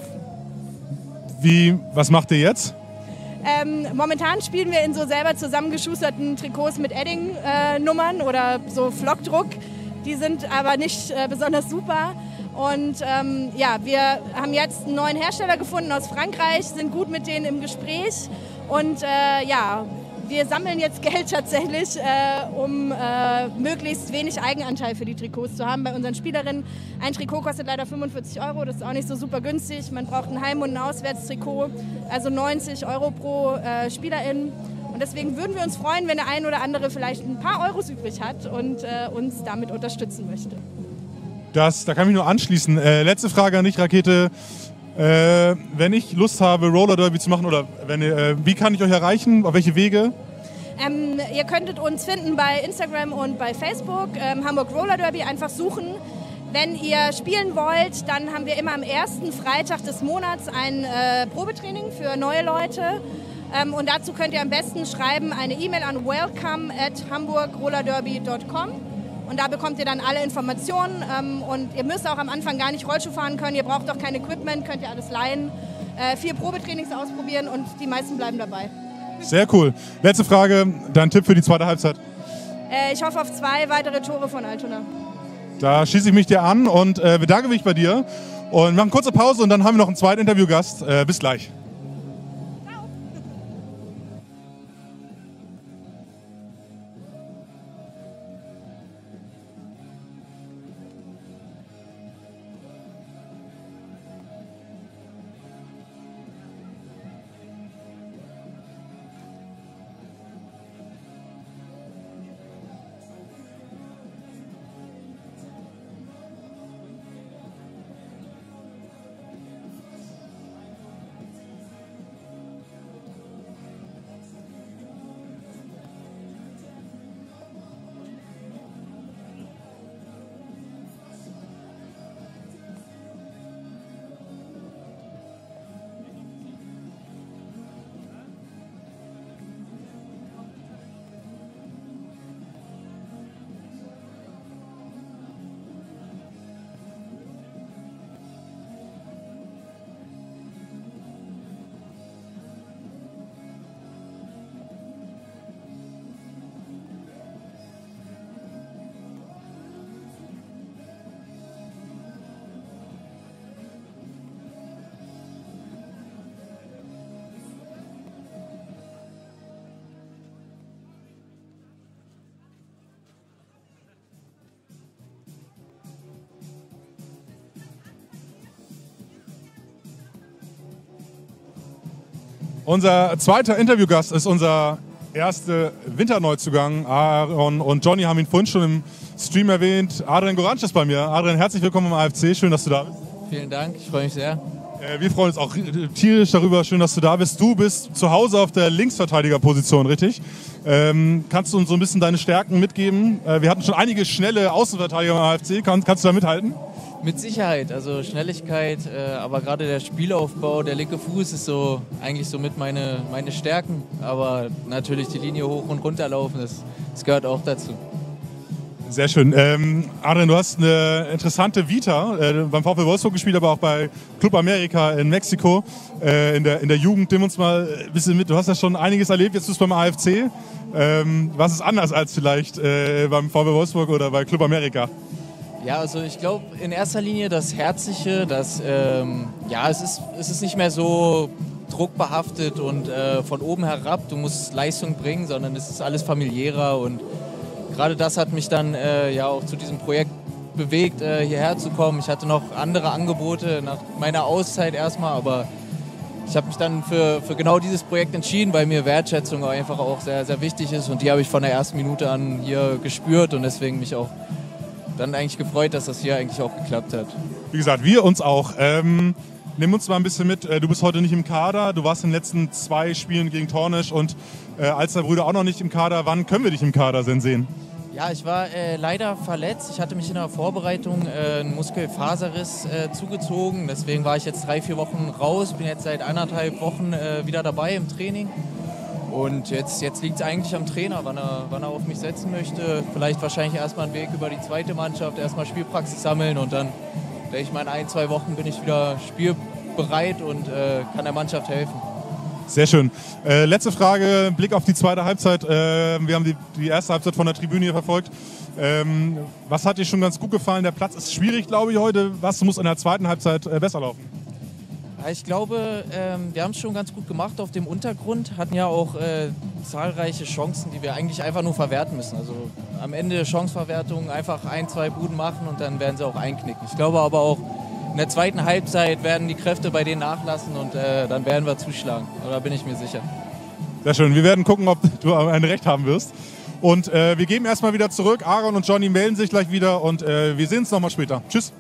Wie, was macht ihr jetzt? Ähm, momentan spielen wir in so selber zusammengeschusterten Trikots mit Edding-Nummern äh, oder so Flockdruck. Die sind aber nicht äh, besonders super. Und ähm, ja, wir haben jetzt einen neuen Hersteller gefunden aus Frankreich, sind gut mit denen im Gespräch. Und äh, ja, wir sammeln jetzt Geld tatsächlich, äh, um äh, möglichst wenig Eigenanteil für die Trikots zu haben bei unseren Spielerinnen. Ein Trikot kostet leider 45 Euro, das ist auch nicht so super günstig. Man braucht ein Heim- und ein Auswärtstrikot, also 90 Euro pro äh, Spielerin. Und deswegen würden wir uns freuen, wenn der ein oder andere vielleicht ein paar Euros übrig hat und äh, uns damit unterstützen möchte. Das, da kann ich nur anschließen. Äh, letzte Frage an dich, Rakete. Äh, wenn ich Lust habe, Roller Derby zu machen, oder wenn, äh, wie kann ich euch erreichen? Auf welche Wege? Ähm, ihr könntet uns finden bei Instagram und bei Facebook. Ähm, Hamburg Roller Derby einfach suchen. Wenn ihr spielen wollt, dann haben wir immer am ersten Freitag des Monats ein äh, Probetraining für neue Leute. Ähm, und dazu könnt ihr am besten schreiben eine E-Mail an welcome at hamburgrollerderby.com. Und da bekommt ihr dann alle Informationen. Ähm, und ihr müsst auch am Anfang gar nicht Rollschuh fahren können. Ihr braucht auch kein Equipment, könnt ihr alles leihen. Äh, vier Probetrainings ausprobieren und die meisten bleiben dabei. Sehr cool. Letzte Frage, dein Tipp für die zweite Halbzeit. Äh, ich hoffe auf zwei weitere Tore von Altona. Da schließe ich mich dir an und äh, bedanke mich bei dir. Und wir machen kurze Pause und dann haben wir noch einen zweiten Interviewgast. Äh, bis gleich. Unser zweiter Interviewgast ist unser erster Winterneuzugang. Aaron und Johnny haben ihn vorhin schon im Stream erwähnt. Adrian Goransch ist bei mir. Adrian, herzlich willkommen im AFC. Schön, dass du da bist. Vielen Dank, ich freue mich sehr. Äh, wir freuen uns auch tierisch darüber. Schön, dass du da bist. Du bist zu Hause auf der Linksverteidigerposition, richtig? Ähm, kannst du uns so ein bisschen deine Stärken mitgeben? Äh, wir hatten schon einige schnelle Außenverteidiger im AFC. Kann, kannst du da mithalten? Mit Sicherheit, also Schnelligkeit, äh, aber gerade der Spielaufbau, der linke Fuß ist so eigentlich so mit meine, meine Stärken. Aber natürlich die Linie hoch und runter laufen, das, das gehört auch dazu. Sehr schön. Ähm, Adrian, du hast eine interessante Vita. Äh, beim VfL Wolfsburg gespielt, aber auch bei Club America in Mexiko äh, in, der, in der Jugend. Nimm uns mal ein bisschen mit. Du hast ja schon einiges erlebt. Jetzt bist du beim AFC. Ähm, was ist anders als vielleicht äh, beim VfL Wolfsburg oder bei Club America? Ja, also ich glaube in erster Linie das Herzliche, dass ähm, ja, es ist, es ist nicht mehr so druckbehaftet und äh, von oben herab, du musst Leistung bringen, sondern es ist alles familiärer und gerade das hat mich dann äh, ja auch zu diesem Projekt bewegt, äh, hierher zu kommen. Ich hatte noch andere Angebote nach meiner Auszeit erstmal, aber ich habe mich dann für, für genau dieses Projekt entschieden, weil mir Wertschätzung einfach auch sehr, sehr wichtig ist und die habe ich von der ersten Minute an hier gespürt und deswegen mich auch dann eigentlich gefreut, dass das hier eigentlich auch geklappt hat. Wie gesagt, wir uns auch. Ähm, nimm uns mal ein bisschen mit. Äh, du bist heute nicht im Kader. Du warst in den letzten zwei Spielen gegen Tornisch und äh, Alsterbrüder auch noch nicht im Kader. Wann können wir dich im Kader denn sehen? Ja, ich war äh, leider verletzt. Ich hatte mich in der Vorbereitung äh, einen Muskelfaserriss äh, zugezogen. Deswegen war ich jetzt drei, vier Wochen raus. Bin jetzt seit anderthalb Wochen äh, wieder dabei im Training. Und jetzt, jetzt liegt es eigentlich am Trainer, wann er, wann er auf mich setzen möchte. Vielleicht wahrscheinlich erstmal einen Weg über die zweite Mannschaft, erstmal Spielpraxis sammeln und dann, denke ich mal, in ein, zwei Wochen bin ich wieder spielbereit und äh, kann der Mannschaft helfen. Sehr schön. Äh, letzte Frage, Blick auf die zweite Halbzeit. Äh, wir haben die, die, erste Halbzeit von der Tribüne hier verfolgt. Ähm, was hat dir schon ganz gut gefallen? Der Platz ist schwierig, glaube ich, heute. Was muss in der zweiten Halbzeit äh, besser laufen? Ich glaube, ähm, wir haben es schon ganz gut gemacht auf dem Untergrund, hatten ja auch äh, zahlreiche Chancen, die wir eigentlich einfach nur verwerten müssen. Also am Ende Chanceverwertung einfach ein, zwei Buden machen und dann werden sie auch einknicken. Ich glaube aber auch, in der zweiten Halbzeit werden die Kräfte bei denen nachlassen und äh, dann werden wir zuschlagen. Da bin ich mir sicher. Sehr schön. Wir werden gucken, ob [LAUGHS] du ein Recht haben wirst. Und äh, wir geben erstmal wieder zurück. Aaron und Johnny melden sich gleich wieder und äh, wir sehen uns nochmal später. Tschüss.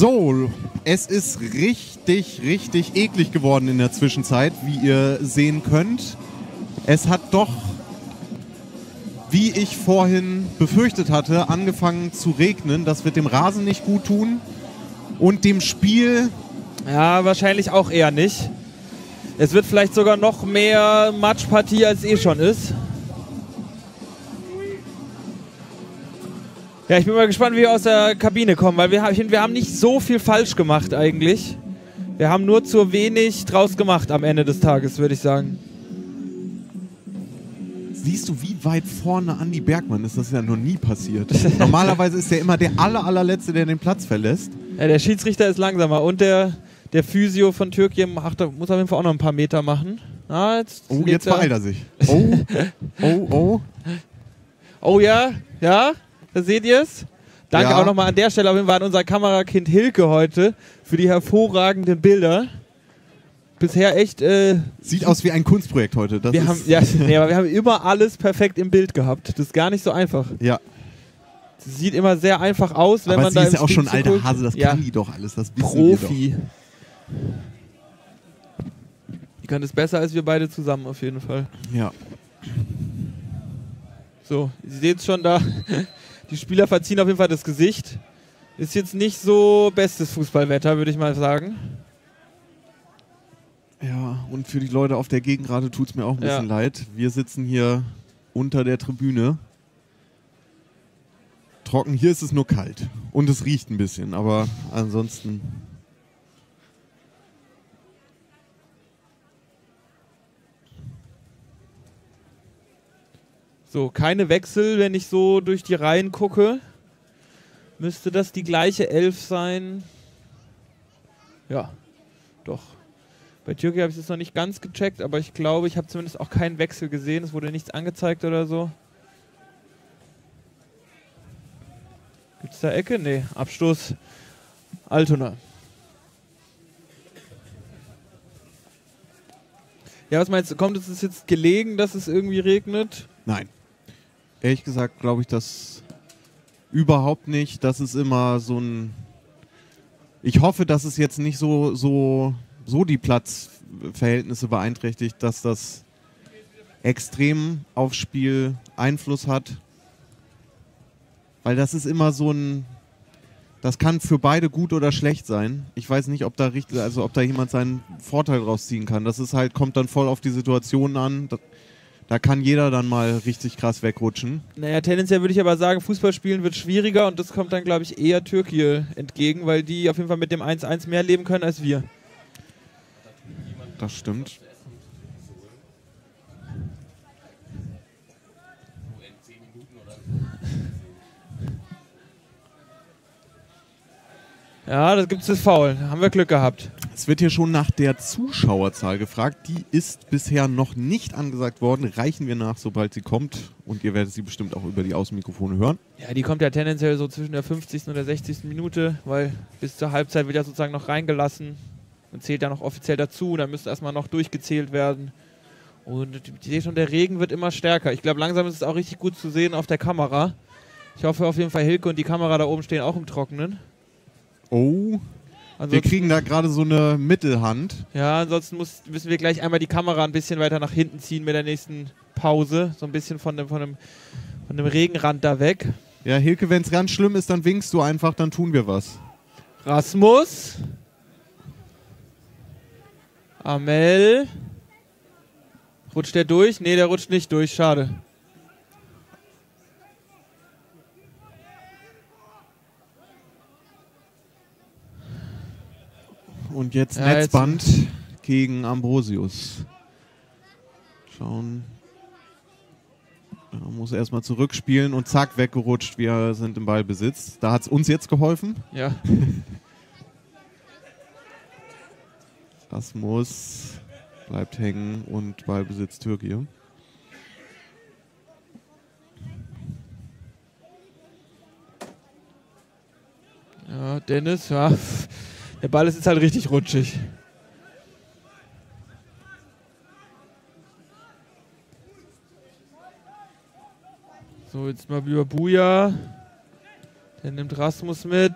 So, es ist richtig, richtig eklig geworden in der Zwischenzeit, wie ihr sehen könnt. Es hat doch, wie ich vorhin befürchtet hatte, angefangen zu regnen. Das wird dem Rasen nicht gut tun und dem Spiel. Ja, wahrscheinlich auch eher nicht. Es wird vielleicht sogar noch mehr Matschpartie, als eh schon ist. Ja, ich bin mal gespannt, wie wir aus der Kabine kommen, weil wir, wir haben nicht so viel falsch gemacht eigentlich. Wir haben nur zu wenig draus gemacht am Ende des Tages, würde ich sagen. Siehst du, wie weit vorne Andi Bergmann ist? Das ist ja noch nie passiert. [LAUGHS] Normalerweise ist er immer der aller, allerletzte, der den Platz verlässt. Ja, der Schiedsrichter ist langsamer und der, der Physio von Türkei macht, muss auf jeden Fall auch noch ein paar Meter machen. Ah, jetzt Oh, jetzt beeilt er sich. Oh, oh, oh. [LAUGHS] Oh ja, ja, da seht ihr es. Danke Ja. auch nochmal an der Stelle auf jeden Fall an unser Kamerakind Hilke heute für die hervorragenden Bilder. Bisher echt. Äh, Sieht aus wie ein Kunstprojekt heute. Das wir, ist, haben, ja, [LAUGHS] nee, aber wir haben immer alles perfekt im Bild gehabt. Das ist gar nicht so einfach. ja. Das sieht immer sehr einfach aus, wenn Aber man sie da ist im ja auch schon ein alter. Hase, das ja, kann die doch alles. Das Profi. Die kann es besser als wir beide zusammen auf jeden Fall. Ja. So, Sie sehen es schon da. Die Spieler verziehen auf jeden Fall das Gesicht. Ist jetzt nicht so bestes Fußballwetter, würde ich mal sagen. Ja, und für die Leute auf der Gegengrade tut es mir auch ein Ja. bisschen leid. Wir sitzen hier unter der Tribüne. Trocken, hier ist es nur kalt. Und es riecht ein bisschen, aber ansonsten. So, keine Wechsel, wenn ich so durch die Reihen gucke. Müsste das die gleiche Elf sein? Ja, doch. Bei Türkei habe ich es noch nicht ganz gecheckt, aber ich glaube, ich habe zumindest auch keinen Wechsel gesehen. Es wurde nichts angezeigt oder so. Gibt es da Ecke? Nee, Abstoß Altona. Ja, was meinst du? Kommt es jetzt gelegen, dass es irgendwie regnet? Nein. Ehrlich gesagt glaube ich das überhaupt nicht. Das ist immer so ein. Ich hoffe, dass es jetzt nicht so, so, so die Platzverhältnisse beeinträchtigt, dass das extrem aufs Spiel Einfluss hat. Weil das ist immer so ein. Das kann für beide gut oder schlecht sein. Ich weiß nicht, ob da richtig, also ob da jemand seinen Vorteil rausziehen kann. Das ist halt, kommt dann voll auf die Situation an. Da, kann jeder dann mal richtig krass wegrutschen. Naja, tendenziell würde ich aber sagen, Fußballspielen wird schwieriger und das kommt dann, glaube ich, eher Türkei entgegen, weil die auf jeden Fall mit dem 1-1 mehr leben können als wir. Das stimmt. Ja, da gibt es das. Da haben wir Glück gehabt. Es wird hier schon nach der Zuschauerzahl gefragt. Die ist bisher noch nicht angesagt worden. Reichen wir nach, sobald sie kommt. Und ihr werdet sie bestimmt auch über die Außenmikrofone hören. Ja, die kommt ja tendenziell so zwischen der 50. und der 60. Minute, weil bis zur Halbzeit wird ja sozusagen noch reingelassen und zählt ja noch offiziell dazu. Dann müsste erstmal noch durchgezählt werden. Und ich sehe schon, der Regen wird immer stärker. Ich glaube, langsam ist es auch richtig gut zu sehen auf der Kamera. Ich hoffe auf jeden Fall, Hilke und die Kamera da oben stehen auch im Trockenen. Oh. Wir Ansonsten- kriegen da gerade so eine Mittelhand. Ja, ansonsten muss, müssen wir gleich einmal die Kamera ein bisschen weiter nach hinten ziehen mit der nächsten Pause. So ein bisschen von dem, von dem, von dem Regenrand da weg. Ja, Hilke, wenn es ganz schlimm ist, dann winkst du einfach, dann tun wir was. Rasmus. Amel. Rutscht der durch? Nee, der rutscht nicht durch. Schade. Und jetzt Ja, jetzt- Netzband gegen Ambrosius. Schauen. Er muss erstmal zurückspielen und zack, weggerutscht. Wir sind im Ballbesitz. Da hat es uns jetzt geholfen. Ja. [LAUGHS] Das muss. Bleibt hängen und Ballbesitz Türkei. Ja, Dennis, ja. Der Ball ist jetzt halt richtig rutschig. So, jetzt mal über Buja. Der nimmt Rasmus mit.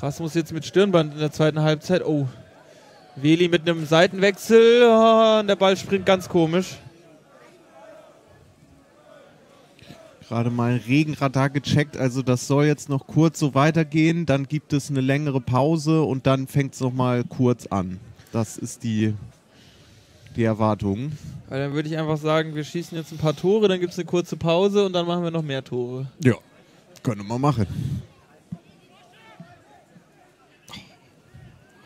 Rasmus jetzt mit Stirnband in der zweiten Halbzeit. Oh. Weli mit einem Seitenwechsel. Oh, der Ball springt ganz komisch. Gerade mal Regenradar gecheckt, also das soll jetzt noch kurz so weitergehen, dann gibt es eine längere Pause und dann fängt es nochmal kurz an. Das ist die, die Erwartung. Weil dann würde ich einfach sagen, wir schießen jetzt ein paar Tore, dann gibt es eine kurze Pause und dann machen wir noch mehr Tore. Ja, können wir machen.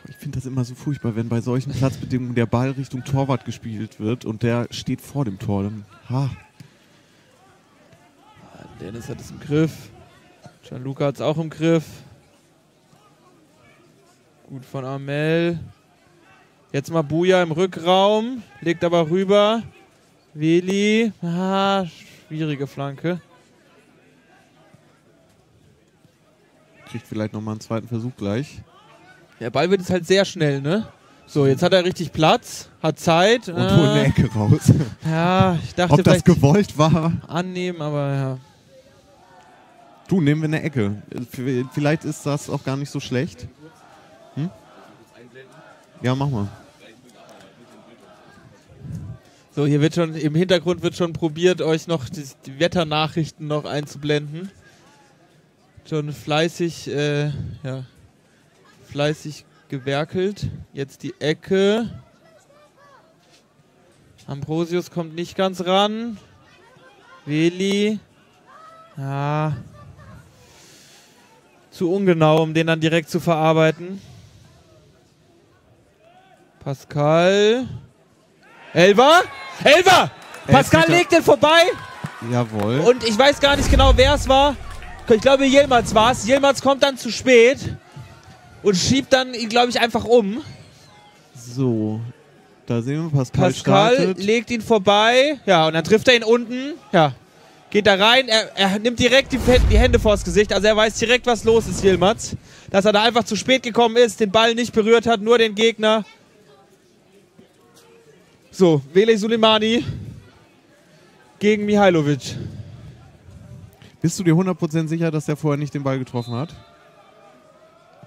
Ich finde das immer so furchtbar, wenn bei solchen Platzbedingungen der Ball Richtung Torwart gespielt wird und der steht vor dem Tor. Dann, ha. Dennis hat es im Griff. Gianluca hat es auch im Griff. Gut von Amel. Jetzt mal Buja im Rückraum. Legt aber rüber. Veli. Ah, schwierige Flanke. Kriegt vielleicht nochmal einen zweiten Versuch gleich. Der Ball wird jetzt halt sehr schnell, ne? So, jetzt hat er richtig Platz, hat Zeit. Und holt eine Ecke raus. Ja, ich dachte Ob das gewollt war? annehmen, aber ja. Du, nehmen wir eine Ecke. Vielleicht ist das auch gar nicht so schlecht. Hm? Ja, mach mal. So, hier wird schon, im Hintergrund wird schon probiert, euch noch die, die Wetternachrichten noch einzublenden. Schon fleißig, äh, ja, fleißig gewerkelt. Jetzt die Ecke. Ambrosius kommt nicht ganz ran. Veli. Ja. Zu ungenau, um den dann direkt zu verarbeiten. Pascal. Elva? Elva! Pascal legt den vorbei. Jawohl. Und ich weiß gar nicht genau, wer es war. Ich glaube, Yilmaz war es. Yilmaz kommt dann zu spät und schiebt dann ihn, glaube ich, einfach um. So, da sehen wir Pascal, Pascal startet. legt ihn vorbei. Ja, und dann trifft er ihn unten. Ja. Geht da rein. Er, er nimmt direkt die, die Hände vors Gesicht. Also er weiß direkt, was los ist, Yilmaz. Dass er da einfach zu spät gekommen ist, den Ball nicht berührt hat, nur den Gegner. So, Veli Suleimani gegen Mihailovic. Bist du dir 100% sicher, dass er vorher nicht den Ball getroffen hat?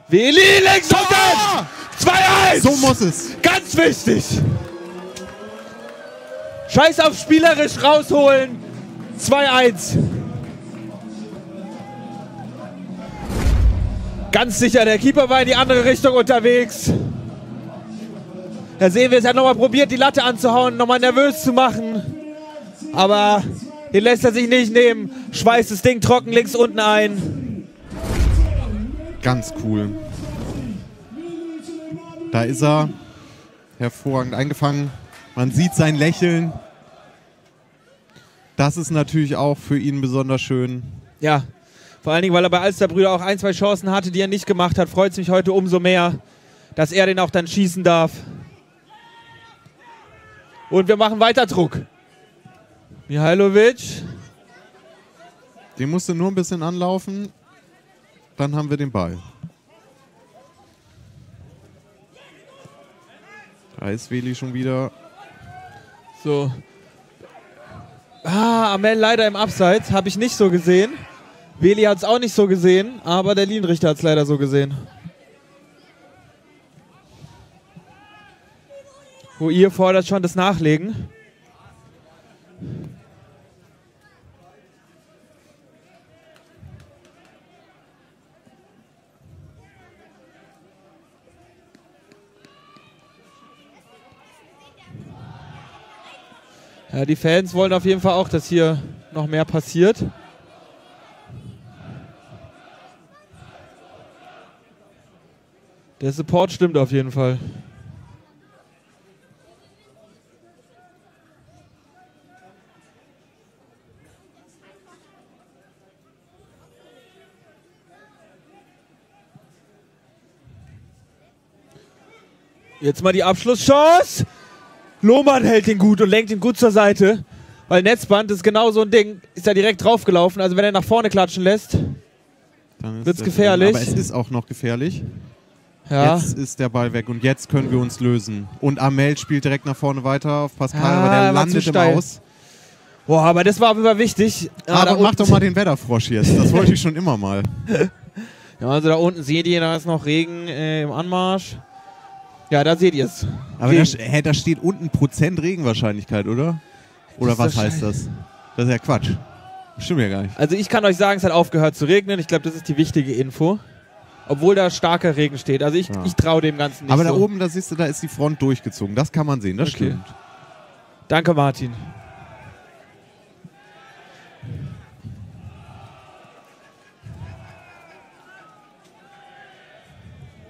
Veli links unten! 2-1! So muss es. Ganz wichtig! Scheiß auf spielerisch rausholen. 2-1. Ganz sicher, der Keeper war in die andere Richtung unterwegs. Da sehen wir es, er hat nochmal probiert, die Latte anzuhauen, nochmal nervös zu machen. Aber den lässt er sich nicht nehmen. Schweißt das Ding trocken links unten ein. Ganz cool. Da ist er. Hervorragend eingefangen. Man sieht sein Lächeln. Das ist natürlich auch für ihn besonders schön. Ja, vor allen Dingen, weil er bei Alsterbrüder auch ein, zwei Chancen hatte, die er nicht gemacht hat, freut es mich heute umso mehr, dass er den auch dann schießen darf. Und wir machen weiter Druck. Mihailovic. Den musste nur ein bisschen anlaufen. Dann haben wir den Ball. Da ist Veli schon wieder. So. Ah, Amel leider im Abseits. Habe ich nicht so gesehen. Veli hat es auch nicht so gesehen, aber der Linienrichter hat es leider so gesehen. Wo ihr fordert schon das Nachlegen. Ja, die Fans wollen auf jeden Fall auch, dass hier noch mehr passiert. Der Support stimmt auf jeden Fall. Jetzt mal die Abschlusschance. Lohmann hält ihn gut und lenkt ihn gut zur Seite. Weil Netzband ist genau so ein Ding, ist ja direkt draufgelaufen. Also wenn er nach vorne klatschen lässt, Wird's das- gefährlich. Aber es ist auch noch gefährlich. ja. Jetzt ist der Ball weg und jetzt können wir uns lösen. Und Amel spielt direkt nach vorne weiter auf Pascal, Ah, aber der war landet im. Aus. Boah, aber das war jeden Fall wichtig. Ah, da aber mach doch mal den Wetterfrosch jetzt. Das wollte ich schon immer mal. [LAUGHS] Ja, also da unten seht ihr, da ist noch Regen äh, im Anmarsch. Ja, da seht ihr es. Aber da, hä, da steht unten Prozent Regenwahrscheinlichkeit, oder? Oder Das was heißt das? Das ist ja Quatsch. Stimmt ja gar nicht. Also ich kann euch sagen, es hat aufgehört zu regnen. Ich glaube, das ist die wichtige Info. Obwohl da starker Regen steht. Also ich, Ja. ich traue dem Ganzen nicht Aber so. da oben, da siehst du, da ist die Front durchgezogen. Das kann man sehen, das Okay. stimmt. Danke, Martin.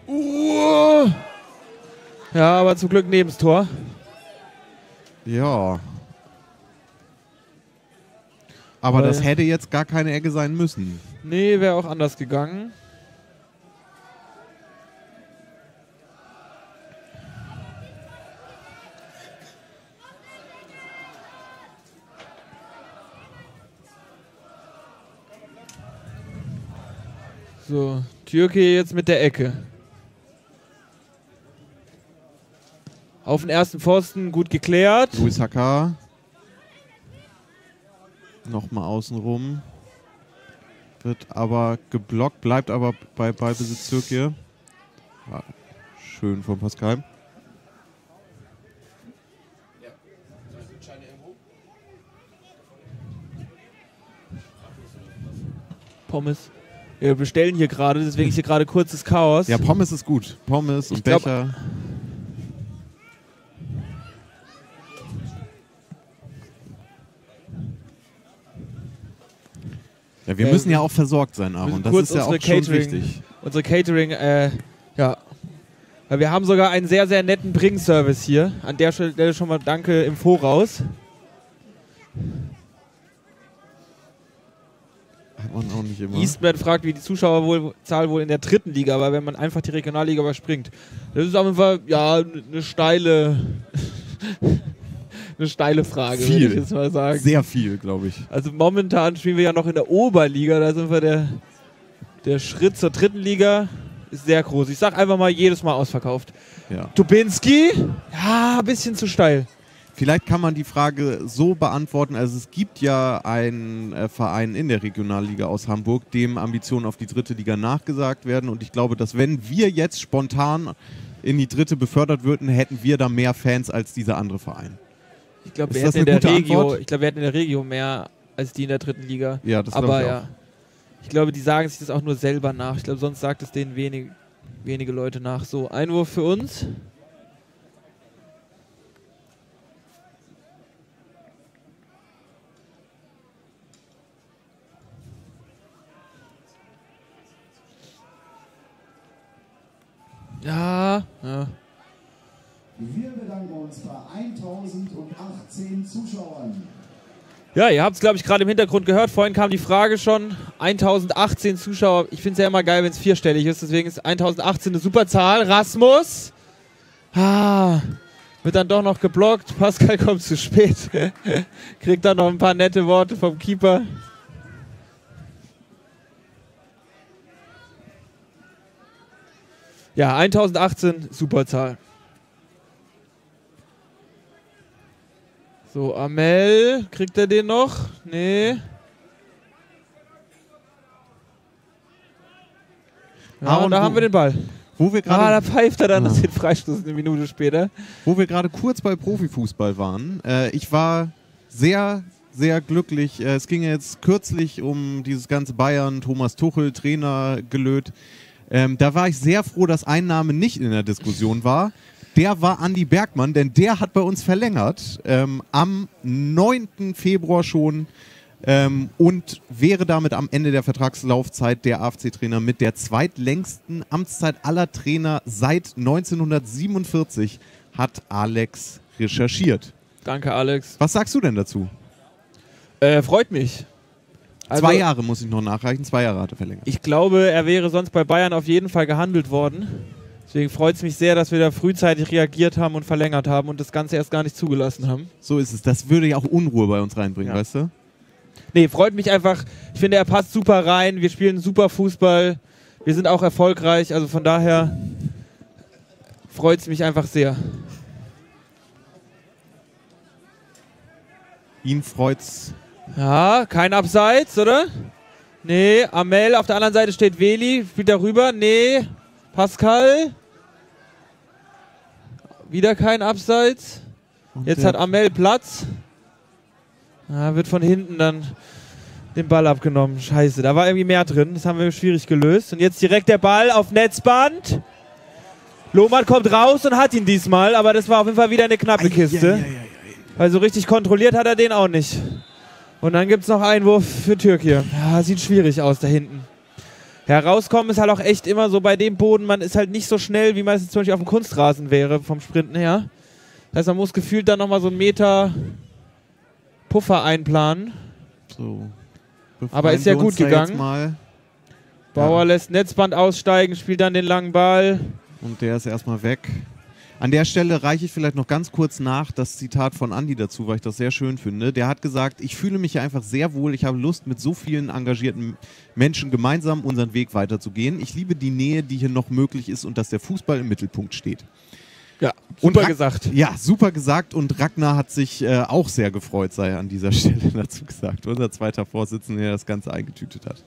Uh. Ja, aber zum Glück neben das Tor. Ja. Aber Weil- das hätte jetzt gar keine Ecke sein müssen. Nee, wäre auch anders gegangen. So, Türke jetzt mit der Ecke. Auf den ersten Pfosten, gut geklärt. Luis Haka. Nochmal außen rum. Wird aber geblockt, bleibt aber bei Ballbesitz Türkei. Ja, schön von Pascal. Pommes. Wir bestellen hier gerade, deswegen ist hier gerade kurzes Chaos. Ja, Pommes ist gut. Pommes und Ich glaub- Becher. Ja, wir Ja, müssen ja auch versorgt sein, Aaron. Das ist ja auch unsere schon Catering, wichtig. Unsere Catering, äh, ja. Weil wir haben sogar einen sehr, sehr netten Bringservice hier. An der Stelle schon mal danke im Voraus. Hat man auch nicht immer. Eastman fragt, wie die Zuschauerzahl wohl in der dritten Liga war, wenn man einfach die Regionalliga überspringt. Das ist auf jeden Fall, ja, eine steile, eine steile Frage, würde ich viel. jetzt mal sagen. Sehr viel, glaube ich. Also momentan spielen wir ja noch in der Oberliga, da sind wir der, der Schritt zur dritten Liga ist sehr groß. Ich sag einfach mal jedes Mal ausverkauft. Ja. Tubinski, ja, ein bisschen zu steil. Vielleicht kann man die Frage so beantworten. Also es gibt ja einen äh, Verein in der Regionalliga aus Hamburg, dem Ambitionen auf die dritte Liga nachgesagt werden. Und ich glaube, dass wenn wir jetzt spontan in die dritte befördert würden, hätten wir da mehr Fans als dieser andere Verein. Ich glaube, wir hätten in der Regio, ich glaube, wir hätten in der Regio mehr als die in der dritten Liga. Ja, das glaub Aber ich ja, ich glaube, die sagen sich das auch nur selber nach. Ich glaube, sonst sagt es denen wenig, wenige Leute nach. So, Einwurf für uns. Ja, ja. Wir bedanken uns bei 1018 Zuschauern. Ja, ihr habt es, glaube ich, gerade im Hintergrund gehört. Vorhin kam die Frage schon. 1018 Zuschauer. Ich finde es ja immer geil, wenn es vierstellig ist. Deswegen ist 1018 eine super Zahl. Rasmus. Ah, wird dann doch noch geblockt. Pascal kommt zu spät. [LAUGHS] Kriegt dann noch ein paar nette Worte vom Keeper. Ja, 1018, super Zahl. So, Amel, kriegt er den noch? Nee. Ja, und da haben wir den Ball. Wo wir Ah, da pfeift er dann Ah. den Freistoß eine Minute später. Wo wir gerade kurz bei Profifußball waren. Äh, ich war sehr, sehr glücklich. Äh, es ging jetzt kürzlich um dieses ganze Bayern, Thomas Tuchel, Trainer gelöt. Ähm, da war ich sehr froh, dass ein Name nicht in der Diskussion war. Der war Andy Bergmann, denn der hat bei uns verlängert. Ähm, am 9. Februar schon. Ähm, und wäre damit am Ende der Vertragslaufzeit der AFC-Trainer mit der zweitlängsten Amtszeit aller Trainer seit 1947, hat Alex recherchiert. Danke, Alex. Was sagst du denn dazu? Äh, freut mich. Also, zwei Jahre muss ich noch nachreichen, zwei Jahre hat er verlängert. Ich glaube, er wäre sonst bei Bayern auf jeden Fall gehandelt worden. Deswegen freut es mich sehr, dass wir da frühzeitig reagiert haben und verlängert haben und das Ganze erst gar nicht zugelassen haben. So ist es. Das würde ja auch Unruhe bei uns reinbringen, Ja. weißt du? Nee, freut mich einfach. Ich finde, er passt super rein. Wir spielen super Fußball. Wir sind auch erfolgreich. Also von daher freut es mich einfach sehr. Ihn freut's. Ja, kein Abseits, oder? Nee, Amel, auf der anderen Seite steht Veli, spielt darüber. Nee, Pascal. Wieder kein Abseits. Jetzt der- hat Amel Platz. Ah, wird von hinten dann den Ball abgenommen. Scheiße, da war irgendwie mehr drin. Das haben wir schwierig gelöst. Und jetzt direkt der Ball auf Netzband. Lohmann kommt raus und hat ihn diesmal, aber das war auf jeden Fall wieder eine knappe Kiste. Weil so richtig kontrolliert hat er den auch nicht. Und dann gibt es noch Einwurf für Türkei. Ja, sieht schwierig aus da hinten. Herauskommen ist halt auch echt immer so bei dem Boden, man ist halt nicht so schnell, wie man es zum Beispiel auf dem Kunstrasen wäre, vom Sprinten her. Das heißt, man muss gefühlt dann nochmal so einen Meter Puffer einplanen. So. Aber ist ja gut gegangen. Bauer lässt Netzband aussteigen, spielt dann den langen Ball. Und der ist erstmal weg. An der Stelle reiche ich vielleicht noch ganz kurz nach das Zitat von Andy dazu, weil ich das sehr schön finde. Der hat gesagt, ich fühle mich hier einfach sehr wohl, ich habe Lust, mit so vielen engagierten Menschen gemeinsam unseren Weg weiterzugehen. Ich liebe die Nähe, die hier noch möglich ist und dass der Fußball im Mittelpunkt steht. Ja, super gesagt. Ja, super gesagt und Ragnar hat sich äh, auch sehr gefreut, sei an dieser [LAUGHS] Stelle dazu gesagt. Unser zweiter Vorsitzender, der das Ganze eingetütet hat.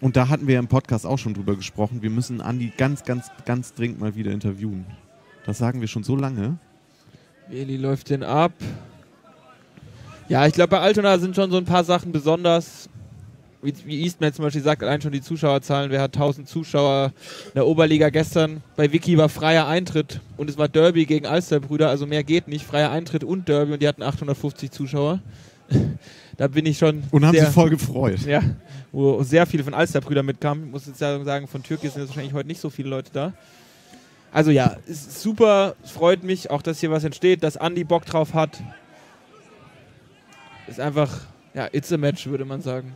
Und da hatten wir im Podcast auch schon drüber gesprochen. Wir müssen Andi ganz, ganz, ganz dringend mal wieder interviewen. Das sagen wir schon so lange. Eli läuft den ab. Ja, ich glaube, bei Altona sind schon so ein paar Sachen besonders. Wie, wie Eastman zum Beispiel sagt, allein schon die Zuschauerzahlen. Wer hat 1000 Zuschauer in der Oberliga gestern? Bei Wiki war freier Eintritt und es war Derby gegen Alsterbrüder, also mehr geht nicht. Freier Eintritt und Derby und die hatten 850 Zuschauer. [LAUGHS] da bin ich schon. Und haben sehr, sich voll gefreut. Ja, wo sehr viele von Alsterbrüdern mitkamen. Ich muss jetzt sagen, von Türkei sind jetzt wahrscheinlich heute nicht so viele Leute da. Also ja, es ist super, freut mich auch, dass hier was entsteht, dass Andi Bock drauf hat. Ist einfach, ja, it's a match, würde man sagen.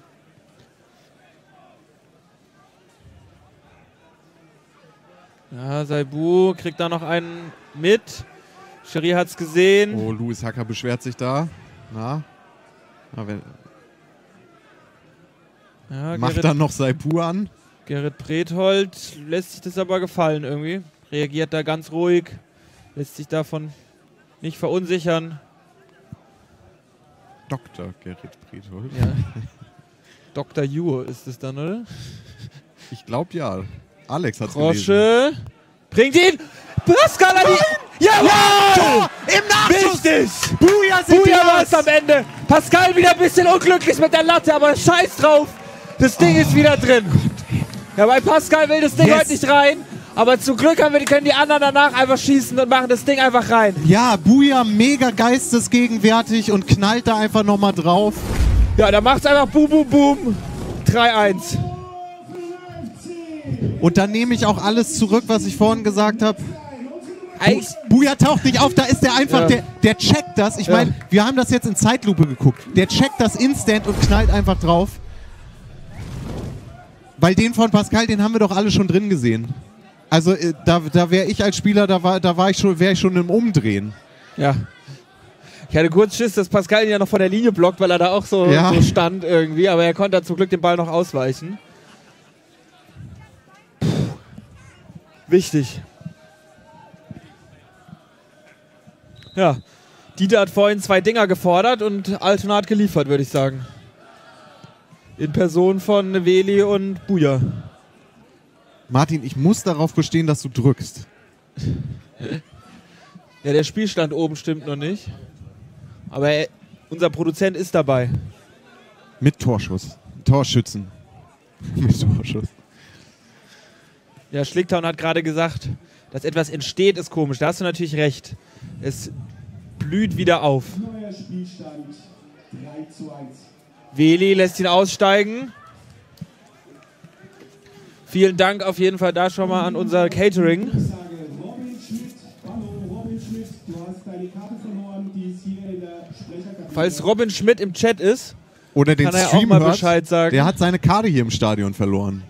Ja, Saibu kriegt da noch einen mit. Cherie hat's gesehen. Oh, Louis Hacker beschwert sich da. Na? Wenn, Ja, macht Gerrit- dann noch Saipu an. Gerrit Brethold lässt sich das aber gefallen irgendwie. Reagiert da ganz ruhig, lässt sich davon nicht verunsichern. Dr. Gerrit Brethold. Ja. Dr. Ju ist es dann, oder? Ich glaube ja. Alex gelesen. Krosche bringt ihn! Pascal an die... Jawohl! Im Nachschuss! Wichtig! Buja sind Buja war es am Ende. Pascal wieder ein bisschen unglücklich mit der Latte, aber scheiß drauf. Das Ding ist wieder drin. Ja, bei Pascal will das Ding Yes. heute nicht rein. Aber zum Glück haben wir, können die anderen danach einfach schießen und machen das Ding einfach rein. Ja, Buja mega geistesgegenwärtig und knallt da einfach nochmal drauf. Ja, da macht's einfach boom, boom, boom. 3-1. Und dann nehme ich auch alles zurück, was ich vorhin gesagt habe. Eigentlich- Buja taucht nicht auf, da ist der einfach, Ja. der, der checkt das. Ich Ja. meine, wir haben das jetzt in Zeitlupe geguckt. Der checkt das instant und knallt einfach drauf. Weil den von Pascal, den haben wir doch alle schon drin gesehen. Also äh, da, da wäre ich als Spieler, da war, da war ich schon, wäre ich schon im Umdrehen. Ja. Ich hatte kurz Schiss, dass Pascal ihn ja noch von der Linie blockt, weil er da auch so, Ja. so stand irgendwie. Aber er konnte dann zum Glück den Ball noch ausweichen. Puh. Wichtig. Ja. Dieter hat vorhin zwei Dinger gefordert und Altona hat geliefert, würde ich sagen. In Person von Veli und Buja. Martin, ich muss darauf bestehen, dass du drückst. Ja, der Spielstand oben stimmt noch nicht. Aber er, unser Produzent ist dabei. Mit Torschuss. Torschützen. [LAUGHS] Mit Torschuss. Ja, Schlicktown hat gerade gesagt, dass etwas entsteht, ist komisch. Da hast du natürlich recht. Es blüht wieder auf. Neuer Spielstand 3 zu 1. Veli lässt ihn aussteigen. Vielen Dank auf jeden Fall da schon mal an unser Catering. Ich sage Robin Schmidt, hallo Robin Schmidt, du hast deine Karte verloren, die ist hier in der Sprecherkabine. Falls Robin Schmidt im Chat ist, Oder den kann er auch Stream mal hört, Bescheid sagen. Der hat seine Karte hier im Stadion verloren.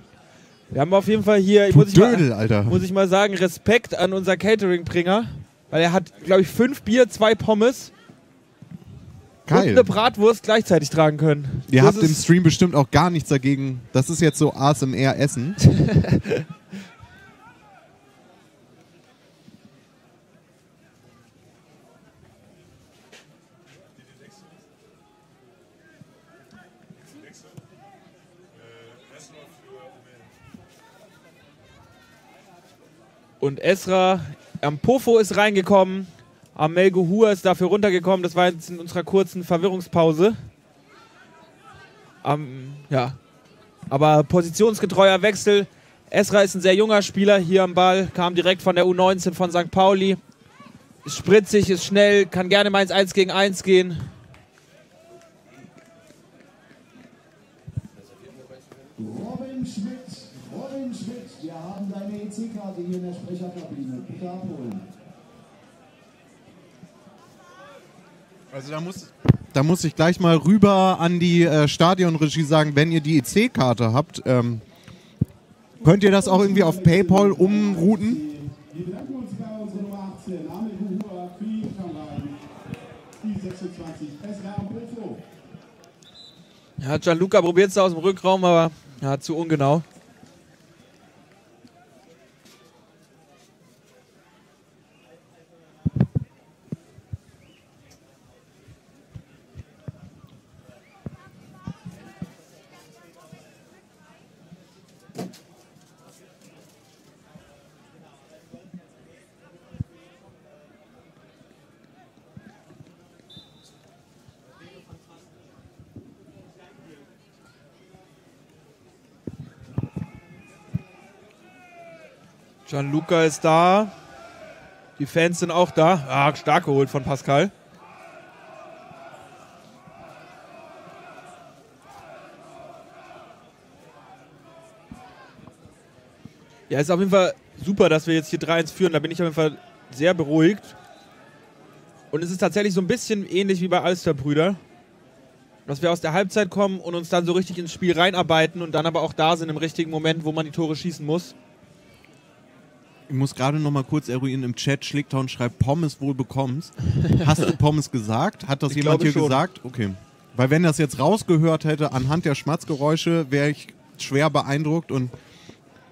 Wir haben auf jeden Fall hier, muss ich, Dödel, mal, Alter. muss ich mal sagen, Respekt an unser Catering-Bringer. Weil er hat, glaube ich, fünf Bier, zwei Pommes und Geil. eine Bratwurst gleichzeitig tragen können. Ihr Das habt im Stream bestimmt auch gar nichts dagegen. Das ist jetzt so ASMR-Essen. [LAUGHS] Und Esra am Pofo ist reingekommen. Amel Gohur ist dafür runtergekommen. Das war jetzt in unserer kurzen Verwirrungspause. Ähm, ja. Aber positionsgetreuer Wechsel. Esra ist ein sehr junger Spieler hier am Ball. Kam direkt von der U19 von St. Pauli. Ist spritzig, ist schnell, kann gerne mal ins 1 gegen 1 gehen. Robin Schmidt, Robin Schmidt, wir haben deine EC-Karte hier in der Sprecherkabine. Bitte abholen. Also da muss, da muss ich gleich mal rüber an die äh, Stadionregie sagen, wenn ihr die EC-Karte habt, ähm, könnt ihr das auch irgendwie auf PayPal umrouten? Wir bedanken uns bei unserer Nummer 18, Amel Guhua, Queen Kangan, die 26, Esra Bofo. Ja, Gianluca probiert es aus dem Rückraum, aber ja, zu ungenau. Gianluca ist da. Die Fans sind auch da. Ah, stark geholt von Pascal. Ja, ist auf jeden Fall super, dass wir jetzt hier 3-1 führen. Da bin ich auf jeden Fall sehr beruhigt. Und es ist tatsächlich so ein bisschen ähnlich wie bei Alster-Brüder. Dass wir aus der Halbzeit kommen und uns dann so richtig ins Spiel reinarbeiten und dann aber auch da sind im richtigen Moment, wo man die Tore schießen muss. Ich muss gerade noch mal kurz eruieren im Chat. Schlicktown schreibt Pommes wohl bekommst. Hast du Pommes gesagt? Hat das Ich jemand hier schon. gesagt? Okay. Weil wenn das jetzt rausgehört hätte anhand der Schmatzgeräusche, wäre ich schwer beeindruckt und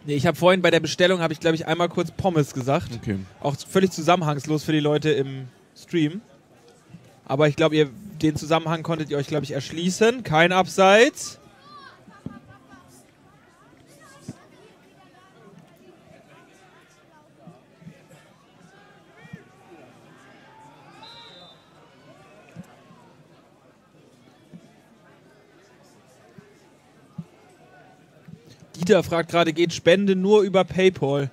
Nee, ich habe vorhin bei der Bestellung, habe ich glaube ich einmal kurz Pommes gesagt. Okay. Auch völlig zusammenhangslos für die Leute im Stream. Aber ich glaube, ihr den Zusammenhang konntet ihr euch glaube ich erschließen. Kein Abseits. Dieter fragt gerade, geht Spende nur über PayPal?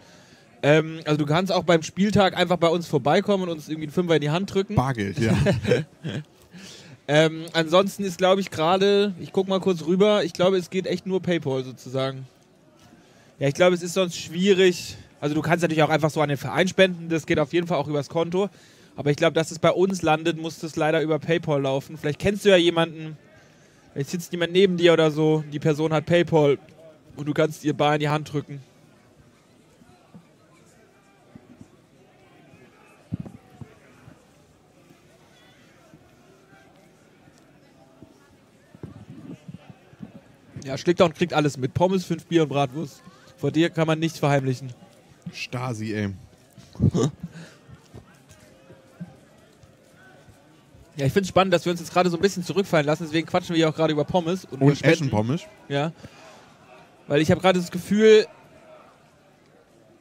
Ähm, also du kannst auch beim Spieltag einfach bei uns vorbeikommen und uns irgendwie einen Fünfer in die Hand drücken. Bargeld, ja. [LAUGHS] ähm, ansonsten ist, glaube ich, gerade, ich gucke mal kurz rüber, ich glaube, es geht echt nur PayPal sozusagen. Ja, ich glaube, es ist sonst schwierig. Also du kannst natürlich auch einfach so an den Verein spenden, das geht auf jeden Fall auch übers Konto. Aber ich glaube, dass es bei uns landet, muss das leider über PayPal laufen. Vielleicht kennst du ja jemanden, vielleicht sitzt jemand neben dir oder so, die Person hat PayPal und du kannst ihr Bar in die Hand drücken. Ja, Schlickdown kriegt alles mit. Pommes, fünf Bier und Bratwurst. Vor dir kann man nichts verheimlichen. Stasi, ey. [LAUGHS] Ja, ich finde es spannend, dass wir uns jetzt gerade so ein bisschen zurückfallen lassen. Deswegen quatschen wir hier auch gerade über Pommes. Und, über Und. Eschenpommes. Ja. Weil ich habe gerade das Gefühl,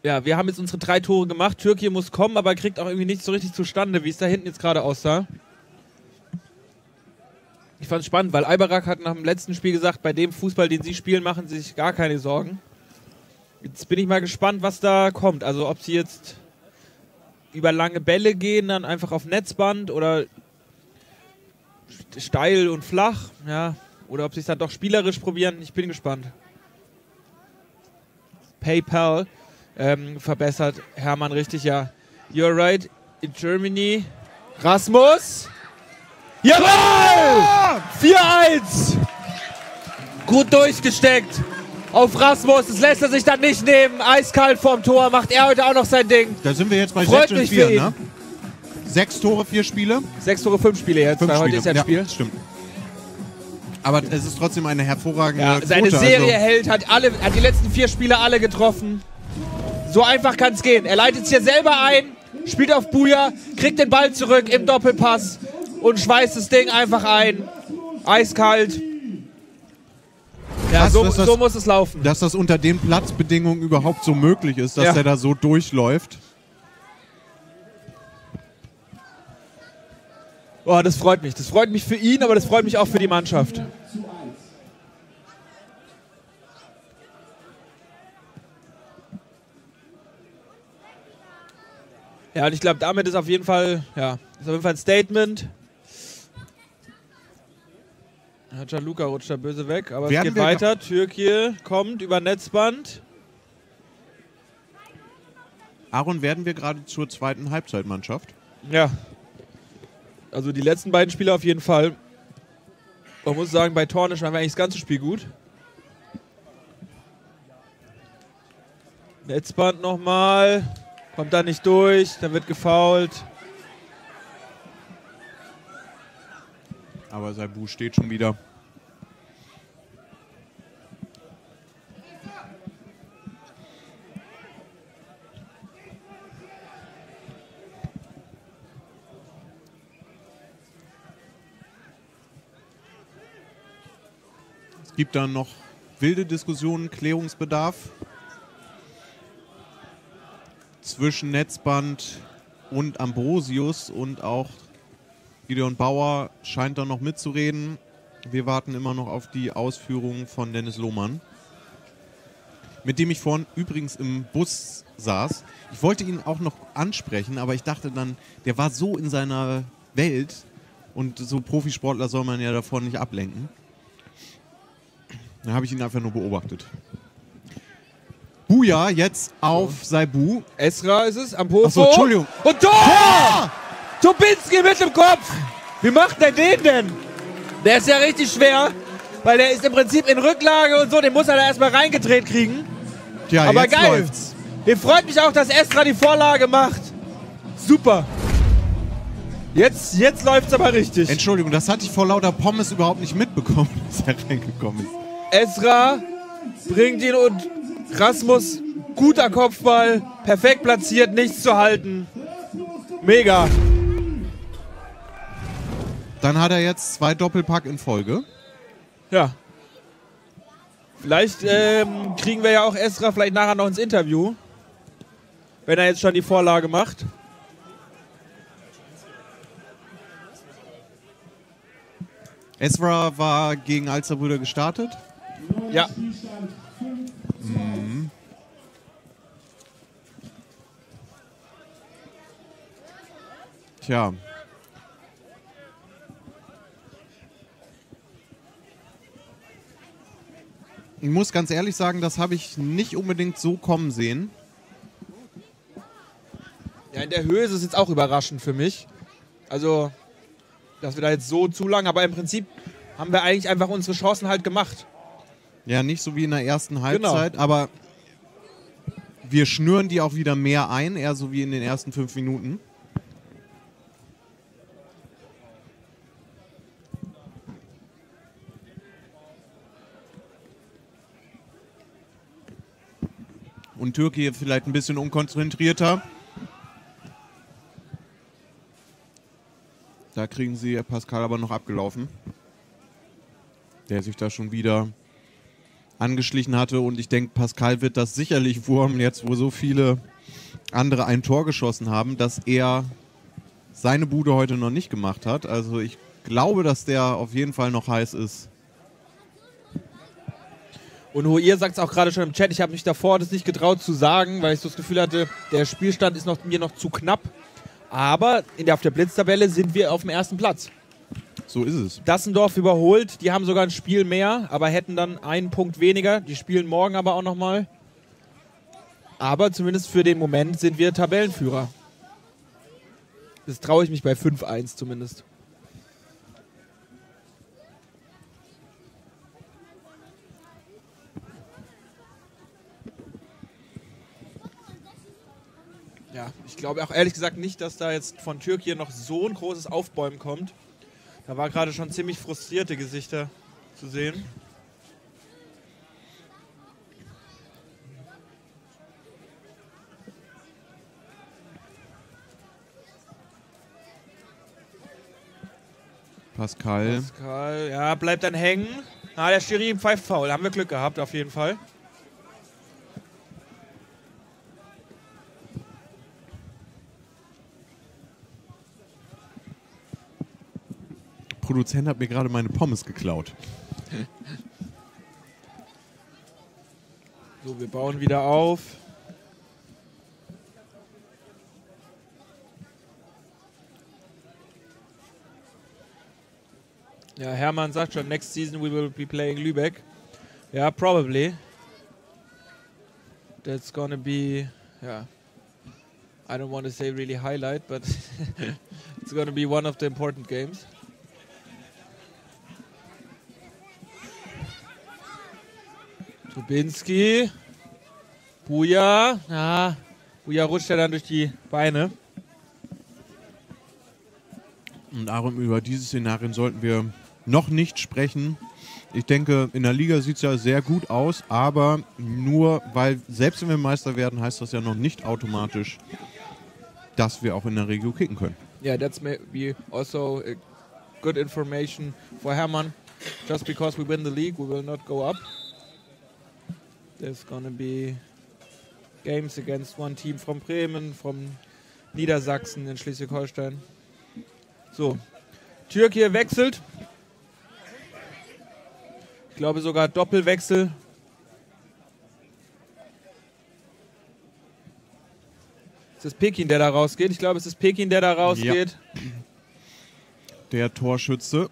ja, wir haben jetzt unsere drei Tore gemacht. Türkei muss kommen, aber kriegt auch irgendwie nicht so richtig zustande, wie es da hinten jetzt gerade aussah. Ich fand es spannend, weil Albarak hat nach dem letzten Spiel gesagt, bei dem Fußball, den sie spielen, machen sie sich gar keine Sorgen. Jetzt bin ich mal gespannt, was da kommt. Also ob sie jetzt über lange Bälle gehen, dann einfach auf Netzband oder st- steil und flach, ja. Oder ob sie es dann doch spielerisch probieren. Ich bin gespannt. PayPal ähm, verbessert Hermann richtig, ja. You're right, in Germany. Rasmus! Jawohl! 4-1! Gut durchgesteckt. Auf Rasmus, das lässt er sich dann nicht nehmen. Eiskalt vorm Tor, macht er heute auch noch sein Ding. Da sind wir jetzt bei Freut 6 und mich 4, für ihn. ne? Sechs Tore, vier Spiele? Sechs Tore, fünf Spiele jetzt, Fünf heute Spiele. ist ja ein ja, Spiel. stimmt. Aber es ist trotzdem eine hervorragende Ja, seine Quote, Serie also hält, hat, alle, hat die letzten vier Spiele alle getroffen. So einfach kann es gehen. Er leitet es hier selber ein, spielt auf Buja, kriegt den Ball zurück im Doppelpass und schweißt das Ding einfach ein. Eiskalt. Ja, so, das- so muss es laufen. Dass das unter den Platzbedingungen überhaupt so möglich ist, dass Ja. der da so durchläuft. Oh, das freut mich. Das freut mich für ihn, aber das freut mich auch für die Mannschaft. Ja, und ich glaube, damit ist auf jeden Fall, ja, ist auf jeden Fall ein Statement. Ja, Gianluca rutscht da böse weg, aber Werden es geht weiter. Türkei kommt über Netzband. Aaron, werden wir gerade zur zweiten Halbzeitmannschaft? Ja. Also die letzten beiden Spiele auf jeden Fall. Man muss sagen, bei Tornisch waren wir eigentlich das ganze Spiel gut. Netzband nochmal. Kommt da nicht durch, dann wird gefoult. Aber Saibu steht schon wieder. Gibt dann noch wilde Diskussionen, Klärungsbedarf zwischen Netzband und Ambrosius und auch Gideon Bauer scheint da noch mitzureden. Wir warten immer noch auf die Ausführungen von Dennis Lohmann, mit dem ich vorhin übrigens im Bus saß. Ich wollte ihn auch noch ansprechen, aber ich dachte dann, der war so in seiner Welt und so Profisportler soll man ja davon nicht ablenken. Dann habe ich ihn einfach nur beobachtet. Buja jetzt auf Saibu. Esra ist es, am Pofo. Achso, Entschuldigung. Und Tor! Tubinski mit dem Kopf! Wie macht der den denn? Der ist ja richtig schwer, weil der ist im Prinzip in Rücklage und so, den muss er da erstmal reingedreht kriegen. Tja, Aber jetzt geil. läuft's. Mir freut mich auch, dass Esra die Vorlage macht. Super. Jetzt, jetzt läuft's aber richtig. Entschuldigung, das hatte ich vor lauter Pommes überhaupt nicht mitbekommen, [LAUGHS] dass er reingekommen ist. Esra bringt ihn und Rasmus, guter Kopfball, perfekt platziert, nichts zu halten. Mega. Dann hat er jetzt zwei Doppelpack in Folge. Ja. Vielleicht ähm, kriegen wir ja auch Esra vielleicht nachher noch ins Interview. Wenn er jetzt schon die Vorlage macht. Ezra war gegen Alsterbrüder gestartet. Ja. Mhm. Tja. Ich muss ganz ehrlich sagen, das habe ich nicht unbedingt so kommen sehen. Ja, in der Höhe ist es jetzt auch überraschend für mich. Also, dass wir da jetzt so zu lang, aber im Prinzip haben wir eigentlich einfach unsere Chancen halt gemacht. Ja, nicht so wie in der ersten Genau. Halbzeit, aber wir schnüren die auch wieder mehr ein, eher so wie in den ersten fünf Minuten. Und Türkei vielleicht ein bisschen unkonzentrierter. Da kriegen sie Pascal aber noch abgelaufen. Der sich da schon wieder angeschlichen hatte. Und ich denke, Pascal wird das sicherlich wurmen, jetzt wo so viele andere ein Tor geschossen haben, dass er seine Bude heute noch nicht gemacht hat. Also ich glaube, dass der auf jeden Fall noch heiß ist. Und Hoir sagt es auch gerade schon im Chat, ich habe mich davor das nicht getraut zu sagen, weil ich so das Gefühl hatte, der Spielstand ist noch, mir noch zu knapp. Aber in der, auf der Blitztabelle sind wir auf dem ersten Platz. So ist es. Dassendorf überholt, die haben sogar ein Spiel mehr, aber hätten dann einen Punkt weniger. Die spielen morgen aber auch nochmal. Aber zumindest für den Moment sind wir Tabellenführer. Das traue ich mich bei 5-1 zumindest. Ja, ich glaube auch ehrlich gesagt nicht, dass da jetzt von Türkei noch so ein großes Aufbäumen kommt. Da war gerade schon ziemlich frustrierte Gesichter zu sehen. Pascal. Pascal, ja, bleibt dann hängen. Na, der Schiri pfeift faul. Haben wir Glück gehabt, auf jeden Fall. Produzent hat mir gerade meine Pommes geklaut. So, wir bauen wieder auf. Ja, Hermann sagt schon, next season we will be playing Lübeck. Yeah, probably. That's gonna be, yeah. I don't want to say really highlight, but [LAUGHS] it's gonna be one of the important games. Trubinski. Buja. Ja, Buja rutscht ja dann durch die Beine. Und darum über diese Szenarien sollten wir noch nicht sprechen. Ich denke, in der Liga sieht es ja sehr gut aus, aber nur weil, selbst wenn wir Meister werden, heißt das ja noch nicht automatisch, dass wir auch in der Regio kicken können. Yeah, that's maybe also a good information for Hermann. Just because we win the league, we will not go up. There's gonna be games against one team from Bremen, from Niedersachsen in Schleswig-Holstein. So, Türkei wechselt. Ich glaube sogar Doppelwechsel. Ist es Pekin, der da rausgeht? Ich glaube, es ist Pekin, der da rausgeht. Der Torschütze.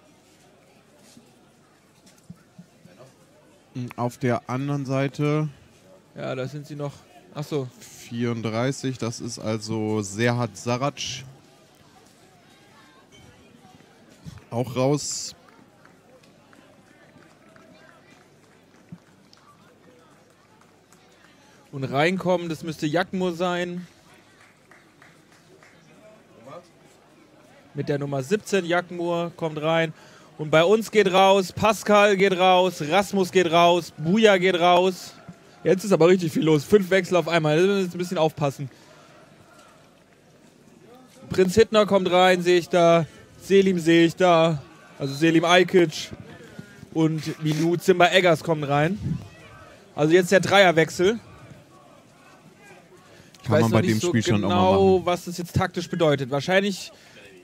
Auf der anderen Seite Ja, da sind sie noch. Achso, 34, das ist also Serhat Sarac. Auch raus. und reinkommen, das müsste Jakmo sein. Mit der Nummer 17 Jakmur kommt rein. Und bei uns geht raus, Pascal geht raus, Rasmus geht raus, Buja geht raus. Jetzt ist aber richtig viel los. Fünf Wechsel auf einmal. Da müssen wir jetzt ein bisschen aufpassen. Prinz Hittner kommt rein, sehe ich da. Selim sehe ich da. Also Selim Ajkic. Und Minu Zimmer Eggers kommt rein. Also jetzt der Dreierwechsel. Ich Kann weiß man bei nicht dem so Spielstand auch genau, was das jetzt taktisch bedeutet. Wahrscheinlich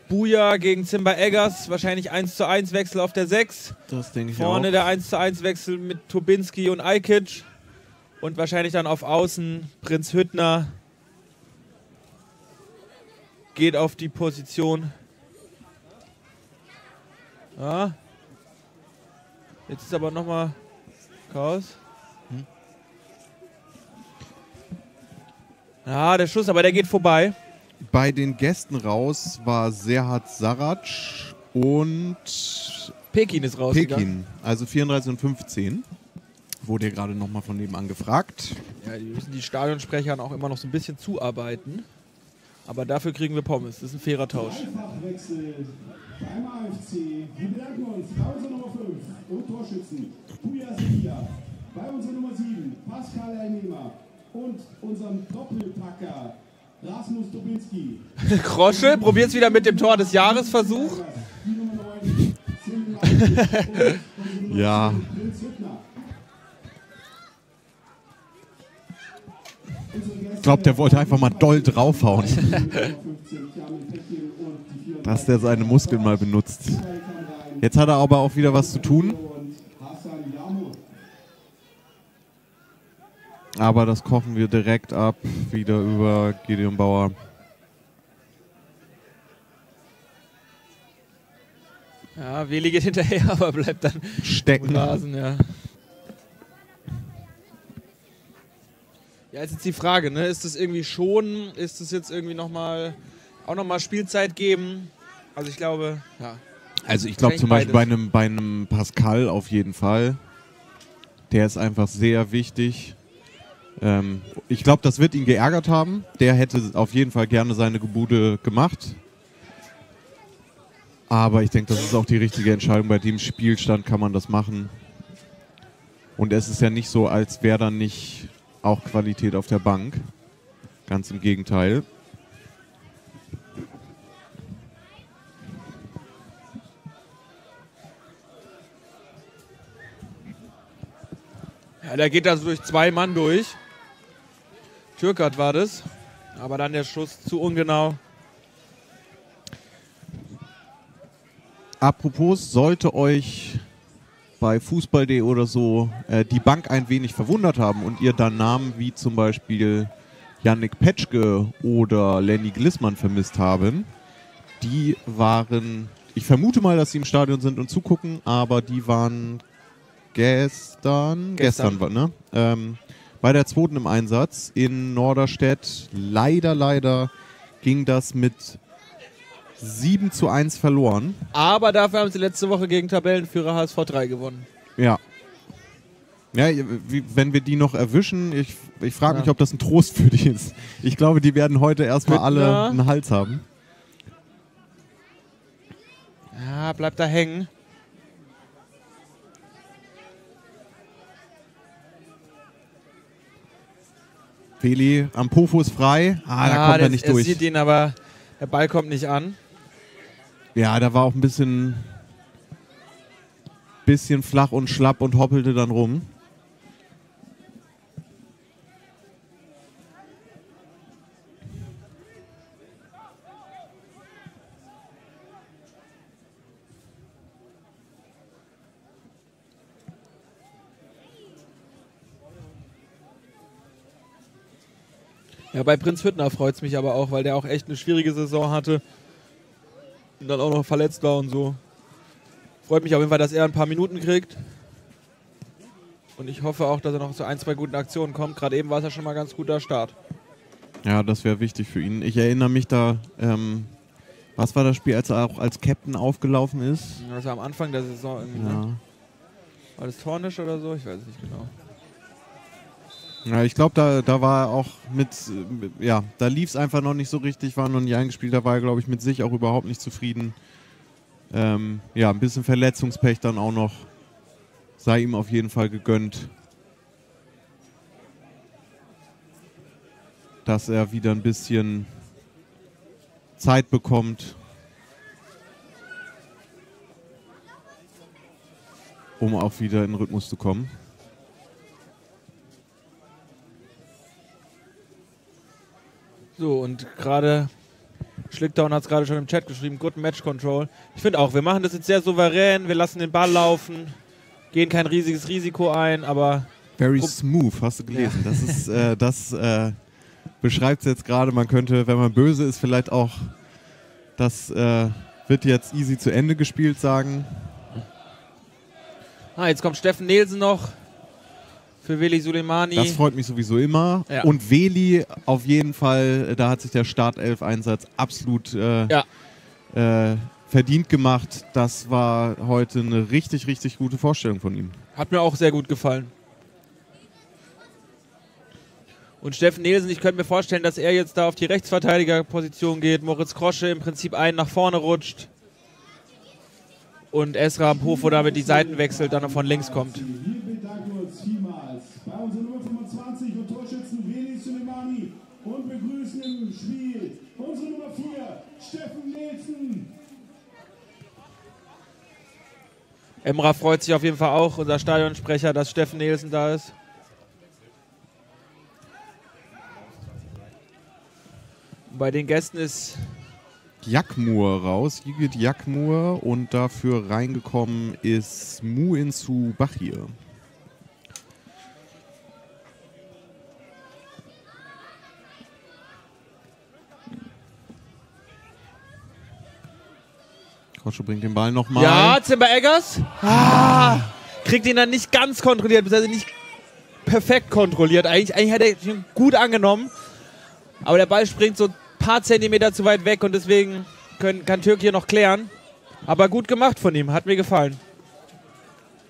Buja gegen Zimba Eggers, wahrscheinlich 1 zu 1 Wechsel auf der 6. Das denke ich Vorne auch. der 1 zu 1 Wechsel mit Tobinski und Ajkic. Und wahrscheinlich dann auf Außen Prinz Hüttner geht auf die Position. Ja. Jetzt ist aber nochmal Chaos. Hm. Ja, der Schuss, aber der geht vorbei. Bei den Gästen raus war Serhat Sarac und Pekin ist rausgegangen. Pekin. Also 34 und 15. Wurde ja gerade nochmal von nebenan gefragt. Ja, die müssen die Stadionsprechern auch immer noch so ein bisschen zuarbeiten. Aber dafür kriegen wir Pommes. Das ist ein fairer Tausch. Wechsel beim AFC. Wir bedanken uns bei unserer Nummer 5 und Torschützen Puya Sevilla, bei unserer Nummer 7 Pascal Elnehmer und unserem Doppelpacker. Krosche [LAUGHS] probiert es wieder mit dem Tor des Jahres Versuch. Die Nummer 9 Sim Leipzig und unsere Nummer Ja. 10 Prinz Hüttner. Unsere Gäste Ich glaube, der wollte einfach mal doll draufhauen, 15 Jamin Pekin und die 34 dass der seine Muskeln mal benutzt. Jetzt hat er aber auch wieder was zu tun. Aber das kochen wir direkt ab, wieder über Gideon Bauer. Ja, Weli geht hinterher, [LAUGHS] aber bleibt dann Stecken. Rasen, ja. Ja, jetzt ist die Frage, ne? Ist das irgendwie schon? Ist das jetzt irgendwie nochmal auch nochmal Spielzeit geben? Also ich glaube, ja. Also ich glaube zum Beispiel bei einem, bei einem Pascal auf jeden Fall. Der ist einfach sehr wichtig. Ähm, ich glaube, das wird ihn geärgert haben. Der hätte auf jeden Fall gerne seine Gebude gemacht. Aber ich denke, das ist auch die richtige Entscheidung. Bei dem Spielstand kann man das machen. Und es ist ja nicht so, als wäre dann nicht auch Qualität auf der Bank. Ganz im Gegenteil. Ja, der geht also durch zwei Mann durch. Türkert war das. Aber dann der Schuss zu ungenau. Apropos, sollte euch bei Fußball.de oder so äh, die Bank ein wenig verwundert haben und ihr dann Namen wie zum Beispiel Yannick Petschke oder Lenny Glissmann vermisst haben, die waren, ich vermute mal, dass sie im Stadion sind und zugucken, aber die waren gestern, Gestern. gestern, war, ne? Ähm, bei der zweiten im Einsatz in Norderstedt. Leider, leider ging das mit 7 zu 1 verloren. Aber dafür haben sie letzte Woche gegen Tabellenführer HSV 3 gewonnen. Ja. Ja, wenn wir die noch erwischen, ich, ich frage mich, Ja. ob das ein Trost für die ist. Ich glaube, die werden heute erstmal alle einen Hals haben. Ja, bleibt da hängen. Feli am Pofo ist frei. Ah, da ja, kommt er nicht er durch. sieht ihn, aber der Ball kommt nicht an. Ja, da war auch ein bisschen, bisschen flach und schlapp und hoppelte dann rum. Ja, bei Prinz Hüttner freut es mich aber auch, weil der auch echt eine schwierige Saison hatte. Und dann auch noch verletzt war und so. Freut mich auf jeden Fall, dass er ein paar Minuten kriegt. Und ich hoffe auch, dass er noch zu ein, zwei guten Aktionen kommt. Gerade eben war es ja schon mal ganz guter Start. Ja, das wäre wichtig für ihn. Ich erinnere mich da, ähm, was war das Spiel, als er auch als Captain aufgelaufen ist? Das war am Anfang der Saison irgendwie. Ja. Ne? War das Tornisch oder so? Ich weiß es nicht genau. Ja, ich glaube, da, da war auch mit, äh, ja, da lief es einfach noch nicht so richtig, war noch nicht eingespielt, da war er, glaube ich, mit sich auch überhaupt nicht zufrieden. Ähm, ja, ein bisschen Verletzungspech dann auch noch. Sei ihm auf jeden Fall gegönnt, dass er wieder ein bisschen Zeit bekommt, um auch wieder in Rhythmus zu kommen. So, und gerade Schlickdown hat es gerade schon im Chat geschrieben, good Match Control. Ich finde auch, wir machen das jetzt sehr souverän, wir lassen den Ball laufen, gehen kein riesiges Risiko ein, aber Very smooth, hast du gelesen. Das ist, äh, das äh, beschreibt es jetzt gerade. Man könnte, wenn man böse ist, vielleicht auch, das äh, wird jetzt easy zu Ende gespielt sagen. ah, jetzt kommt Steffen Nielsen noch für Willi Suleimani. Das freut mich sowieso immer. Ja. Und Veli auf jeden Fall, da hat sich der Startelf-Einsatz absolut äh, Ja. äh, verdient gemacht. Das war heute eine richtig, richtig gute Vorstellung von ihm. Hat mir auch sehr gut gefallen. Und Steffen Nielsen, ich könnte mir vorstellen, dass er jetzt da auf die Rechtsverteidigerposition geht, Moritz Krosche im Prinzip einen nach vorne rutscht und Esra Pofo damit die Seiten wechselt, dann von links kommt. Wir bedanken uns vielmals bei unserer Nummer 25 und Torschützen Veli Suleimani und begrüßen im Spiel unsere Nummer 4, Steffen Nielsen. Emra freut sich auf jeden Fall auch, unser Stadionsprecher, dass Steffen Nielsen da ist. Bei den Gästen ist Jakmur raus, Jigit Jakmur und dafür reingekommen ist Muinsu Bachir. Krosche bringt den Ball nochmal. Ja, Zimmer Eggers. Ah, kriegt ihn dann nicht ganz kontrolliert, beziehungsweise nicht perfekt kontrolliert. Eigentlich, eigentlich hat er ihn gut angenommen. Aber der Ball springt so ein paar Zentimeter zu weit weg und deswegen können, kann Türk hier noch klären. Aber gut gemacht von ihm, hat mir gefallen.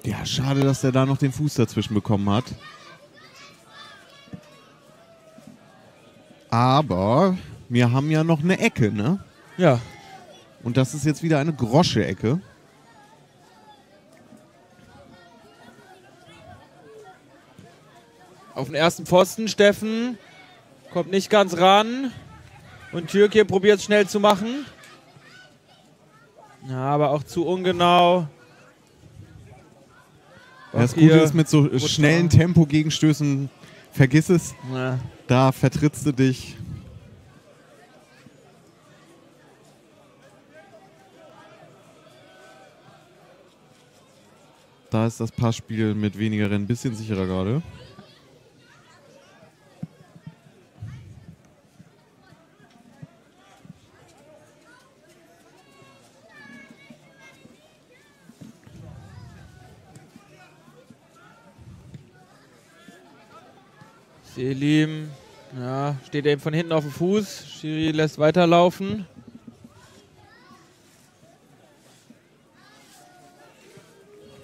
Ja, schade, dass er da noch den Fuß dazwischen bekommen hat. Aber wir haben ja noch eine Ecke, ne? Ja. Und das ist jetzt wieder eine Grosche-Ecke. Auf den ersten Pfosten, Steffen. Kommt nicht ganz ran. Und Türk hier probiert es schnell zu machen. Ja, aber auch zu ungenau. Das Gute ist mit so schnellen Tempo-Gegenstößen, vergiss es. Ja. Da vertrittst du dich. Da ist das Passspiel mit weniger Rennen ein bisschen sicherer gerade. Selim, ja, steht eben von hinten auf dem Fuß. Schiri lässt weiterlaufen.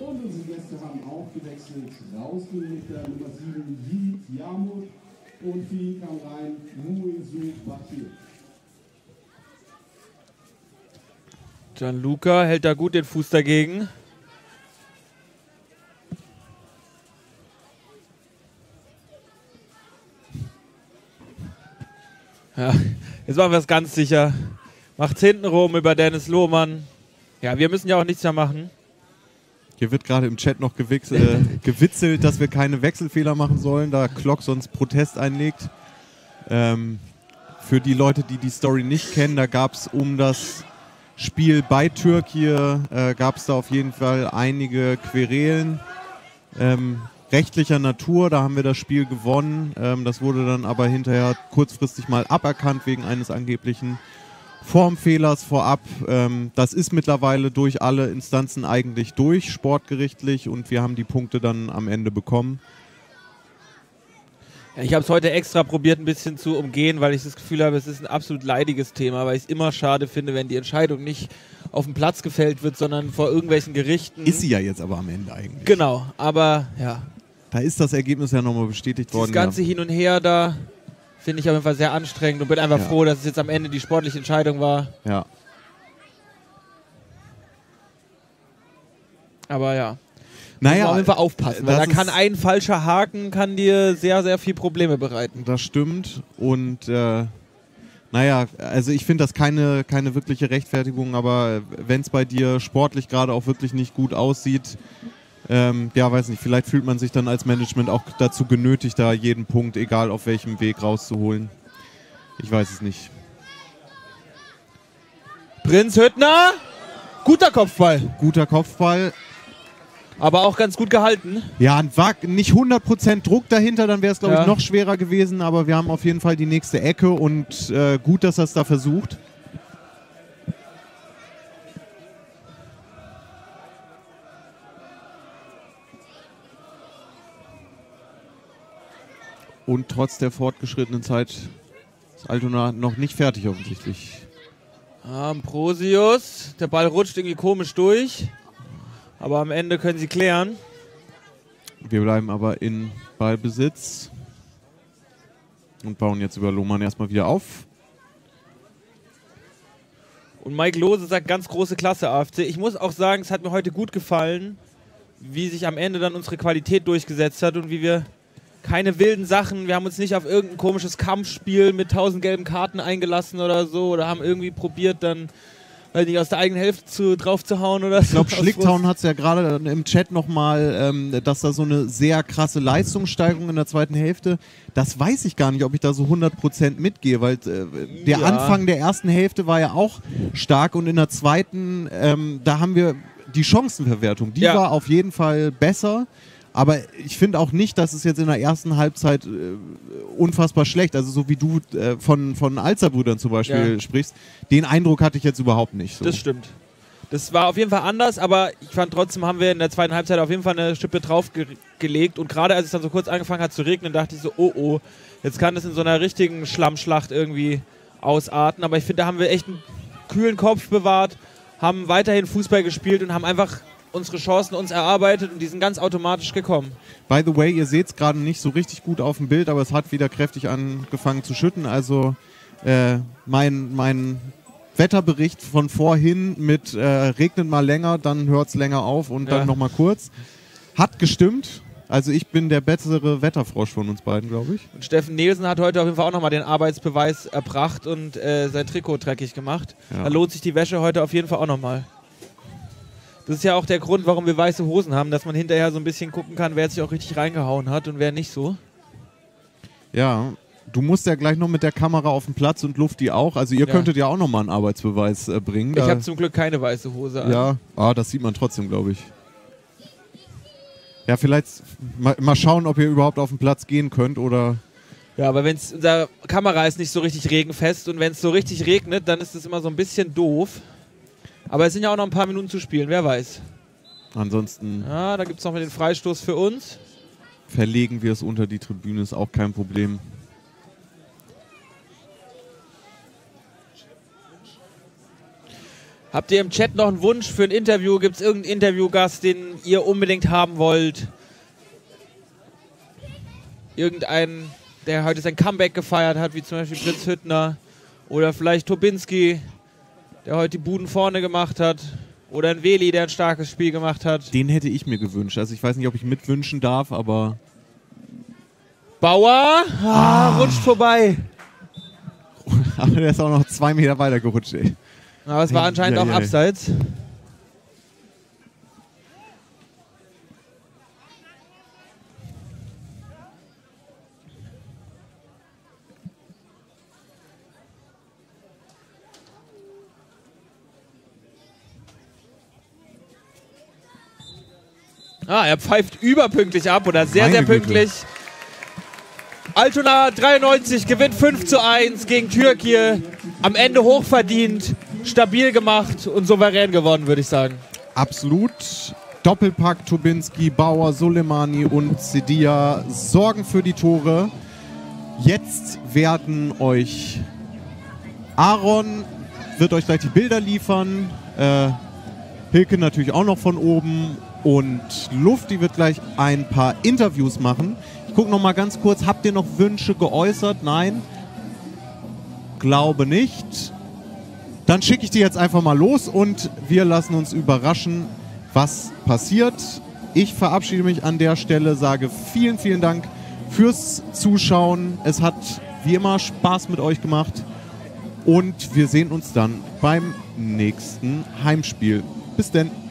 Und unsere Gäste haben auch gewechselt. Rausging mit Nummer 7 Yid Yamut und für ihn kam rein Muizu Bakir. Gianluca hält da gut den Fuß dagegen. Ja, jetzt machen wir es ganz sicher. Macht's hinten rum über Dennis Lohmann. Ja, wir müssen ja auch nichts mehr machen. Hier wird gerade im Chat noch äh, gewitzelt, dass wir keine Wechselfehler machen sollen, da Klock sonst Protest einlegt. Ähm, für die Leute, die die Story nicht kennen, da gab es um das Spiel bei Türkei, äh, gab es da auf jeden Fall einige Querelen ähm, rechtlicher Natur. Da haben wir das Spiel gewonnen. Ähm, das wurde dann aber hinterher kurzfristig mal aberkannt wegen eines angeblichen Formfehlers vorab. Ähm, das ist mittlerweile durch alle Instanzen eigentlich durch, sportgerichtlich, und wir haben die Punkte dann am Ende bekommen. Ich habe es heute extra probiert, ein bisschen zu umgehen, weil ich das Gefühl habe, es ist ein absolut leidiges Thema, weil ich es immer schade finde, wenn die Entscheidung nicht auf dem Platz gefällt wird, sondern vor irgendwelchen Gerichten. Ist sie ja jetzt aber am Ende eigentlich. Genau, aber ja. Da ist das Ergebnis ja nochmal bestätigt Das worden. ganze ja. Hin und Her da finde ich auf jeden Fall sehr anstrengend und bin einfach Ja. froh, dass es jetzt am Ende die sportliche Entscheidung war. Ja. Aber ja. Naja, Muss auf jeden Fall aufpassen, weil da kann ein falscher Haken kann dir sehr, sehr viel Probleme bereiten. Das stimmt. Und äh, naja, also ich finde das keine, keine wirkliche Rechtfertigung, aber wenn es bei dir sportlich gerade auch wirklich nicht gut aussieht, ähm, ja, weiß nicht, vielleicht fühlt man sich dann als Management auch dazu genötigt, da jeden Punkt, egal auf welchem Weg, rauszuholen. Ich weiß es nicht. Prinz Hüttner, guter Kopfball. Guter Kopfball. Aber auch ganz gut gehalten. Ja, war nicht 100% Druck dahinter, dann wäre es, glaube Ja. ich, noch schwerer gewesen, aber wir haben auf jeden Fall die nächste Ecke und äh, gut, dass er es da versucht. Und trotz der fortgeschrittenen Zeit ist Altona noch nicht fertig offensichtlich. Ambrosius, der Ball rutscht irgendwie komisch durch. Aber am Ende können sie klären. Wir bleiben aber in Ballbesitz und bauen jetzt über Lohmann erstmal wieder auf. Und Mike Lose sagt ganz große Klasse AFC. Ich muss auch sagen, es hat mir heute gut gefallen, wie sich am Ende dann unsere Qualität durchgesetzt hat und wie wir keine wilden Sachen, wir haben uns nicht auf irgendein komisches Kampfspiel mit tausend gelben Karten eingelassen oder so oder haben irgendwie probiert dann, weiß nicht, aus der eigenen Hälfte zu, drauf zu hauen oder Ich glaube, so. Schlicktown hat es ja gerade im Chat nochmal, ähm, dass da so eine sehr krasse Leistungssteigerung in der zweiten Hälfte, das weiß ich gar nicht, ob ich da so 100% mitgehe, weil äh, der Ja. Anfang der ersten Hälfte war ja auch stark und in der zweiten, ähm, da haben wir die Chancenverwertung, die Ja. war auf jeden Fall besser. Aber ich finde auch nicht, dass es jetzt in der ersten Halbzeit äh, unfassbar schlecht, also so wie du äh, von, von Alzerbrüdern zum Beispiel Ja. sprichst, den Eindruck hatte ich jetzt überhaupt nicht. So. Das stimmt. Das war auf jeden Fall anders, aber ich fand trotzdem haben wir in der zweiten Halbzeit auf jeden Fall eine Schippe draufgelegt. Und gerade als es dann so kurz angefangen hat zu regnen, dachte ich so, oh oh, jetzt kann das in so einer richtigen Schlammschlacht irgendwie ausarten. Aber ich finde, da haben wir echt einen kühlen Kopf bewahrt, haben weiterhin Fußball gespielt und haben einfach unsere Chancen uns erarbeitet und die sind ganz automatisch gekommen. By the way, ihr seht es gerade nicht so richtig gut auf dem Bild, aber es hat wieder kräftig angefangen zu schütten. Also äh, mein, mein Wetterbericht von vorhin mit äh, regnet mal länger, dann hört es länger auf und Ja. dann nochmal kurz, hat gestimmt. Also ich bin der bessere Wetterfrosch von uns beiden, glaube ich. Und Steffen Nielsen hat heute auf jeden Fall auch nochmal den Arbeitsbeweis erbracht und äh, sein Trikot dreckig gemacht. Ja. Da lohnt sich die Wäsche heute auf jeden Fall auch nochmal. Das ist ja auch der Grund, warum wir weiße Hosen haben, dass man hinterher so ein bisschen gucken kann, wer sich auch richtig reingehauen hat und wer nicht so. Ja, du musst ja gleich noch mit der Kamera auf den Platz und Lufti auch. Also ihr Ja. könntet ja auch nochmal einen Arbeitsbeweis äh, bringen. Ich habe zum Glück keine weiße Hose an. Ja, ah, das sieht man trotzdem, glaube ich. Ja, vielleicht mal, mal schauen, ob ihr überhaupt auf den Platz gehen könnt oder. Ja, aber wenn's unser Kamera ist nicht so richtig regenfest und wenn es so richtig regnet, dann ist es immer so ein bisschen doof. Aber es sind ja auch noch ein paar Minuten zu spielen, wer weiß. Ansonsten Ja, da gibt es noch den Freistoß für uns. verlegen wir es unter die Tribüne, ist auch kein Problem. Habt ihr im Chat noch einen Wunsch für ein Interview? Gibt es irgendeinen Interviewgast, den ihr unbedingt haben wollt? Irgendeinen, der heute sein Comeback gefeiert hat, wie zum Beispiel Prinz Hüttner? Oder vielleicht Tobinski, der heute die Buden vorne gemacht hat? Oder ein Weli, der ein starkes Spiel gemacht hat? Den hätte ich mir gewünscht. Also ich weiß nicht, ob ich mitwünschen darf, aber. Bauer ah, rutscht vorbei. [LAUGHS] aber der ist auch noch zwei Meter weiter gerutscht, ey. Aber es war anscheinend Ja, auch ja, ja. Ah, er pfeift überpünktlich ab oder sehr, Meine sehr Güte. pünktlich. Altona 93 gewinnt 5 zu 1 gegen Türkei. Am Ende hochverdient, stabil gemacht und souverän gewonnen, würde ich sagen. Absolut. Doppelpack Tubinski, Bauer, Soleimani und Sedia sorgen für die Tore. Jetzt werden euch Aaron wird euch gleich die Bilder liefern. Äh, Hilke natürlich auch noch von oben. Und Lufti wird gleich ein paar Interviews machen. Ich gucke noch mal ganz kurz. Habt ihr noch Wünsche geäußert? Nein. Glaube nicht. Dann schicke ich die jetzt einfach mal los und wir lassen uns überraschen, was passiert. Ich verabschiede mich an der Stelle, sage vielen, vielen Dank fürs Zuschauen. Es hat wie immer Spaß mit euch gemacht und wir sehen uns dann beim nächsten Heimspiel. Bis denn.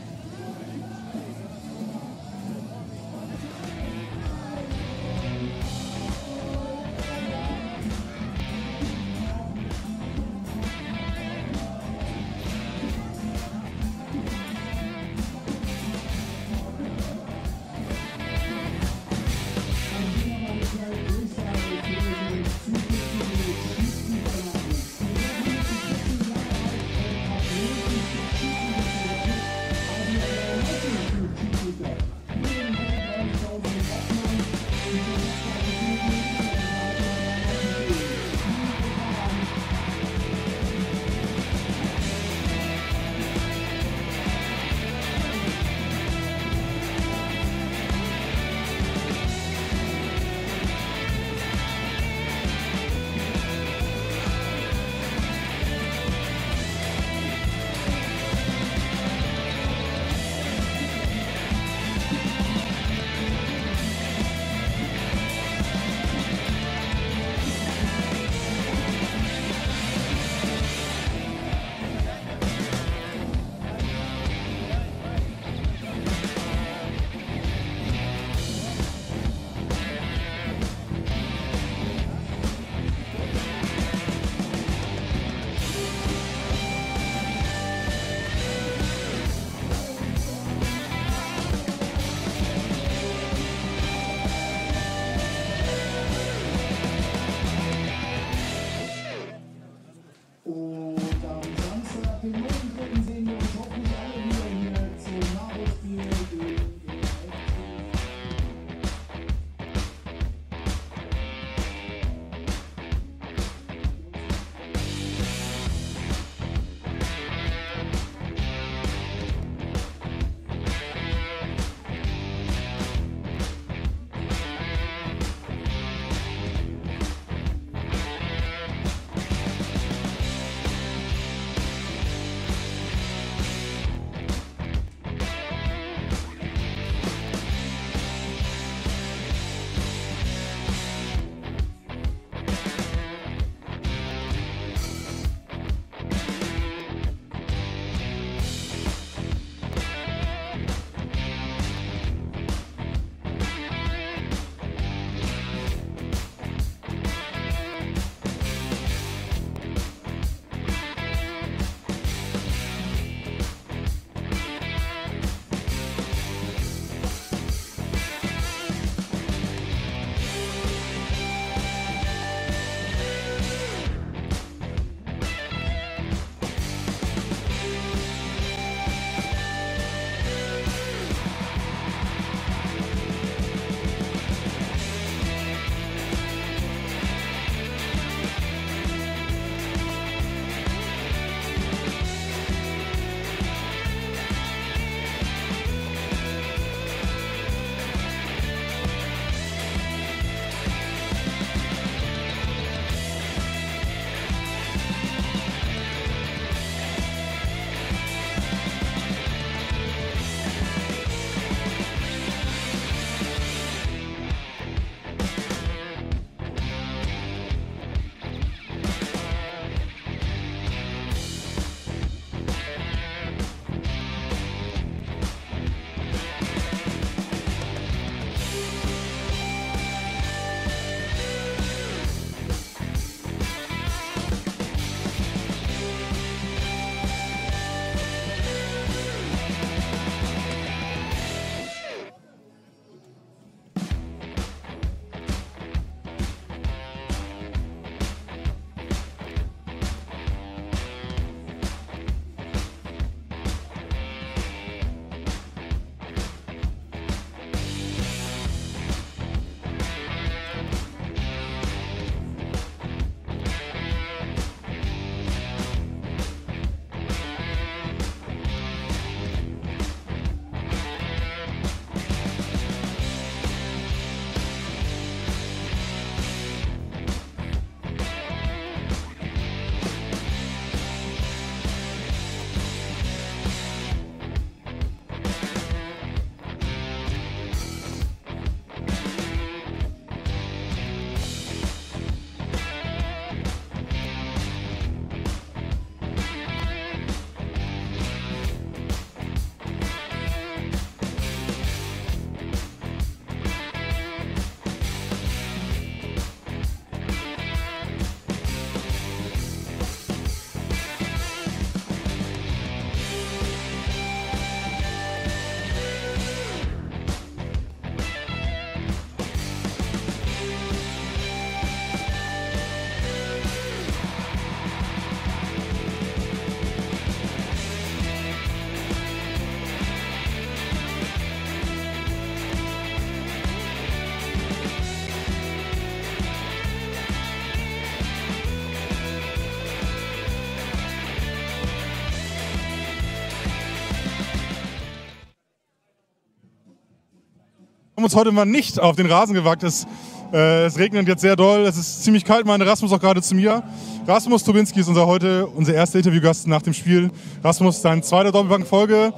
Uns heute mal nicht auf den Rasen gewagt. Es, äh, es regnet jetzt sehr doll. Es ist ziemlich kalt, meinte Rasmus auch gerade zu mir. Rasmus Tobinski ist unser heute unser erster Interviewgast nach dem Spiel. Rasmus, dein zweiter Doppelbank-Folge.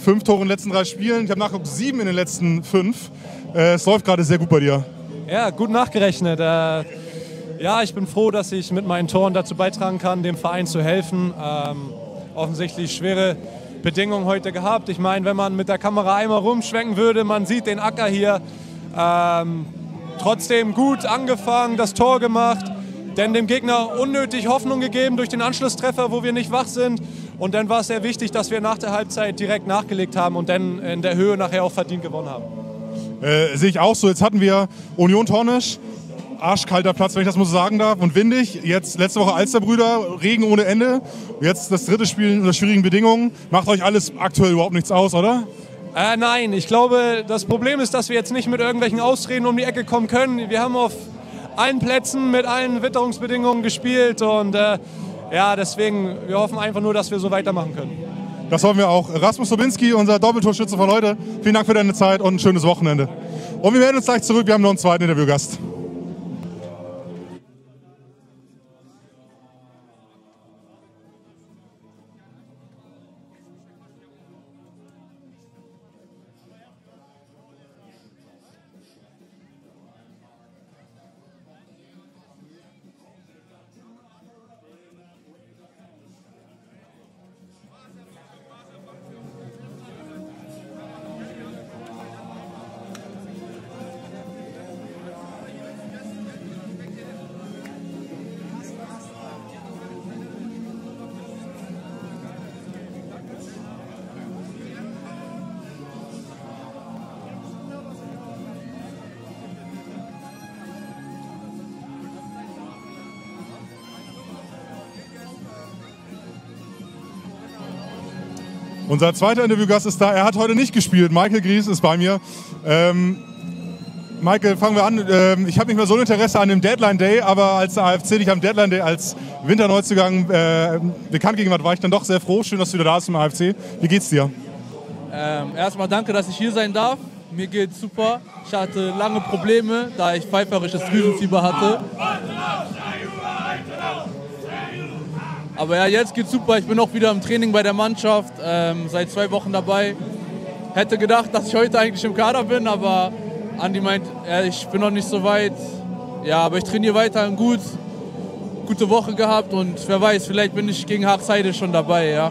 Fünf Tore in den letzten drei Spielen. Ich habe nachgeguckt, sieben in den letzten fünf. Äh, es läuft gerade sehr gut bei dir. Ja, gut nachgerechnet. Äh, ja, ich bin froh, dass ich mit meinen Toren dazu beitragen kann, dem Verein zu helfen. Ähm, offensichtlich schwere Bedingungen heute gehabt. Ich meine, wenn man mit der Kamera einmal rumschwenken würde, man sieht den Acker hier. Ähm, trotzdem gut angefangen, das Tor gemacht, denn dem Gegner unnötig Hoffnung gegeben durch den Anschlusstreffer, wo wir nicht wach sind. Und dann war es sehr wichtig, dass wir nach der Halbzeit direkt nachgelegt haben und dann in der Höhe nachher auch verdient gewonnen haben. Äh, Sehe ich auch so. Jetzt hatten wir Union Tornisch. Arschkalter Platz, wenn ich das mal so sagen darf. Und windig. Jetzt letzte Woche Alsterbrüder, Regen ohne Ende. Jetzt das dritte Spiel unter schwierigen Bedingungen. Macht euch alles aktuell überhaupt nichts aus, oder? Äh, nein, ich glaube, das Problem ist, dass wir jetzt nicht mit irgendwelchen Ausreden um die Ecke kommen können. Wir haben auf allen Plätzen mit allen Witterungsbedingungen gespielt und äh, ja, deswegen, wir hoffen einfach nur, dass wir so weitermachen können. Das hoffen wir auch. Rasmus Sobinski, unser Doppeltorschütze von heute. Vielen Dank für deine Zeit und ein schönes Wochenende. Und wir melden uns gleich zurück. Wir haben noch einen zweiten Interviewgast. Unser zweiter Interviewgast ist da. Er hat heute nicht gespielt. Michael Gries ist bei mir. Ähm, Michael, fangen wir an. Ähm, ich habe nicht mehr so ein Interesse an dem Deadline Day, aber als AFC dich am Deadline Day als Winterneuzugang äh, bekannt gegeben hat, war ich dann doch sehr froh. Schön, dass du wieder da bist im AFC. Wie geht's dir? Ähm, erstmal danke, dass ich hier sein darf. Mir geht's super. Ich hatte lange Probleme, da ich pfeiferisches Drüsenfieber hatte. Aber ja, jetzt geht's super. Ich bin auch wieder im Training bei der Mannschaft, ähm, seit zwei Wochen dabei. Hätte gedacht, dass ich heute eigentlich im Kader bin, aber Andi meint, ja, ich bin noch nicht so weit. Ja, aber ich trainiere weiter gut. Gute Woche gehabt und wer weiß, vielleicht bin ich gegen Haachseide schon dabei, ja.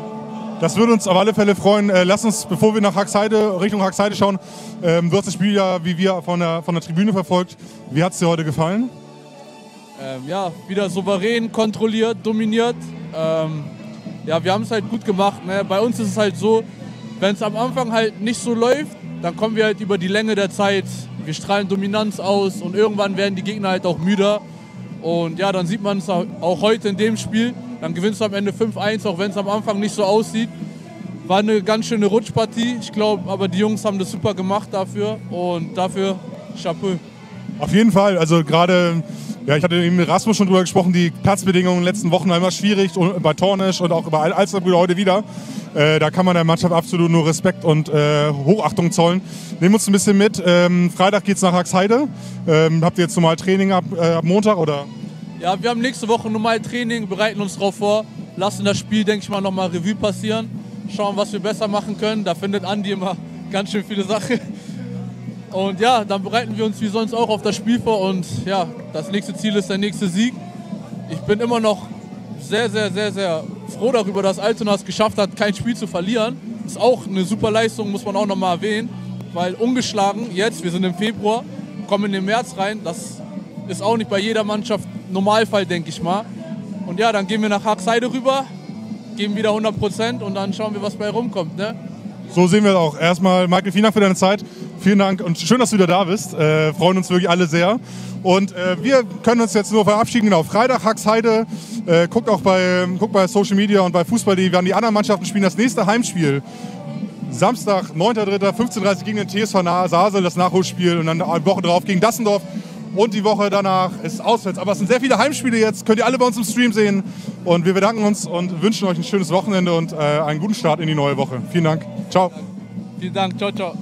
Das würde uns auf alle Fälle freuen. Äh, lass uns, bevor wir nach Haxheide, Richtung Haxheide schauen, ähm, du hast das Spiel ja wie wir von der, von der Tribüne verfolgt. Wie hat es dir heute gefallen? Ähm, ja, wieder souverän, kontrolliert, dominiert. Ähm, ja, wir haben es halt gut gemacht. Ne? Bei uns ist es halt so, wenn es am Anfang halt nicht so läuft, dann kommen wir halt über die Länge der Zeit, wir strahlen Dominanz aus und irgendwann werden die Gegner halt auch müder. Und ja, dann sieht man es auch heute in dem Spiel. Dann gewinnst du am Ende 5-1, auch wenn es am Anfang nicht so aussieht. War eine ganz schöne Rutschpartie. Ich glaube, aber die Jungs haben das super gemacht dafür. Und dafür Chapeau. Auf jeden Fall. Also gerade, ja, ich hatte eben mit Rasmus schon drüber gesprochen, die Platzbedingungen in den letzten Wochen waren immer schwierig, bei Tornisch und auch bei Alsterbrüder heute wieder. Äh, da kann man der Mannschaft absolut nur Respekt und äh, Hochachtung zollen. Nehmen uns ein bisschen mit. Ähm, Freitag geht es nach Haxheide. Ähm, habt ihr jetzt normal Training ab, äh, ab Montag oder? Ja, wir haben nächste Woche normal Training, bereiten uns darauf vor, lassen das Spiel, denke ich mal, nochmal Revue passieren, schauen, was wir besser machen können. Da findet Andi immer ganz schön viele Sachen. Und ja, dann bereiten wir uns wie sonst auch auf das Spiel vor und ja, das nächste Ziel ist der nächste Sieg. Ich bin immer noch sehr, sehr, sehr, sehr froh darüber, dass Altona es geschafft hat, kein Spiel zu verlieren. Ist auch eine super Leistung, muss man auch nochmal erwähnen, weil ungeschlagen jetzt, wir sind im Februar, kommen in den März rein, das ist auch nicht bei jeder Mannschaft Normalfall, denke ich mal. Und ja, dann gehen wir nach Haagseide rüber, geben wieder 100 Prozent und dann schauen wir, was bei rumkommt. Ne? So sehen wir es auch. Erstmal, Michael, vielen Dank für deine Zeit. Vielen Dank und schön, dass du wieder da bist. Äh, freuen uns wirklich alle sehr. Und äh, wir können uns jetzt nur verabschieden. Genau, Freitag, Haxheide. Äh, guckt auch bei, guckt bei Social Media und bei Fußball.de. Wir haben die anderen Mannschaften spielen das nächste Heimspiel. Samstag, 9.3.15.30 gegen den TSV Sasel, das Nachholspiel. Und dann eine Woche drauf gegen Dassendorf. Und die Woche danach ist auswärts. Aber es sind sehr viele Heimspiele jetzt. Könnt ihr alle bei uns im Stream sehen. Und wir bedanken uns und wünschen euch ein schönes Wochenende und äh, einen guten Start in die neue Woche. Vielen Dank. Ciao. Vielen Dank. Ciao, ciao.